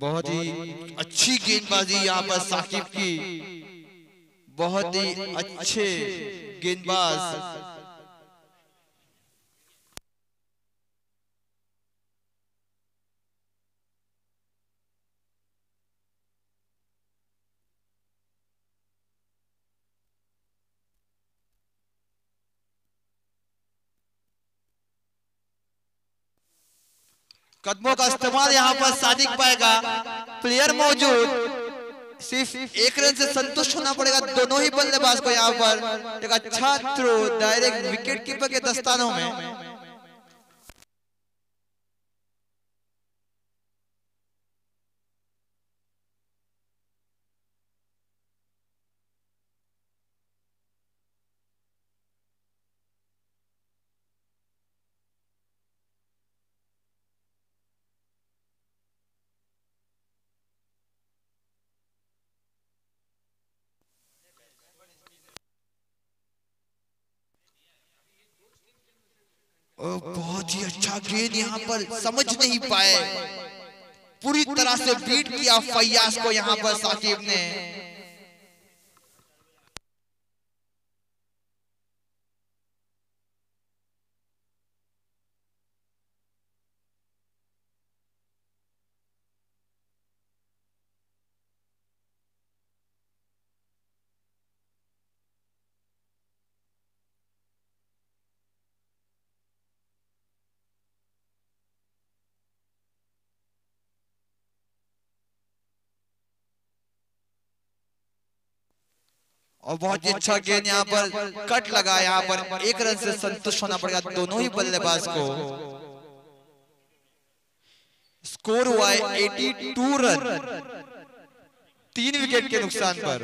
बहुत ही अच्छी गेंदबाजी यहाँ पर साकिब की। बहुत ही अच्छे गेंदबाज कदमों का इस्तेमाल यहाँ पर सादिक पाएगा। प्लेयर मौजूद। सिर्फ़ एक रन से संतुष्ट होना पड़ेगा दोनों ही बल्लेबाज को यहाँ पर। एक अच्छा थ्रो डायरेक्ट विकेट कीपर के दस्तानों में। बहुत ही अच्छा गेंद यहाँ पर समझ नहीं पाए। पूरी तरह से बीट किया फैयास को यहाँ पर साकिब ने। और बहुत ही अच्छा गेंद यहाँ पर कट लगा यहाँ पर। एक रन से संतुष्ट होना पड़ेगा दोनों ही बल्लेबाज को। स्कोर हुआ है 82 रन। तीन विकेट के नुकसान पर।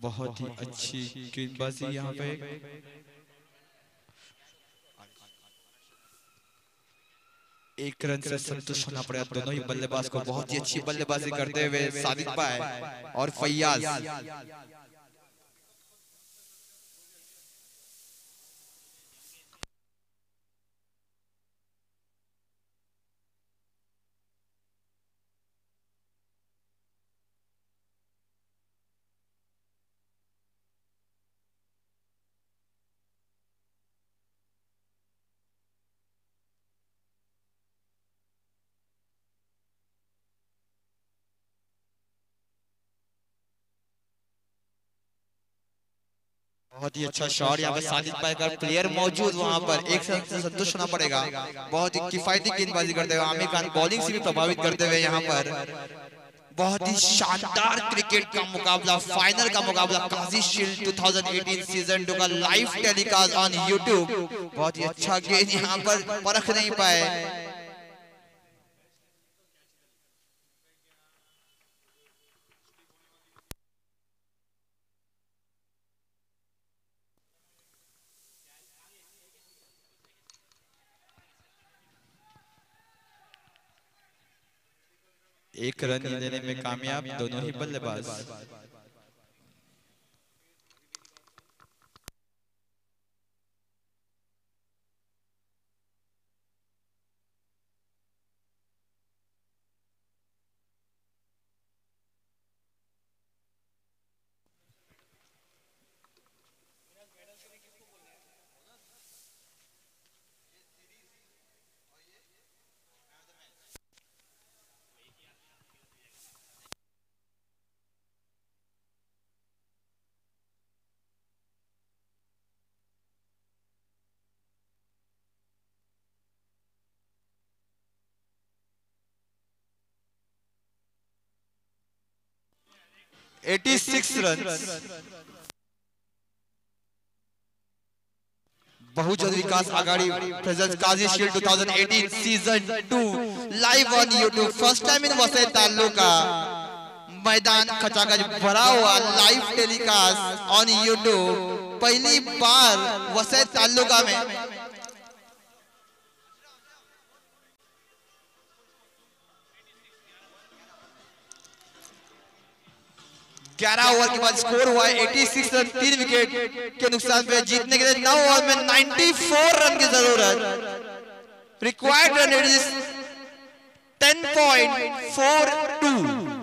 बहुत ही अच्छी गेंदबाजी यहाँ पे। एक रन से संतुष्ट होना पड़ेगा दोनों ही बल्लेबाज को। बहुत ही अच्छी बल्लेबाजी करते हुए सादिक पाए और फैयाज। बहुत ही अच्छा शॉट यहाँ पे साजिद भाई का प्लेयर मौजूद वहाँ पर। एक संतुष्ट होना पड़ेगा। बहुत ही किफायती गेंदबाजी करते हुए आमिर खान बॉलिंग से भी प्रभावित करते हुए यहाँ पर बहुत ही शानदार क्रिकेट का मुकाबला फाइनल का मुकाबला काजी शील्ड 2018 सीज़न टू का लाइव टेलीकास्ट ऑन यूट्यूब बहुत ही अच्छा गेंद यहाँ पर परख नहीं पाए। एक रन देने में कामयाब दोनों ही बल्लेबाज। Eighty six run Bahujan Vikas Aghadi present Kazi shield 2018 season 2 live on YouTube first time in Vasai taluka मैदान खचाखच भरा हुआ लाइव टेलीकास्ट ऑन यूट्यूब पहली बार वसई तालुका में ग्यारह ओवर के बाद स्कोर हुआ है 86 रन, तीन विकेट के नुकसान पे। जीतने के लिए नौ ओवर में 94 रन की ज़रूरत। रिक्वायर्ड रन इट इज़ 10.42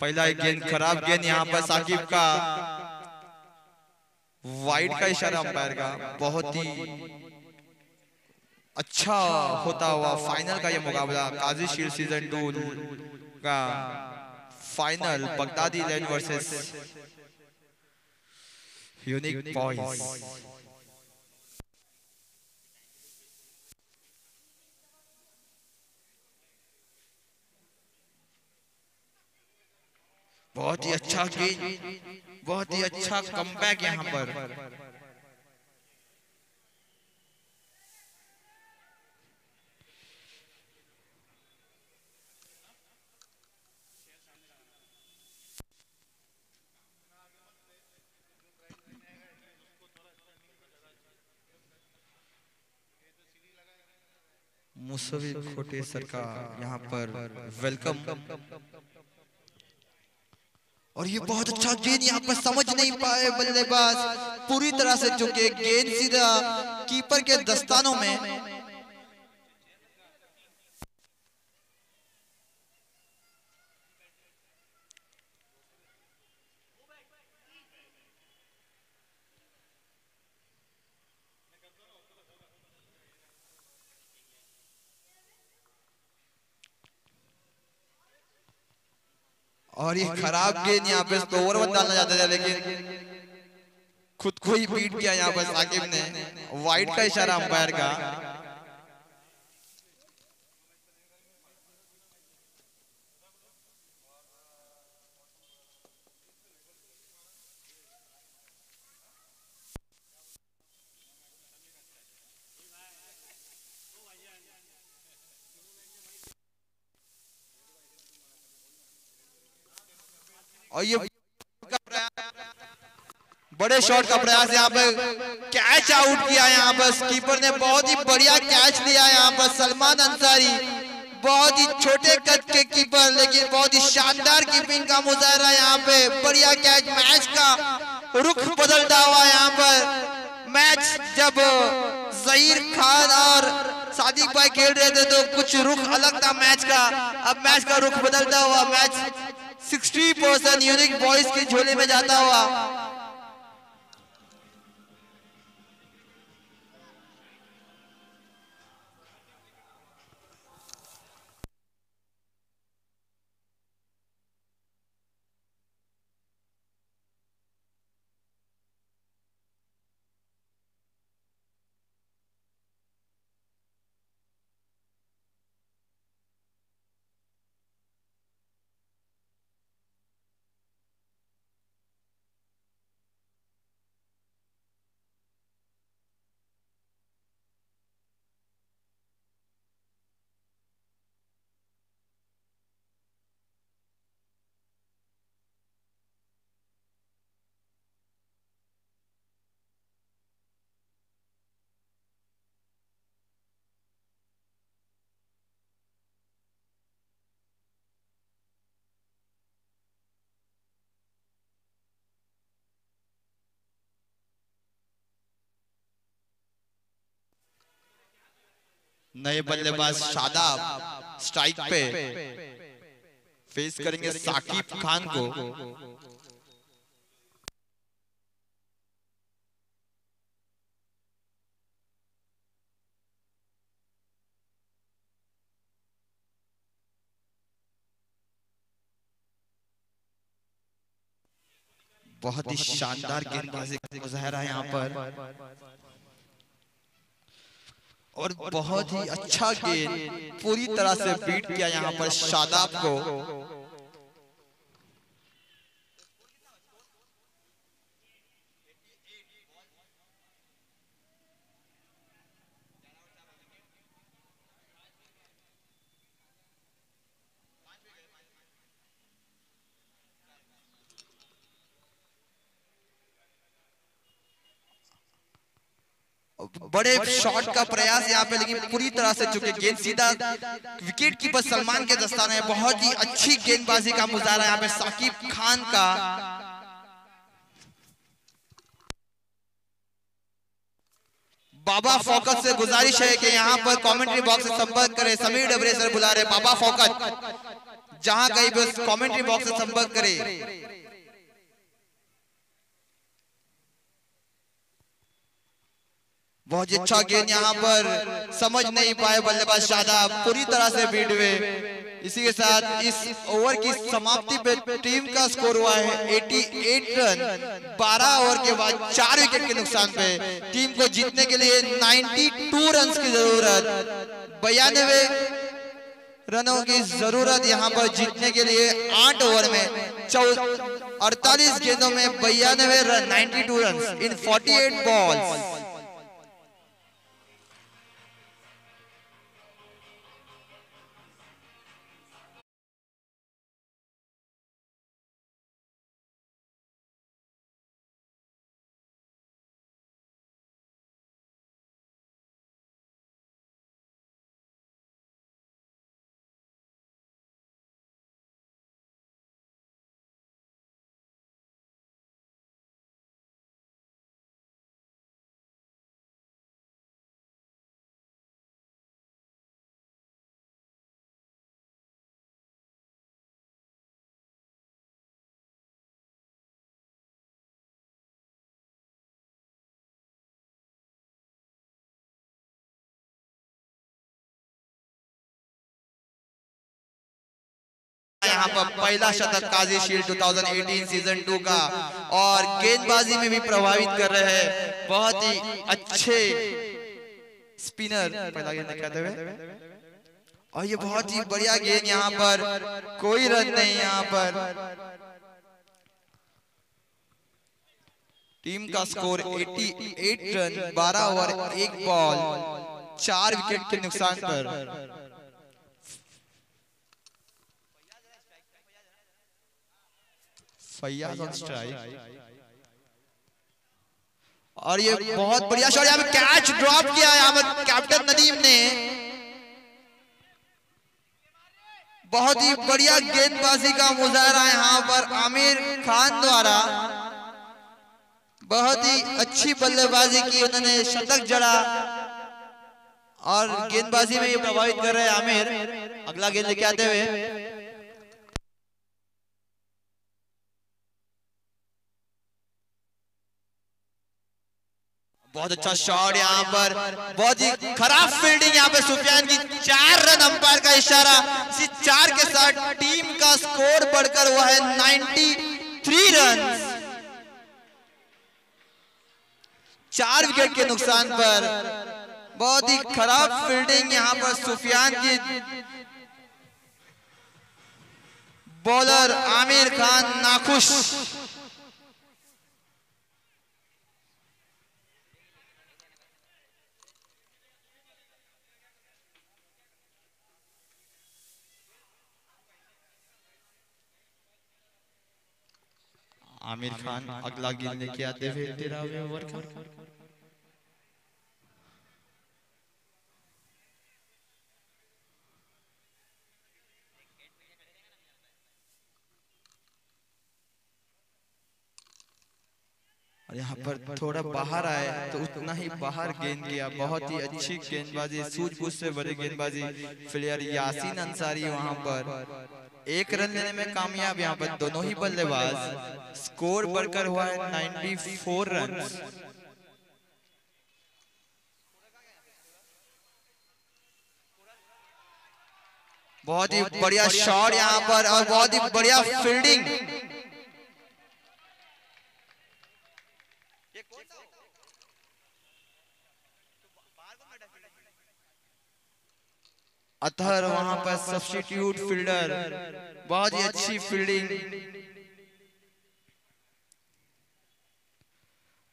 पहला एक गेंद खराब गेंद यहाँ पर साकिब का। वाइड का इशारा अंपायर का। बहुत ही अच्छा होता हुआ फाइनल का ये मुकाबला। काजी शील्ड सीज़न टू का फाइनल बगदादी लैंड वर्सेस यूनिक बॉयज़ बहुत ही अच्छा गेम बहुत ही अच्छा कमबैक यहाँ पर। मुसवी खोटे सर का यहाँ पर वेलकम और ये बहुत अच्छा गेंद यहाँ पर समझ नहीं पाए बल्लेबाज। पूरी तरह से चुके गेंद सीधा कीपर के दस्तानों में। और ये खराब गेंद यहाँ पे तो ओवर डालना चाहते थे लेकिन खुद को ही पीट किया यहाँ पे साकिब ने। व्हाइट का इशारा अंपायर का। और ये बड़े शॉट का प्रयास यहाँ पे कैच आउट किया यहाँ पर कीपर ने बहुत ही बढ़िया कैच लिया यहाँ पर सलमान अंसारी। बहुत ही छोटे कद के कीपर लेकिन बहुत ही शानदार कीपिंग का मुजाहरा यहाँ पे। बढ़िया कैच मैच का रुख बदलता हुआ यहाँ पर मैच जब जहीर खान और सादिक भाई खेल रहे थे तो कुछ रुख अलग था मैच का। अब मैच का रुख बदलता हुआ मैच 60 परसेंट यूनिक बॉयज़ के झोले में जाता हुआ। नए बल्लेबाज शादाब स्ट्राइक पे फेस करेंगे साकिब खान को। बहुत ही शानदार गेंदबाजी का मुजाहरा है यहाँ पर। और बहुत ही अच्छा गेंद पूरी तरह से बीट किया यहाँ पर शादाब को। बड़े शॉट का प्रयास यहाँ पे लेकिन पूरी तरह से चुके गेंद सीधा विकेट कीपर सलमान के दस्ताने है। बहुत ही अच्छी गेंदबाजी का मुजाहरा यहाँ पे साकिब खान का। बाबा फोकस से गुजारिश है कि यहाँ पर कमेंट्री बॉक्स से संपर्क करें। समीर डबरे सर बुला रहे बाबा फोकस जहाँ कहीं भी कमेंट्री बॉक्स से संपर्क करें। बहुत ही अच्छा गेंद यहाँ पर समझ नहीं पाए बल्लेबाज शादाब। पूरी तरह से बीट हुए इसी के साथ इस ओवर की समाप्ति पे टीम का स्कोर हुआ है 88 रन। 12 ओवर के बाद चार विकेट के नुकसान पे टीम को जीतने के लिए 92 रन की ज़रूरत। बयानवे रनों की ज़रूरत यहाँ पर जीतने के लिए आठ ओवर में चौ अड़तालीस गेंदों में बयानवे रन 92 रन इन 48 बॉल्स। यहाँ पर पहला शतक काजी शील्ड 2018 सीज़न टू का और गेंदबाजी में भी प्रभावित कर रहे हैं। बहुत ही अच्छे स्पिनर और ये बहुत ही बढ़िया गेंद यहाँ पर। कोई रन नहीं यहाँ पर। टीम का स्कोर 88 रन 12 ओवर, एक बॉल, चार विकेट के नुकसान पर। Faiyaz on strike. और ये बहुत बढ़िया शॉट यहाँ पे कैच ड्रॉप किया है यहाँ पर कैप्टन नदीम ने। बहुत ही बढ़िया गेंदबाजी का मुजाहरा यहाँ पर आमिर खान द्वारा। बहुत ही अच्छी बल्लेबाजी की उन्होंने शतक जड़ा। और गेंदबाजी में ये प्रभावित कर रहे हैं आमिर। अगला गेंद लेके आते हुए। बहुत अच्छा शॉट यहाँ पर। बहुत ही खराब फील्डिंग यहाँ पे सुफियान की चार रन अंपायर का इशारा। इसी चार के साथ टीम का स्कोर बढ़कर हुआ है 93 रन चार विकेट के नुकसान पर। बहुत ही खराब फील्डिंग यहाँ पर सुफियान की बॉलर आमिर खान नाखुश। आमिर खान अगला गेंद लेके आते हुए तेरहवें ओवर का और यहाँ पर थोड़ा बाहर आए तो उतना ही बाहर गेंद गया बहुत ही अच्छी गेंदबाजी सूझबूझ से बड़ी गेंदबाजी प्लेयर यासीन अंसारी वहाँ पर। एक रन लेने में कामयाब यहाँ पर दोनों ही बल्लेबाज। स्कोर बढ़कर हुआ है 94 रन बहुत ही बढ़िया शॉट यहाँ पर और बहुत ही बढ़िया फील्डिंग अतहर वहाँ पर सब्स्टिट्यूट फील्डर बहुत ही अच्छी फील्डिंग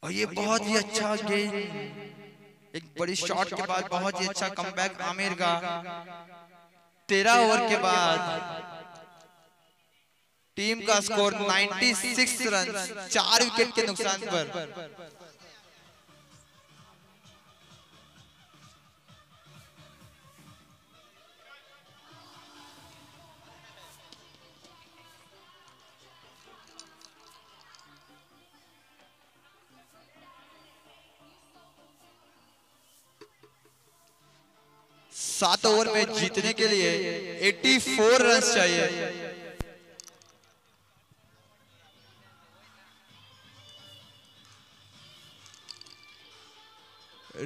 और ये बहुत ही अच्छा गेम एक बड़ी शॉट के बाद बहुत ही अच्छा कमबैक आमिर का। तेरह ओवर के बाद टीम का स्कोर 96 रन चार विकेट के नुकसान पर। सात ओवर में जीतने के लिए 84 रन चाहिए।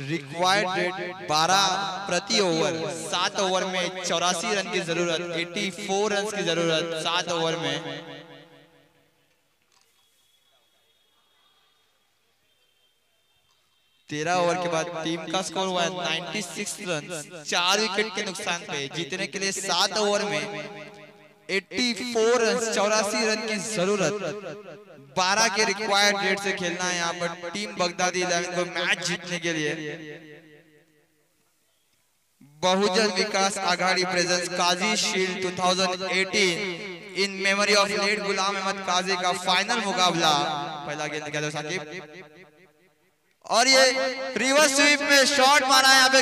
रिक्वायर्ड रेट 12 प्रति ओवर। सात ओवर में चौरासी रन की ज़रूरत 84 रन की ज़रूरत सात ओवर में। तेरह ओवर के बाद टीम का स्कोर हुआ है 96 रन चार विकेट के नुकसान पे जीतने के लिए सात ओवर में 84 रन चौरासी रन की ज़रूरत 12 के रिक्वायर्ड रेट से खेलना है यहाँ पर टीम बगदादी इलेवन को मैच जीतने के लिए। Bahujan Vikas Aghadi presents Kazi shield 2018 in memory of late Ghulam Ahmad Kazi का फाइनल मुकाबला पहला गेंद क्या साकिब। और ये रिवर्स स्वीप में शॉट मारा है यहाँ पे।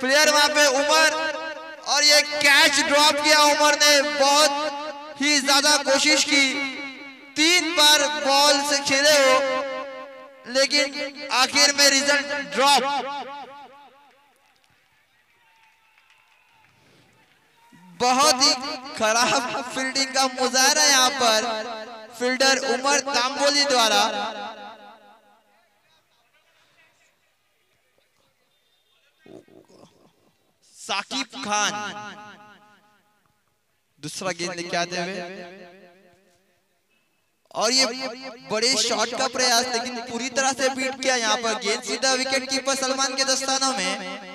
प्लेयर वहाँ पे उमर और ये कैच ड्रॉप किया उमर ने। बहुत ही ज़्यादा कोशिश की। तीन बार बॉल से खेले हो लेकिन आखिर में रिज़ल्ट ड्रॉप बहुत ही खराब फील्डिंग का मुजाहरा यहाँ पर। फील्डर उमर तांबोली द्वारा। साकिब खान। दूसरा गेंद लेके आते हुए और ये बड़े शॉट का प्रयास लेकिन पूरी तरह से बीट किया यहाँ पर। गेंद सीधा विकेट कीपर सलमान के दस्तानों में।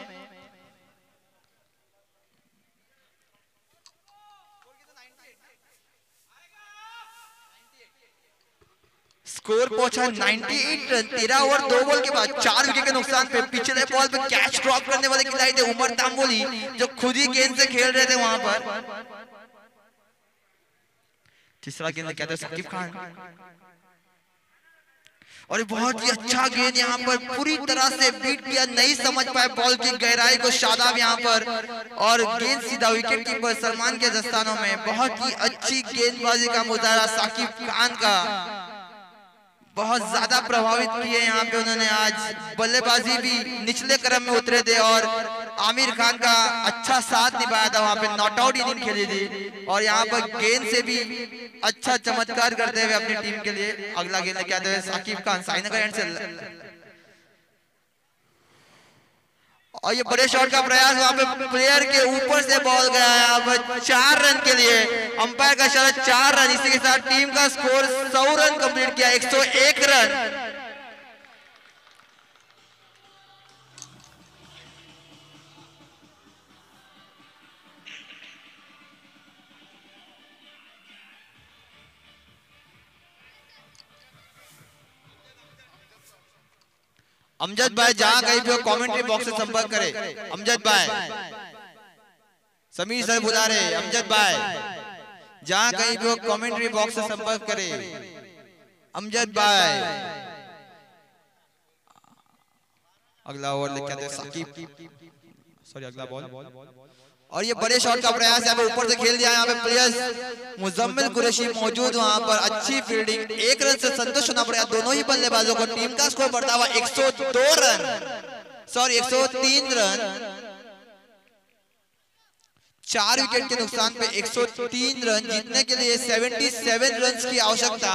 स्कोर पहुँचा 98 रन तेरह ओवर दो बॉल के बाद चार विकेट के नुकसान पे पिछले बॉल पे कैच ड्रॉप करने वाले खिलाड़ी थे उमर तांबोली जो खुद ही गेंद से खेल रहे थे वहाँ पर। तीसरा गेंद कहते हैं सकीब खान। और बहुत ही अच्छा गेंद यहाँ पर पूरी तरह से बीट किया नहीं समझ पाए बॉल की गहराई को शादाब यहाँ पर। और गेंद सीधा विकेट कीपर सलमान के दस्तानों में। बहुत ही अच्छी गेंदबाजी का मुजाहरा साकिब खान का। बहुत ज़्यादा प्रभावित किए यहाँ पे उन्होंने आज बल्लेबाजी भी निचले क्रम में उतरे थे और आमिर खान का अच्छा साथ निभाया था वहाँ पे नॉट आउट इनिंग खेली थी। और यहाँ पर गेंद से भी अच्छा चमत्कार करते हुए अपनी टीम के लिए अगला गेंद क्या साकिब खान साइनगर एंड से और ये बड़े शॉट का प्रयास वहाँ पे प्लेयर के ऊपर से बॉल गया है। अब चार रन के लिए अंपायर का इशारा, चार रन। इसी के साथ टीम का स्कोर सौ रन कंप्लीट किया 101 रन। अमजद भाई जहाँ कहीं भी हो कमेंट्री बॉक्स से संपर्क करें। अमजद भाई। समीर सर बुला रहे अमजद भाई। जहाँ कहीं भी हो कमेंट्री बॉक्स से संपर्क करे। अमजद भाई। अगला ओवर लेके आते साकिब। सॉरी अगला बॉल और ये बड़े शॉट का प्रयास है ऊपर से खेल दिया यहाँ पे प्लेयर्स मुजम्मिल कुरैशी मौजूद वहाँ पर अच्छी फील्डिंग एक रन से संतुष्ट होना पड़ा दोनों ही बल्लेबाजों को टीम का स्कोर बढ़ता हुआ 102 रन। Sorry 103 run. चार विकेट के नुकसान पे 103 रन। जीतने के लिए 77 रन की आवश्यकता।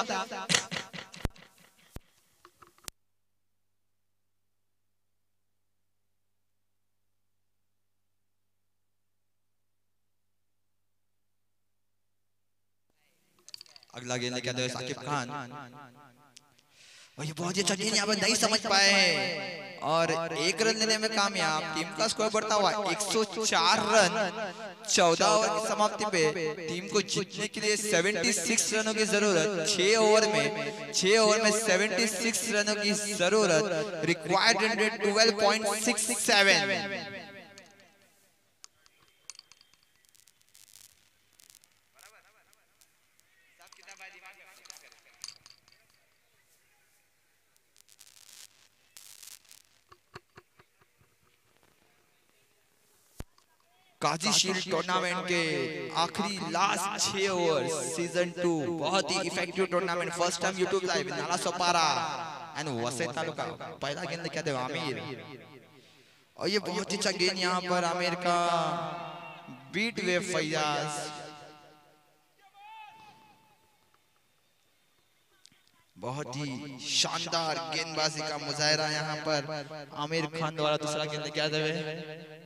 अगला गेंद क्या दे साकिब खान और ये बहुत ही अच्छा गेंद यहाँ पर नहीं समझ पाए हैं और एक रन लेने में कामयाब टीम का स्कोर बढ़ता हुआ 104 रन 14 ओवर की समाप्ति पे टीम को जीतने के लिए 76 रनों की ज़रूरत 6 ओवर में 6 ओवर में 76 रनों की ज़रूरत required run rate 12.67 Kazi shield tournament के आखिरी लास्ट छह ओवर सीज़न टू बहुत ही effective tournament first time YouTube live Nala Sopara end वसे तालुका पहला गेंद क्या दे आमिर और ये बहुत ही अच्छा गेंद यहाँ पर आमिर का बीट वे फैयाज बहुत ही शानदार गेंदबाजी का मुजाहरा यहाँ पर आमिर खान द्वारा दूसरा गेंद क्या देवे?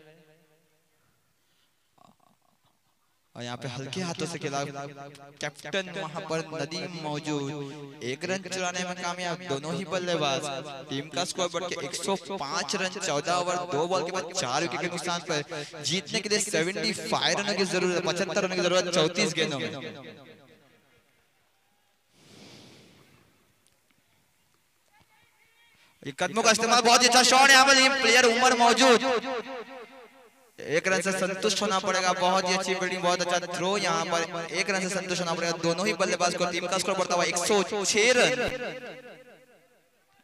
और यहाँ पे हल्के हाथों से खेला कैप्टन वहाँ पर नदीम मौजूद। एक रन चुराने में कामयाब दोनों ही बल्लेबाज। टीम का स्कोर बढ़ के 105 रन 14 ओवर दो बॉल के बाद चार विकेट के नुकसान पर जीतने के लिए 75 रनों की ज़रूरत पचहत्तर रनों की ज़रूरत चौतीस गेंदों में। ये कदमों का इस्तेमाल बहुत ही अच्छा शॉट है यहाँ पर प्लेयर उमर मौजूद। एक रन से संतुष्ट होना पड़ेगा बहुत ही अच्छी फील्डिंग बहुत अच्छा थ्रो यहाँ पर। एक रन से संतुष्ट होना पड़ेगा दोनों ही बल्लेबाज को टीम का स्कोर बढ़ता हुआ 106 रन।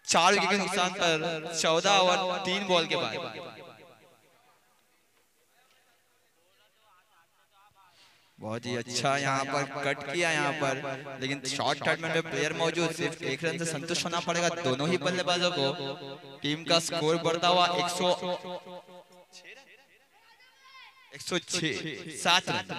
चार विकेट के नुकसान पर चौदह ओवर तीन बॉल के बाद। बहुत ही अच्छा यहाँ पर कट किया यहाँ पर लेकिन शॉर्ट टर्टमेंट में प्लेयर मौजूद सिर्फ़ एक रन से संतुष्ट होना पड़ेगा दोनों ही बल्लेबाजों को। टीम का स्कोर बढ़ता हुआ एक सौ एक सौ छह। सात रन।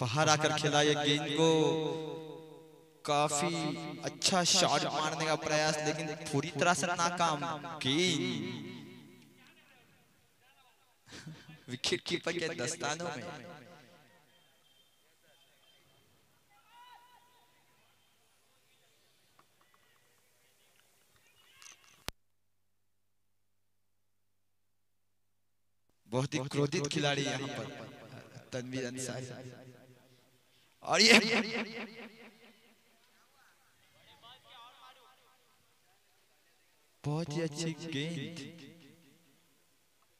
बाहर आकर खेला ये गेंद को। काफ़ी अच्छा शॉट मारने का प्रयास लेकिन पूरी तरह से नाकाम। गेंद विकेट कीपर के दस्तानों में। बहुत ही क्रोधित खिलाड़ी यहाँ पर तनवीर अंसारी। और ये बहुत ही अच्छी गेंद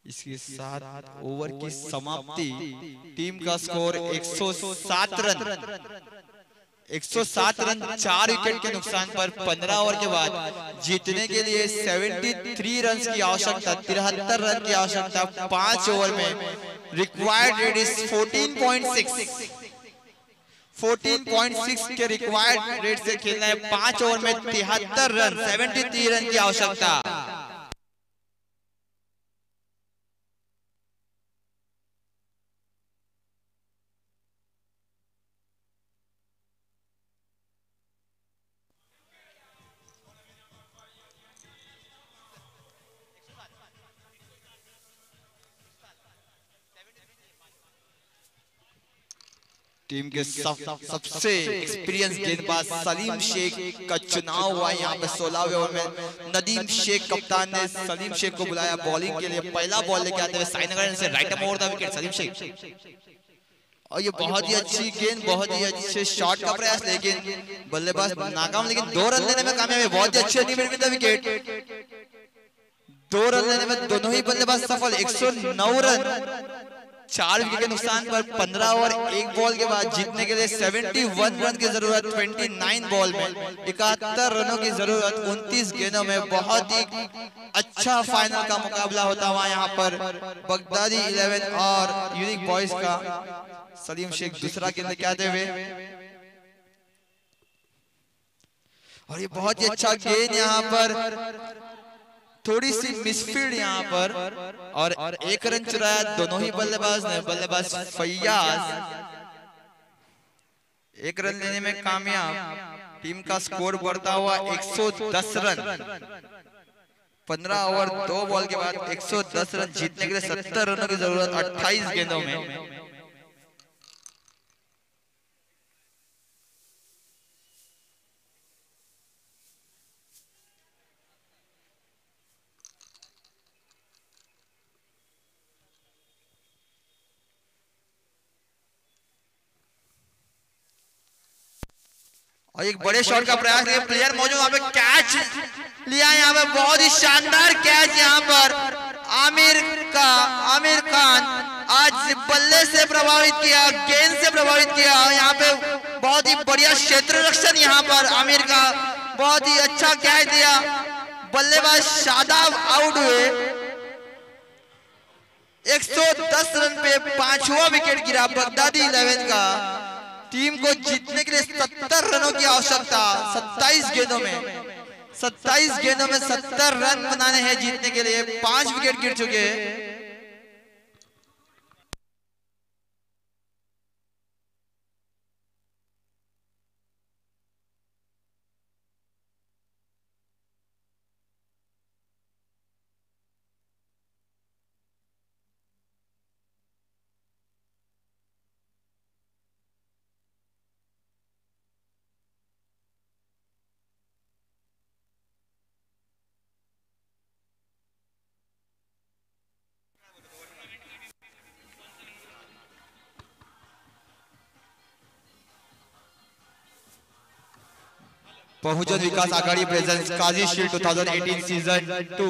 इसके साथ ओवर की समाप्ति। टीम का स्कोर 107 रन। 107 रन चार विकेट के नुकसान पर 15 ओवर के बाद। जीतने के लिए 73 रन की आवश्यकता तिहत्तर रन की आवश्यकता पाँच ओवर में। रिक्वायर्ड रेट इज़ 14.6 14.6 के रिक्वायर्ड रेट से खेलना है। पाँच ओवर में तिहत्तर रन 73 रन की आवश्यकता। टीम के सब, सबसे एक्सपीरियंस गेंदबाज सलीम शेख का चुनाव हुआ यहाँ पे सोलहवें ओवर में नदीम शेख कप्तान ने सलीम शेख को बुलाया बॉलिंग के लिए। पहला बॉल लेके आते हुए साइनगर से right over the wicket Salim Shaikh. और ये बहुत ही अच्छी गेंद बहुत ही अच्छे शॉट का प्रयास लेकिन बल्लेबाज नाकाम लेकिन दो रन लेने में कामयाब है बहुत ही अच्छी विद विकेट। दो रन लेने में दोनों ही बल्लेबाज सफल 109 रन। चार विकेट के नुकसान पर 15 ओवर एक बॉल के बाद जीतने के लिए 71 रन की ज़रूरत 29 बॉल में। इकहत्तर रनों की ज़रूरत 29 गेंदों में बहुत ही अच्छा फाइनल का मुकाबला होता हुआ यहाँ पर बगदादी 11 और यूनिक बॉयज़ का सलीम शेख दूसरा गेंद क्या हुए और ये बहुत ही अच्छा गेंद यहाँ पर थोड़ी सी मिसफील्ड यहाँ पर और, और एक रन चुराया दोनों ही बल्लेबाज ने बल्लेबाज फैयाज। एक रन लेने में कामयाब। टीम का स्कोर बढ़ता हुआ 110 रन। 15 ओवर दो बॉल के बाद 110 रन जीतने के लिए 70 रनों की ज़रूरत 28 गेंदों में। और एक बड़े शॉट का प्रयास प्लेयर मौजूद वहाँ पे कैच लिया यहाँ पे बहुत ही शानदार कैच यहाँ पर। आमिर का आमिर खान आज बल्ले से प्रभावित किया गेंद से प्रभावित किया यहाँ पे बहुत ही बढ़िया क्षेत्र रक्षण यहाँ पर आमिर का बहुत ही अच्छा कैच दिया। बल्लेबाज शादाब आउट हुए। 110 रन पे पांचवा विकेट गिरा बगदादी इलेवन का। टीम को जीतने के लिए 70 रनों की आवश्यकता। 27 गेंदों में। 27 गेंदों में 70 रन बनाने हैं जीतने के लिए। पाँच विकेट गिर चुके हैं। Bahujan Vikas Aghadi presents Kazi shield 2018 season two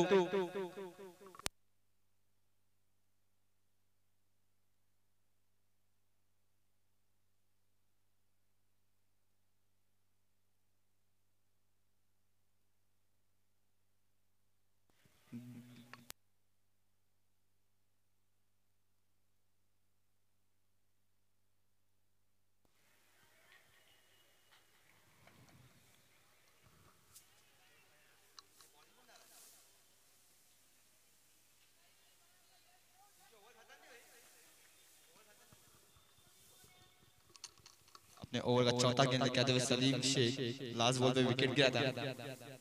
अपने ओवर का चौथा गेंद कहते हुए सलीम शेख लास्ट बॉल पे विकेट गिरा था।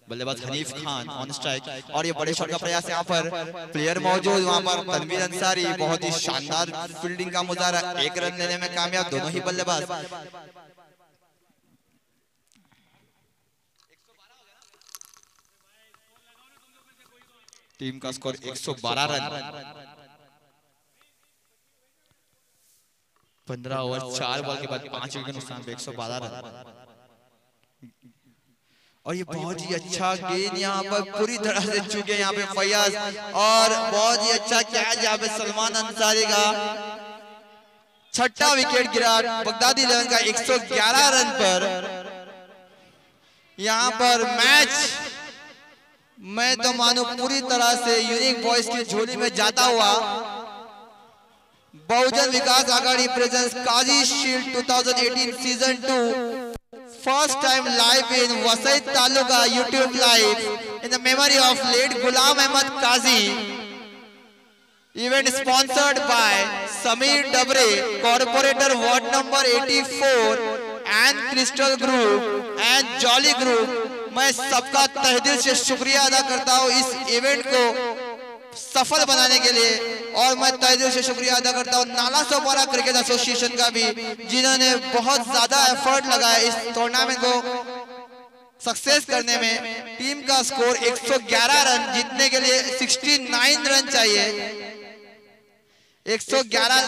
बल्लेबाज हनीफ खान ऑन स्ट्राइक और ये बड़े शॉट का प्रयास यहाँ पर प्लेयर मौजूद, वहाँ पर तनवीर अंसारी, बहुत ही शानदार फील्डिंग का मुजाहरा, एक रन लेने में कामयाब, दोनों ही बल्लेबाज। टीम का स्कोर 112 रन। पंद्रह ओवर चार बॉल के बाद पाँच विकेट नुकसान पे एक सौ बारह रन। और ये बहुत ही अच्छा गेंद यहाँ पर पूरी तरह से चुके यहाँ पे फैयाज। और बहुत ही अच्छा कैच यहाँ पे सलमान अंसारी का। छठा विकेट गिरा बगदादी इलेवन का 111 रन पर। यहाँ पर मैच मैं तो मानो पूरी तरह से यूनिक बॉयज़ की झोली में जाता हुआ। Bahujan Vikas Aghadi presents Kazi shield 2018 season two first time live in Vasai taluka YouTube live in the memory of late Ghulam Ahmad Kazi event sponsored by Sameer Dabre corporator ward number 84 and crystal group and jolly group मैं सबका तहे दिल से शुक्रिया अदा करता हूँ इस इवेंट को। सफल बनाने के लिए। और मैं तहे से शुक्रिया अदा करता हूँ नाला सोपारा क्रिकेट एसोसिएशन का भी जिन्होंने बहुत ज़्यादा एफर्ट लगाया इस टूर्नामेंट को सक्सेस करने में। टीम का स्कोर 111 रन जीतने के लिए 69 रन चाहिए। 111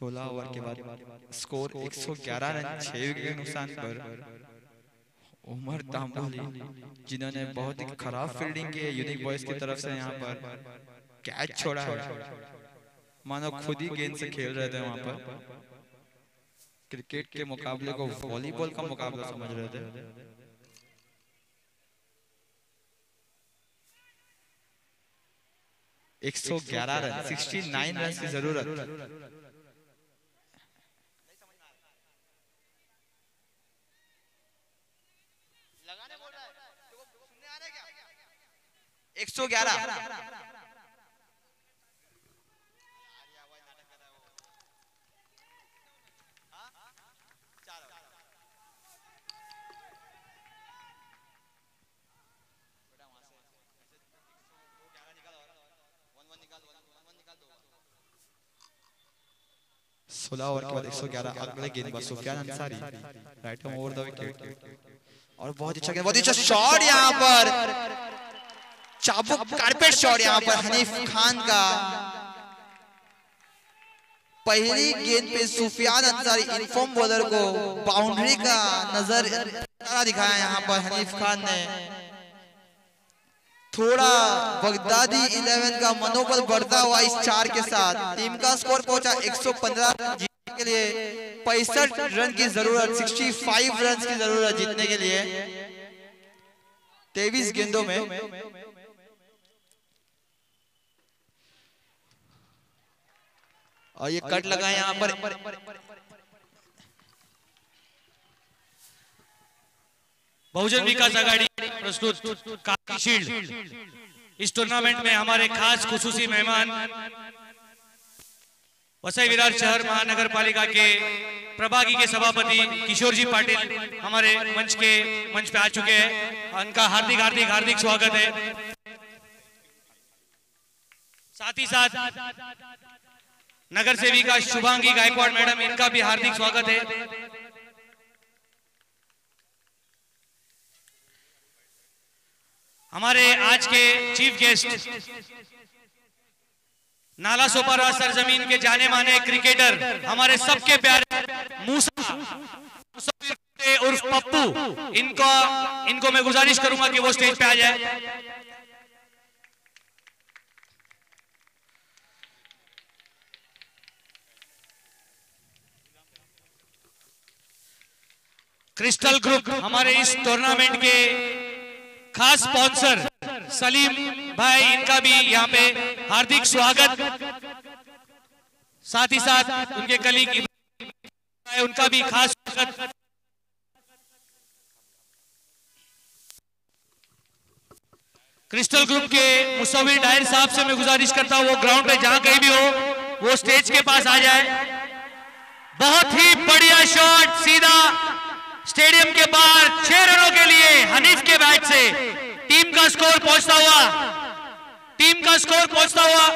सोलह ओवर के बाद स्कोर 111 रन, छह विकेट के नुकसान पर उमर तांबोली जिन्होंने बहुत ही खराब फील्डिंग की यूनिक बॉयज़ की तरफ़ से यहाँ पर कैच छोड़ा है। मानो खुद ही गेंद से खेल रहे थे वहाँ पर। क्रिकेट के मुकाबले को वॉलीबॉल का मुकाबला समझ रहे थे। 111 रन 69 रन की ज़रूरत। एक सौ ग्यारह। सोलह ओवर के बाद 111 अगले गेंदबाज Sufiyan Ansari. Right over the wicket. और बहुत अच्छा गेंद, बहुत अच्छा शॉट यहाँ पर। चाबुक कारपेट शॉट यहाँ पर, हनीफ खान का। पहली गेंद पे Sufiyan Ansari in form bowler को बाउंड्री का नज़र दिखाया यहाँ पर हनीफ खान ने। थोड़ा बगदादी 11 का मनोबल बढ़ता हुआ इस चार के साथ। टीम का स्कोर पहुँचा 115 जीतने के लिए। पैंसठ रन की ज़रूरत 65 रन की ज़रूरत जीतने के लिए। तेईस गेंदों में और ये कट लगा यहाँ पर। बहुजन विकास आघाड़ी प्रस्तुत काकी शील्ड। इस टूर्नामेंट में हमारे खास खुसूसी मेहमान वसई विरार शहर महानगर पालिका के प्रभागी के सभापति किशोर जी पाटिल हमारे मंच के मंच पे आ चुके हैं। उनका हार्दिक हार्दिक हार्दिक स्वागत है। साथ ही साथ नगर सेविका शुभांगी गायकवाड़ मैडम इनका भी हार्दिक स्वागत है। हमारे आज के चीफ गेस्ट नाला सोपारा सरजमीन के जाने माने क्रिकेटर हमारे सबके प्यारे मूसा उर्फ़ पप्पू। इनको इनको मैं गुजारिश करूँगा कि वो स्टेज पे आ जाए। क्रिस्टल ग्रुप हमारे इस टूर्नामेंट के खास स्पॉन्सर सलीम भाई, इनका भी यहाँ पे हार्दिक स्वागत। साथ ही साथ उनके कलीग उनका भी खास स्वागत। क्रिस्टल ग्रुप के मुसविर डायर साहब से मैं गुजारिश करता हूँ, वो ग्राउंड पे जहाँ कहीं भी हो, वो स्टेज के पास आ जाए। बहुत ही बढ़िया शॉट सीधा स्टेडियम के बाहर छह रनों के लिए हनीफ के बैट से टीम का स्कोर पहुँचता हुआ, टीम का स्कोर पहुँचता हुआ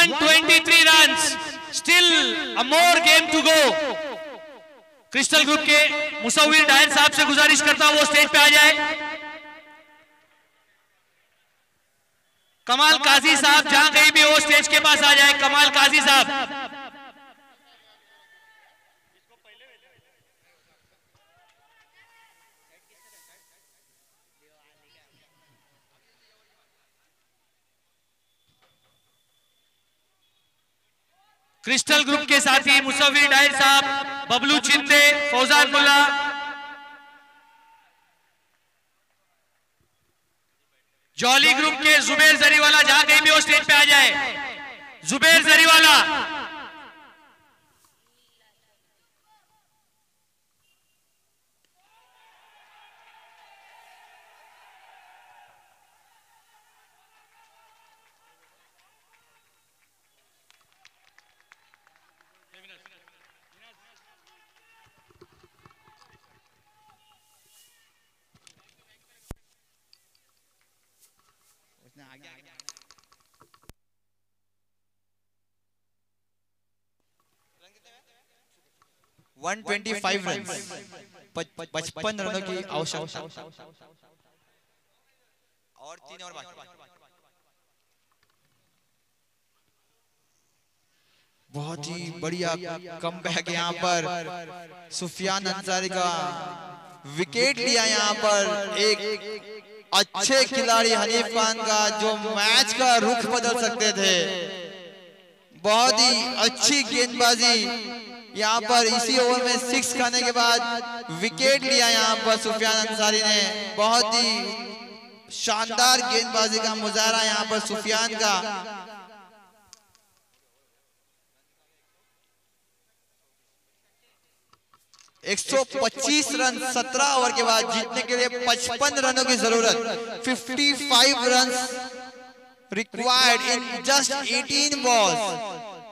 123 run still more game to go crystal group के मुसविर डायर साहब से गुजारिश करता हूँ वो स्टेज पे आ जाए। कमाल काजी साहब जहाँ कहीं भी हो स्टेज के पास आ जाए। कमाल काजी साहब। क्रिस्टल ग्रुप के साथी मुसविर डायर साहब, बबलू चिंदे फौजान मुल्ला। जॉली ग्रुप के जुबेर जरीवाला जहाँ कहीं भी वो स्टेज पे आ जाए। Zuber Jariwala one twenty five run. पचपन रनों की आवश्यकता। और तीन और बाकी। बहुत ही बढ़िया कम बैक यहाँ पर। सुफियान अंसारी का विकेट लिया यहाँ पर। एक अच्छे खिलाड़ी हनीफ खान का जो मैच का रुख बदल सकते थे। बहुत ही अच्छी गेंदबाजी। यहाँ पर इसी ओवर में सिक्स खाने के बाद विकेट लिया यहाँ पर सुफियान अंसारी ने। बहुत ही शानदार गेंदबाजी का मुजाहरा यहाँ पर सुफियान का। एक सौ पच्चीस रन सत्रह ओवर के बाद जीतने के लिए पचपन रनों की ज़रूरत। 55 run required in just 18 balls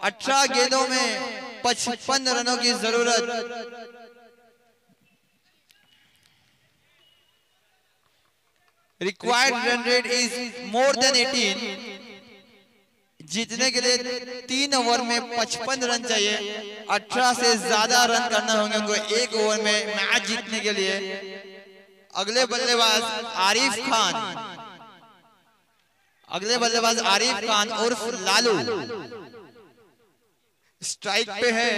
18 गेंदों में पचपन रनों की ज़रूरत। Required run rate is more than 18 जीतने के लिए तीन ओवर में पचपन रन चाहिए। अठारह से ज़्यादा रन करना होंगे उनको एक ओवर में मैच जीतने के लिए। अगले बल्लेबाज आरिफ खान। अगले बल्लेबाज आरिफ खान उर्फ़ लालू। स्ट्राइक पे है।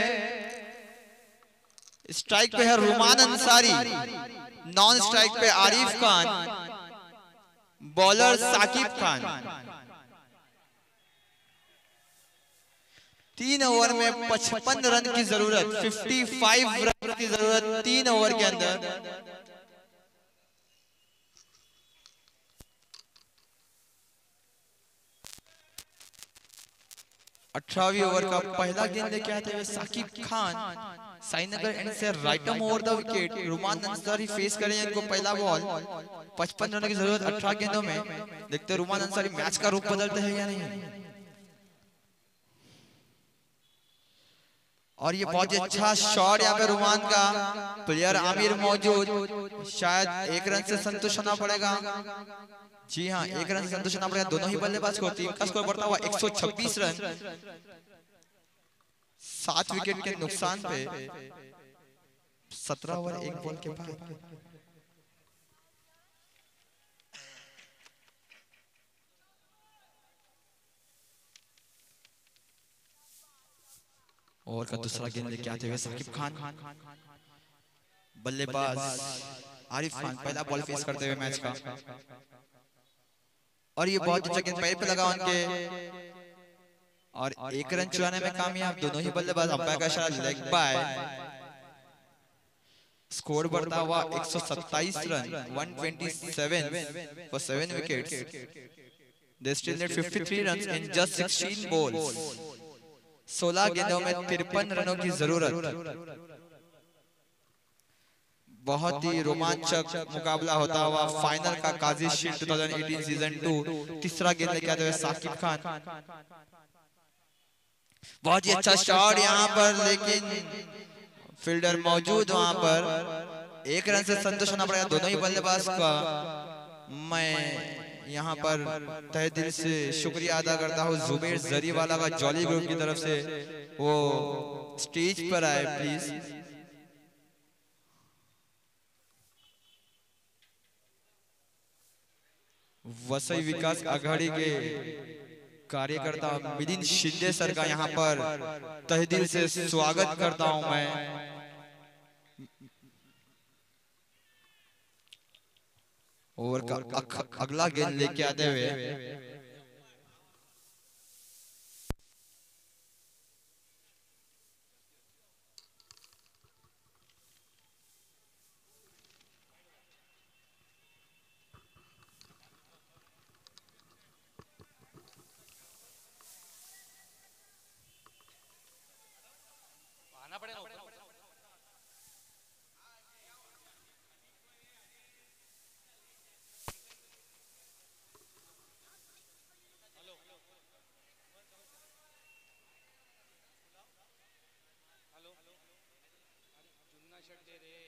स्ट्राइक पे है रुमान अंसारी। नॉन स्ट्राइक पे आरिफ खान। बॉलर साकिब खान। तीन ओवर में पचपन रन की ज़रूरत 55 रन की ज़रूरत तीन ओवर के अंदर। अठारहवीं ओवर का पहला गेंद लेके आते हुए साकिब खान। साईनगर एंड से right arm over the wicket Rumaan Ansari face करेंगे इनको पहला बॉल पचपन रनों की ज़रूरत अठारह गेंदों में। देखते हैं रुमान अंसारी मैच का रूप बदलते हैं या नहीं? और ये बहुत ही अच्छा शॉट यहाँ पे रुमान का। प्लेयर आमिर मौजूद। शायद एक रन से संतुष्ट होना पड़ेगा। जी हाँ एक रन से संतुष्ट होना पड़ेगा दोनों ही बल्लेबाज को टीम का स्कोर बढ़ता हुआ 126 रन। सात विकेट के नुकसान पे सत्रह ओवर एक बॉल के बाद। ओवर का दूसरा गेंद लेके आते हुए साकिब खान। बल्लेबाज आरिफ खान पहला बॉल फेस करते हुए मैच का। और ये बहुत अच्छा गेंद पैर पे लगा उनके। और एक रन चुराने में कामयाब दोनों ही बल्लेबाज अंपायर का इशारा लेग बाय। स्कोर बढ़ता हुआ 127 run 127 for 7 wickets they still need 53 runs in just 16 balls 16 गेंदों में तिरपन रनों की ज़रूरत। बहुत ही रोमांचक मुकाबला होता हुआ फाइनल का काजी शील्ड 2018 सीज़न टू तीसरा गेंद लेके आते हुए साकिब खान? बहुत ही अच्छा शॉट यहाँ पर लेकिन फील्डर मौजूद वहाँ पर। एक रन से संतोष होना पड़ेगा दोनों ही बल्लेबाज का। मैं यहाँ पर तहे दिल से शुक्रिया अदा करता हूँ जुबेर जरीवाला का जॉली ग्रुप की तरफ़ से। वो स्टेज पर आए प्लीज़ वसई विकास आघाड़ी के कार्यकर्ता मिलिंद शिंदे सर का यहाँ पर तहदील से स्वागत करता हूँ मैं। और का अगला गेंद लेके आते हुए ਛੱਡੇ ਰੇ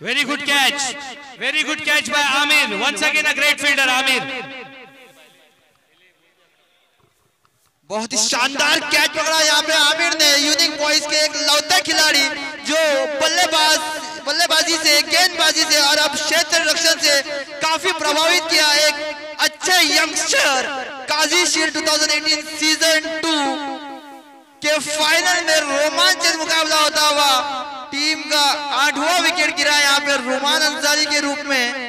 Very good catch. Very good catch by Amir. Once again a great fielder, Amir. बहुत ही शानदार कैच पकड़ा यहाँ पे आमिर ने यूनिक बॉयज़ के एक लौता खिलाड़ी जो बल्लेबाज बल्लेबाजी से गेंदबाजी से और अब क्षेत्र रक्षण से काफ़ी प्रभावित किया एक अच्छे youngster Kazi shield 2018 season two के फाइनल में रोमांचक मुकाबला होता हुआ टीम का आठवां विकेट गिरा यहाँ पे रोमान अंसारी के रूप में।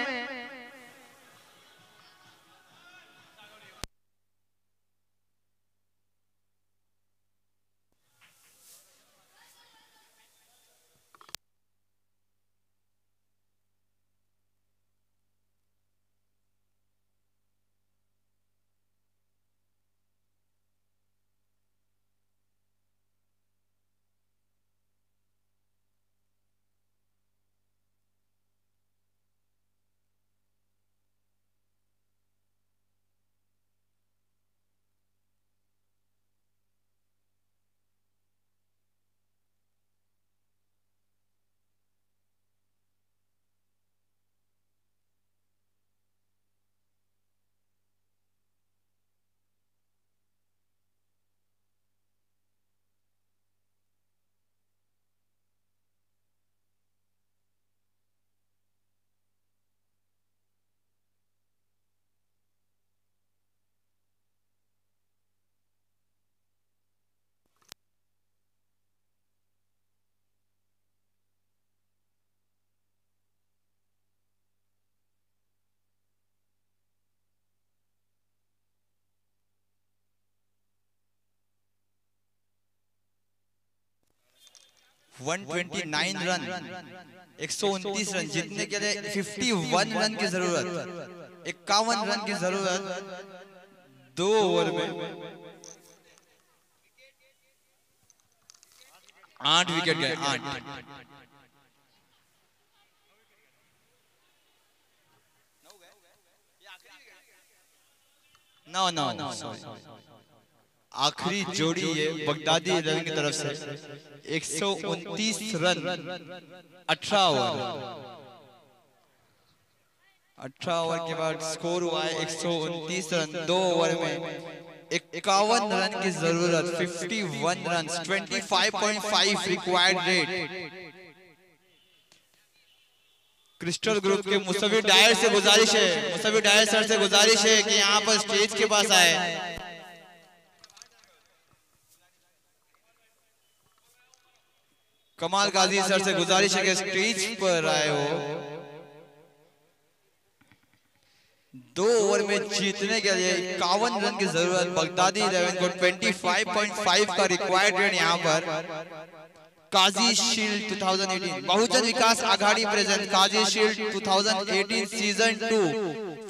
One twenty nine run. एक सौ उनतीस रन जीतने के लिए फिफ्टी वन रन की ज़रूरत। इक्यावन रन की ज़रूरत। दो ओवर में। आठ विकेट गए। आठ। No no no. आखिरी जोड़ी ये बगदादी रन की तरफ़ से एक सौ उनतीस रन अठारह ओवर। अठारह ओवर के बाद स्कोर हुआ है एक सौ उनतीस रन दो ओवर में इक्यावन रन की ज़रूरत 51 run 25.5 required rate crystal group के मुसविर डायर से गुजारिश है मुसविर डायर सर से गुजारिश है कि यहाँ पर स्टेज के पास आए। कमाल गाजी सर से गुजारिश है कि स्टेज पर आए हो। दो ओवर में जीतने के लिए इक्यावन रन की ज़रूरत बगदादी इलेवन को 25.5 का रिक्वायर्ड रन यहाँ पर। Kazi shield 2018 Bahujan Vikas Aghadi present Kazi shield 2018 season two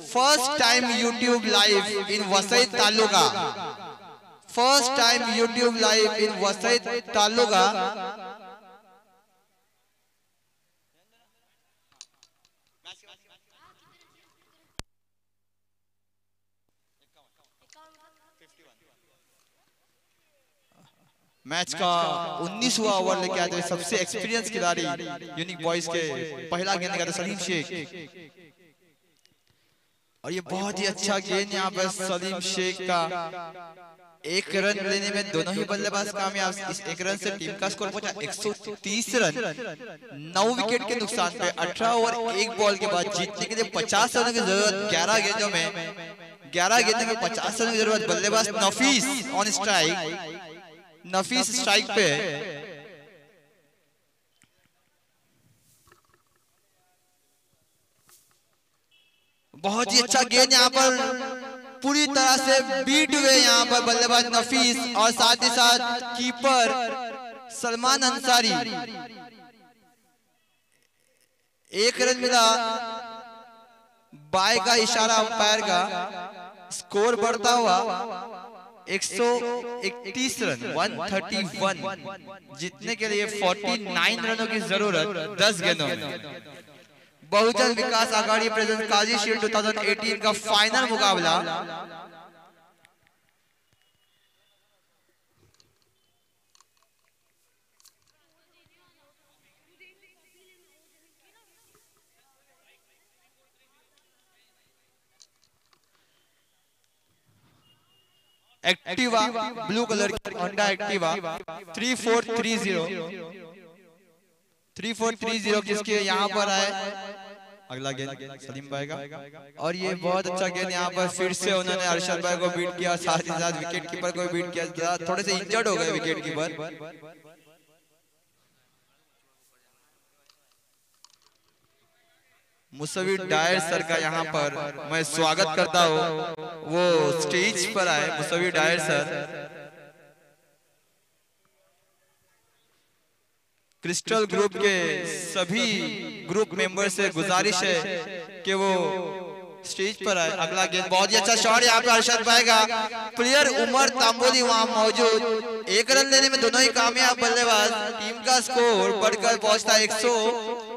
first time YouTube live in Vasai taluka first time YouTube live in Vasai taluka match का 19वां ओवर लेके आते सबसे एक्सपीरियंस खिलाड़ी यूनिक बॉयज़ के पहला गेंद का सलीम शेख। और ये बहुत ही अच्छा गेंद यहाँ पर सलीम शेख का। एक रन लेने में दोनों ही बल्लेबाज कामयाब। इस एक रन से टीम का स्कोर पहुँचा 130 रन। नौ विकेट के नुकसान पे 18 ओवर एक बॉल के बाद जीतने के लिए 50 रनों की ज़रूरत 11 गेंदों में। 11 गेंदों में 50 रनों की ज़रूरत बल्लेबाज Nafees on strike Nafees strike पे। है बहुत ही अच्छा गेंद यहाँ पर पूरी तरह से बीट हुए यहाँ पर बल्लेबाज नफीस और साथ ही साथ कीपर सलमान अंसारी। एक रन मिला। बाय का इशारा अंपायर का। स्कोर बढ़ता हुआ। 131 रन 131 जीतने के लिए 49 रनों की ज़रूरत 10 गेंदों में। बहुजन विकास आघाड़ी प्रेजेंट काजी शील्ड 2018 का फाइनल मुकाबला। एक्टिवा ब्लू कलर की Honda Activa three four three zero three four three zero किसके यहाँ पर आए? अगला गेंद, सलीम भाई का। और ये बहुत अच्छा गेंद यहाँ पर फिर से उन्होंने अरशद भाई को बीट किया, साथ ही साथ विकेट कीपर को बीट किया, थोड़े से इंजर्ड हो गए wicket keeper Musavi Dyer sir का यहाँ पर मैं स्वागत करता हूँ। वो स्टेज पर आए Musavi Dyer sir. Crystal group के सभी ग्रुप मेंबर से गुजारिश है कि वो स्टेज पर आए। अगला गेंद बहुत ही अच्छा शॉट यहाँ पे भाई का। प्लेयर उमर तांबोली वहाँ मौजूद। एक रन लेने में दोनों ही कामयाब बल्लेबाज। टीम का स्कोर बढ़कर पहुँचता है एक सौ।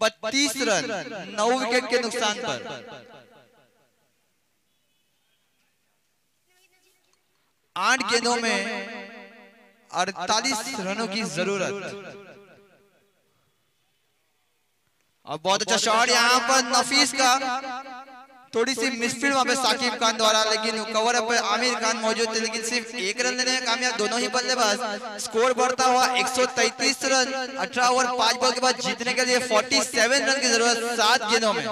बत्तीस रन नौ विकेट के नुकसान पर। आठ गेंदों में अड़तालीस रनों की ज़रूरत। और बहुत अच्छा शॉट यहाँ पर नफीस का। थोड़ी सी मिसफील्ड वहाँ पे साकिब खान द्वारा लेकिन कवर अप आमिर खान मौजूद थे लेकिन सिर्फ़ एक रन लेने में कामयाब दोनों ही बल्लेबाज स्कोर बढ़ता हुआ 133 रन 18 ओवर पाँच बॉल के बाद जीतने के लिए 47 रन की ज़रूरत सात गेंदों में।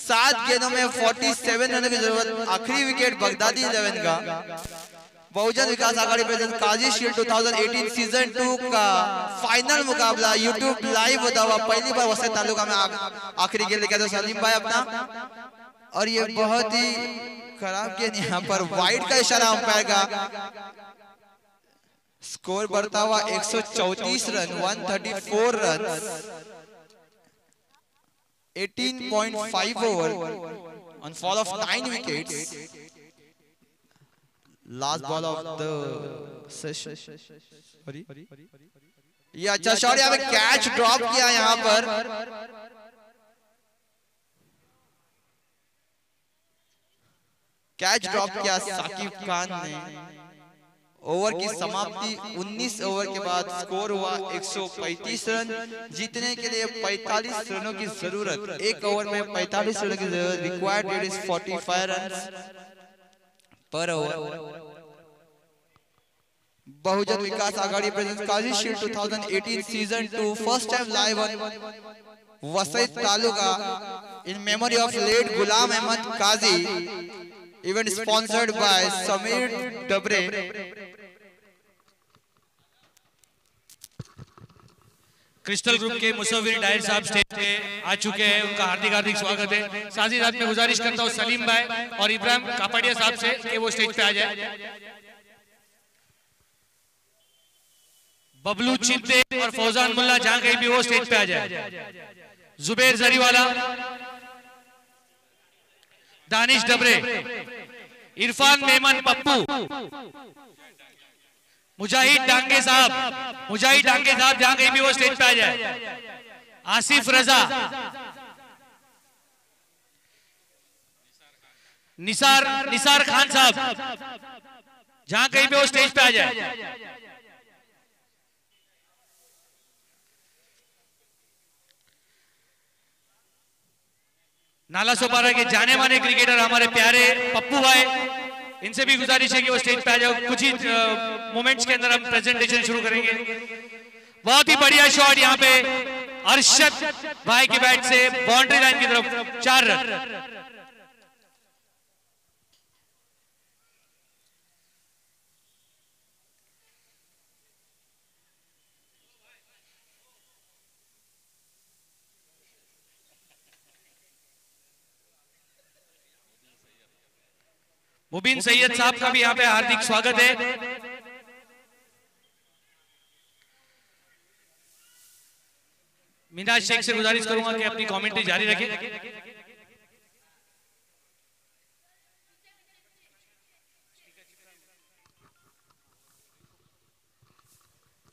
सात गेंदों में 47 रन की ज़रूरत आखिरी विकेट बगदादी इलेवन का। Bahujan Vikas Aghadi present Kazi shield 2018 season two का फाइनल मुकाबला यूट्यूब लाइव होता हुआ पहली बार वसत तालुका में आखिरी गेंद लेके सलीम भाई अपना और ये बहुत ही खराब गेंद यहाँ पर वाइड का इशारा अंपायर का स्कोर बढ़ता हुआ 134 run 134 run 18.5 over on fall of 9 wickets. Last ball of the session. ये अच्छा शॉट यहाँ पे कैच ड्रॉप किया यहाँ पर। कैच ड्रॉप किया साकिब खान ने। ओवर की समाप्ति 19 ओवर के बाद स्कोर हुआ 135 रन। जीतने के लिए 45 रनों की ज़रूरत। एक ओवर में 45 रनों की ज़रूरत रिक्वायर्ड इज़ 45 रन पर over Bahujan Vikas Aghadi present Kazi shield 2018 season 2 first time live on Vasai taluka. In memory of late Ghulam Ahmad Kazi. Event sponsored by Samir Dabre. Crystal group के मुसविर डायर साहब स्टेज पे आ चुके हैं। उनका हार्दिक हार्दिक स्वागत है। साथ ही साथ में गुजारिश करता हूँ सलीम भाई और इब्राहिम कापड़िया साहब से कि वो स्टेज पे आ जाए। बबलू चिंते और फौजान मुल्ला जहाँ कहीं भी वो स्टेज पे आ जाए। जुबेर जरीवाला दानिश डबरे इरफान मेमन पप्पू। मुजाहिद डांगे साहब। मुजाहिद डांगे साहब जहाँ कहीं भी वो स्टेज पे आ जाए। आसिफ रजा। निसार निसार खान साहब। जहाँ कहीं भी वो स्टेज पे आ जाए। नाला सोपारा के जाने माने क्रिकेटर हमारे प्यारे पप्पू भाई, इनसे भी गुजारिश है कि वो स्टेज पे आ जाओ। कुछ ही मोमेंट्स के अंदर हम प्रेजेंटेशन शुरू करेंगे। बहुत ही बढ़िया शॉट यहाँ पे। अर्शद भाई की बैट से बाउंड्री लाइन की तरफ़ चार रन। मुबीन सैयद साहब का भी यहाँ पे हार्दिक स्वागत है। मिनाज शेख से गुजारिश करूँगा कि अपनी कमेंट्री जारी रखें।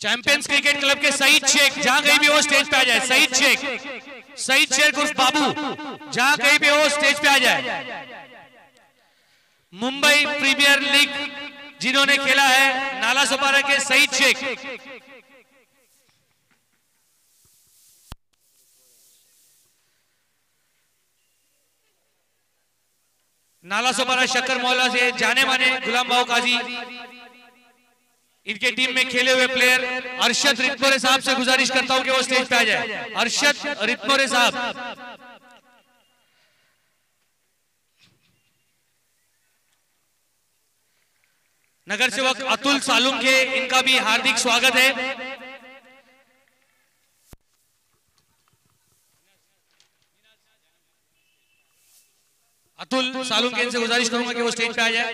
चैंपियंस क्रिकेट क्लब के सईद शेख जहाँ कहीं भी वो स्टेज पे आ जाए। सईद शेख सईद शेख उस बाबू। जहाँ कहीं भी वो स्टेज पे आ जाए। मुंबई प्रीमियर लीग, जिन्होंने खेला है नाला सोपारा के सईद शेख। नाला सोपारा शक्कर मौला से जाने माने गुलाम बाबू काजी। इनके टीम में खेले हुए प्लेयर अरशद रितमोरे साहब से गुजारिश करता हूँ कि वो स्टेज पे आ जाए। अरशद रितमोरे साहब। नगर सेवक अतुल सालुम के इनका भी हार्दिक स्वागत है। अतुल सालुम के इनसे गुजारिश करूँगा कि वो स्टेज पे आ जाए।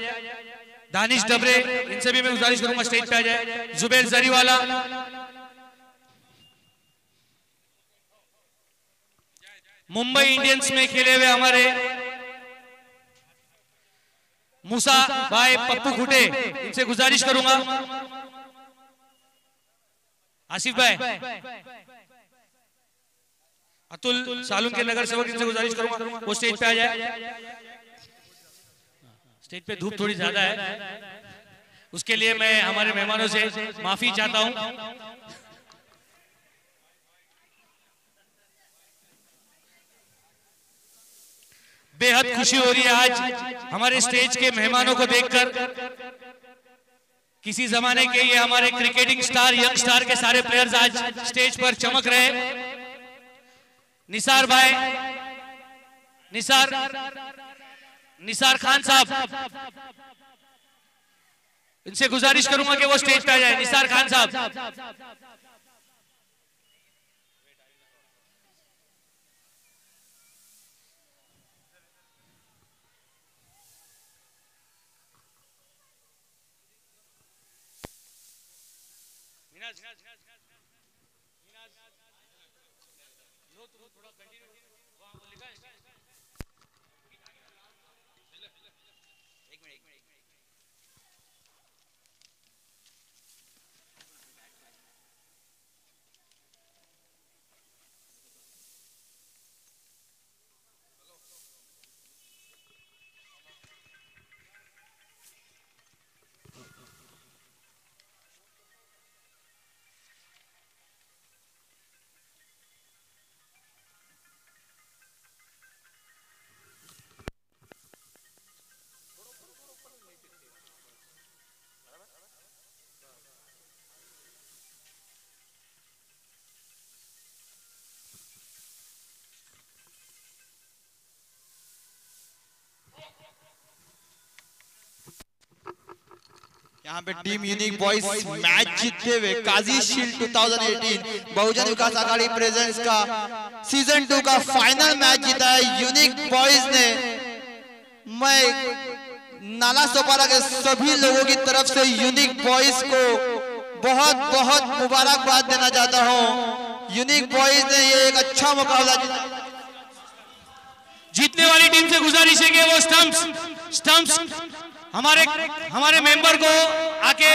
दानिश डबरे इनसे भी मैं गुजारिश करूँगा स्टेज पे आ जाए। जुबेर जरीवाला। मुंबई इंडियंस में खेले हुए हमारे मूसा, भाई, पप्पू खुटे इनसे गुजारिश करूँगा। आसिफ भाई, अतुल सालुन के नगर सेवक इनसे गुजारिश करूँगा, वो स्टेज पे आ जाए। स्टेज पे धूप थोड़ी ज़्यादा है। उसके लिए मैं, हमारे मेहमानों से माफ़ी चाहता हूँ। बेहद खुशी हो रही है आज हमारे स्टेज के मेहमानों को देखकर। किसी जमाने के ये हमारे क्रिकेटिंग स्टार यंग स्टार के सारे प्लेयर्स आज स्टेज पर चमक रहे निसार भाई, निसार निसार खान साहब। इनसे गुजारिश करूँगा कि वो स्टेज पे आ जाए। निसार खान साहब। यहाँ पे टीम यूनिक बॉयज़ मैच जीतते हुए काजी शील्ड 2018 बहुजन विकास आघाड़ी प्रेजेंस का सीज़न टू का फाइनल मैच जीता है यूनिक बॉयज़ ने। मैं नाला सोपारा के सभी लोगों की तरफ़ से यूनिक बॉयज़ को बहुत बहुत मुबारकबाद देना चाहता हूँ। यूनिक बॉयज़ ने ये एक अच्छा मुकाबला जीता। जीतने वाली टीम से गुजारिश है कि वो स्टंप्स स्टंप्स हमारे हमारे मेंबर को आके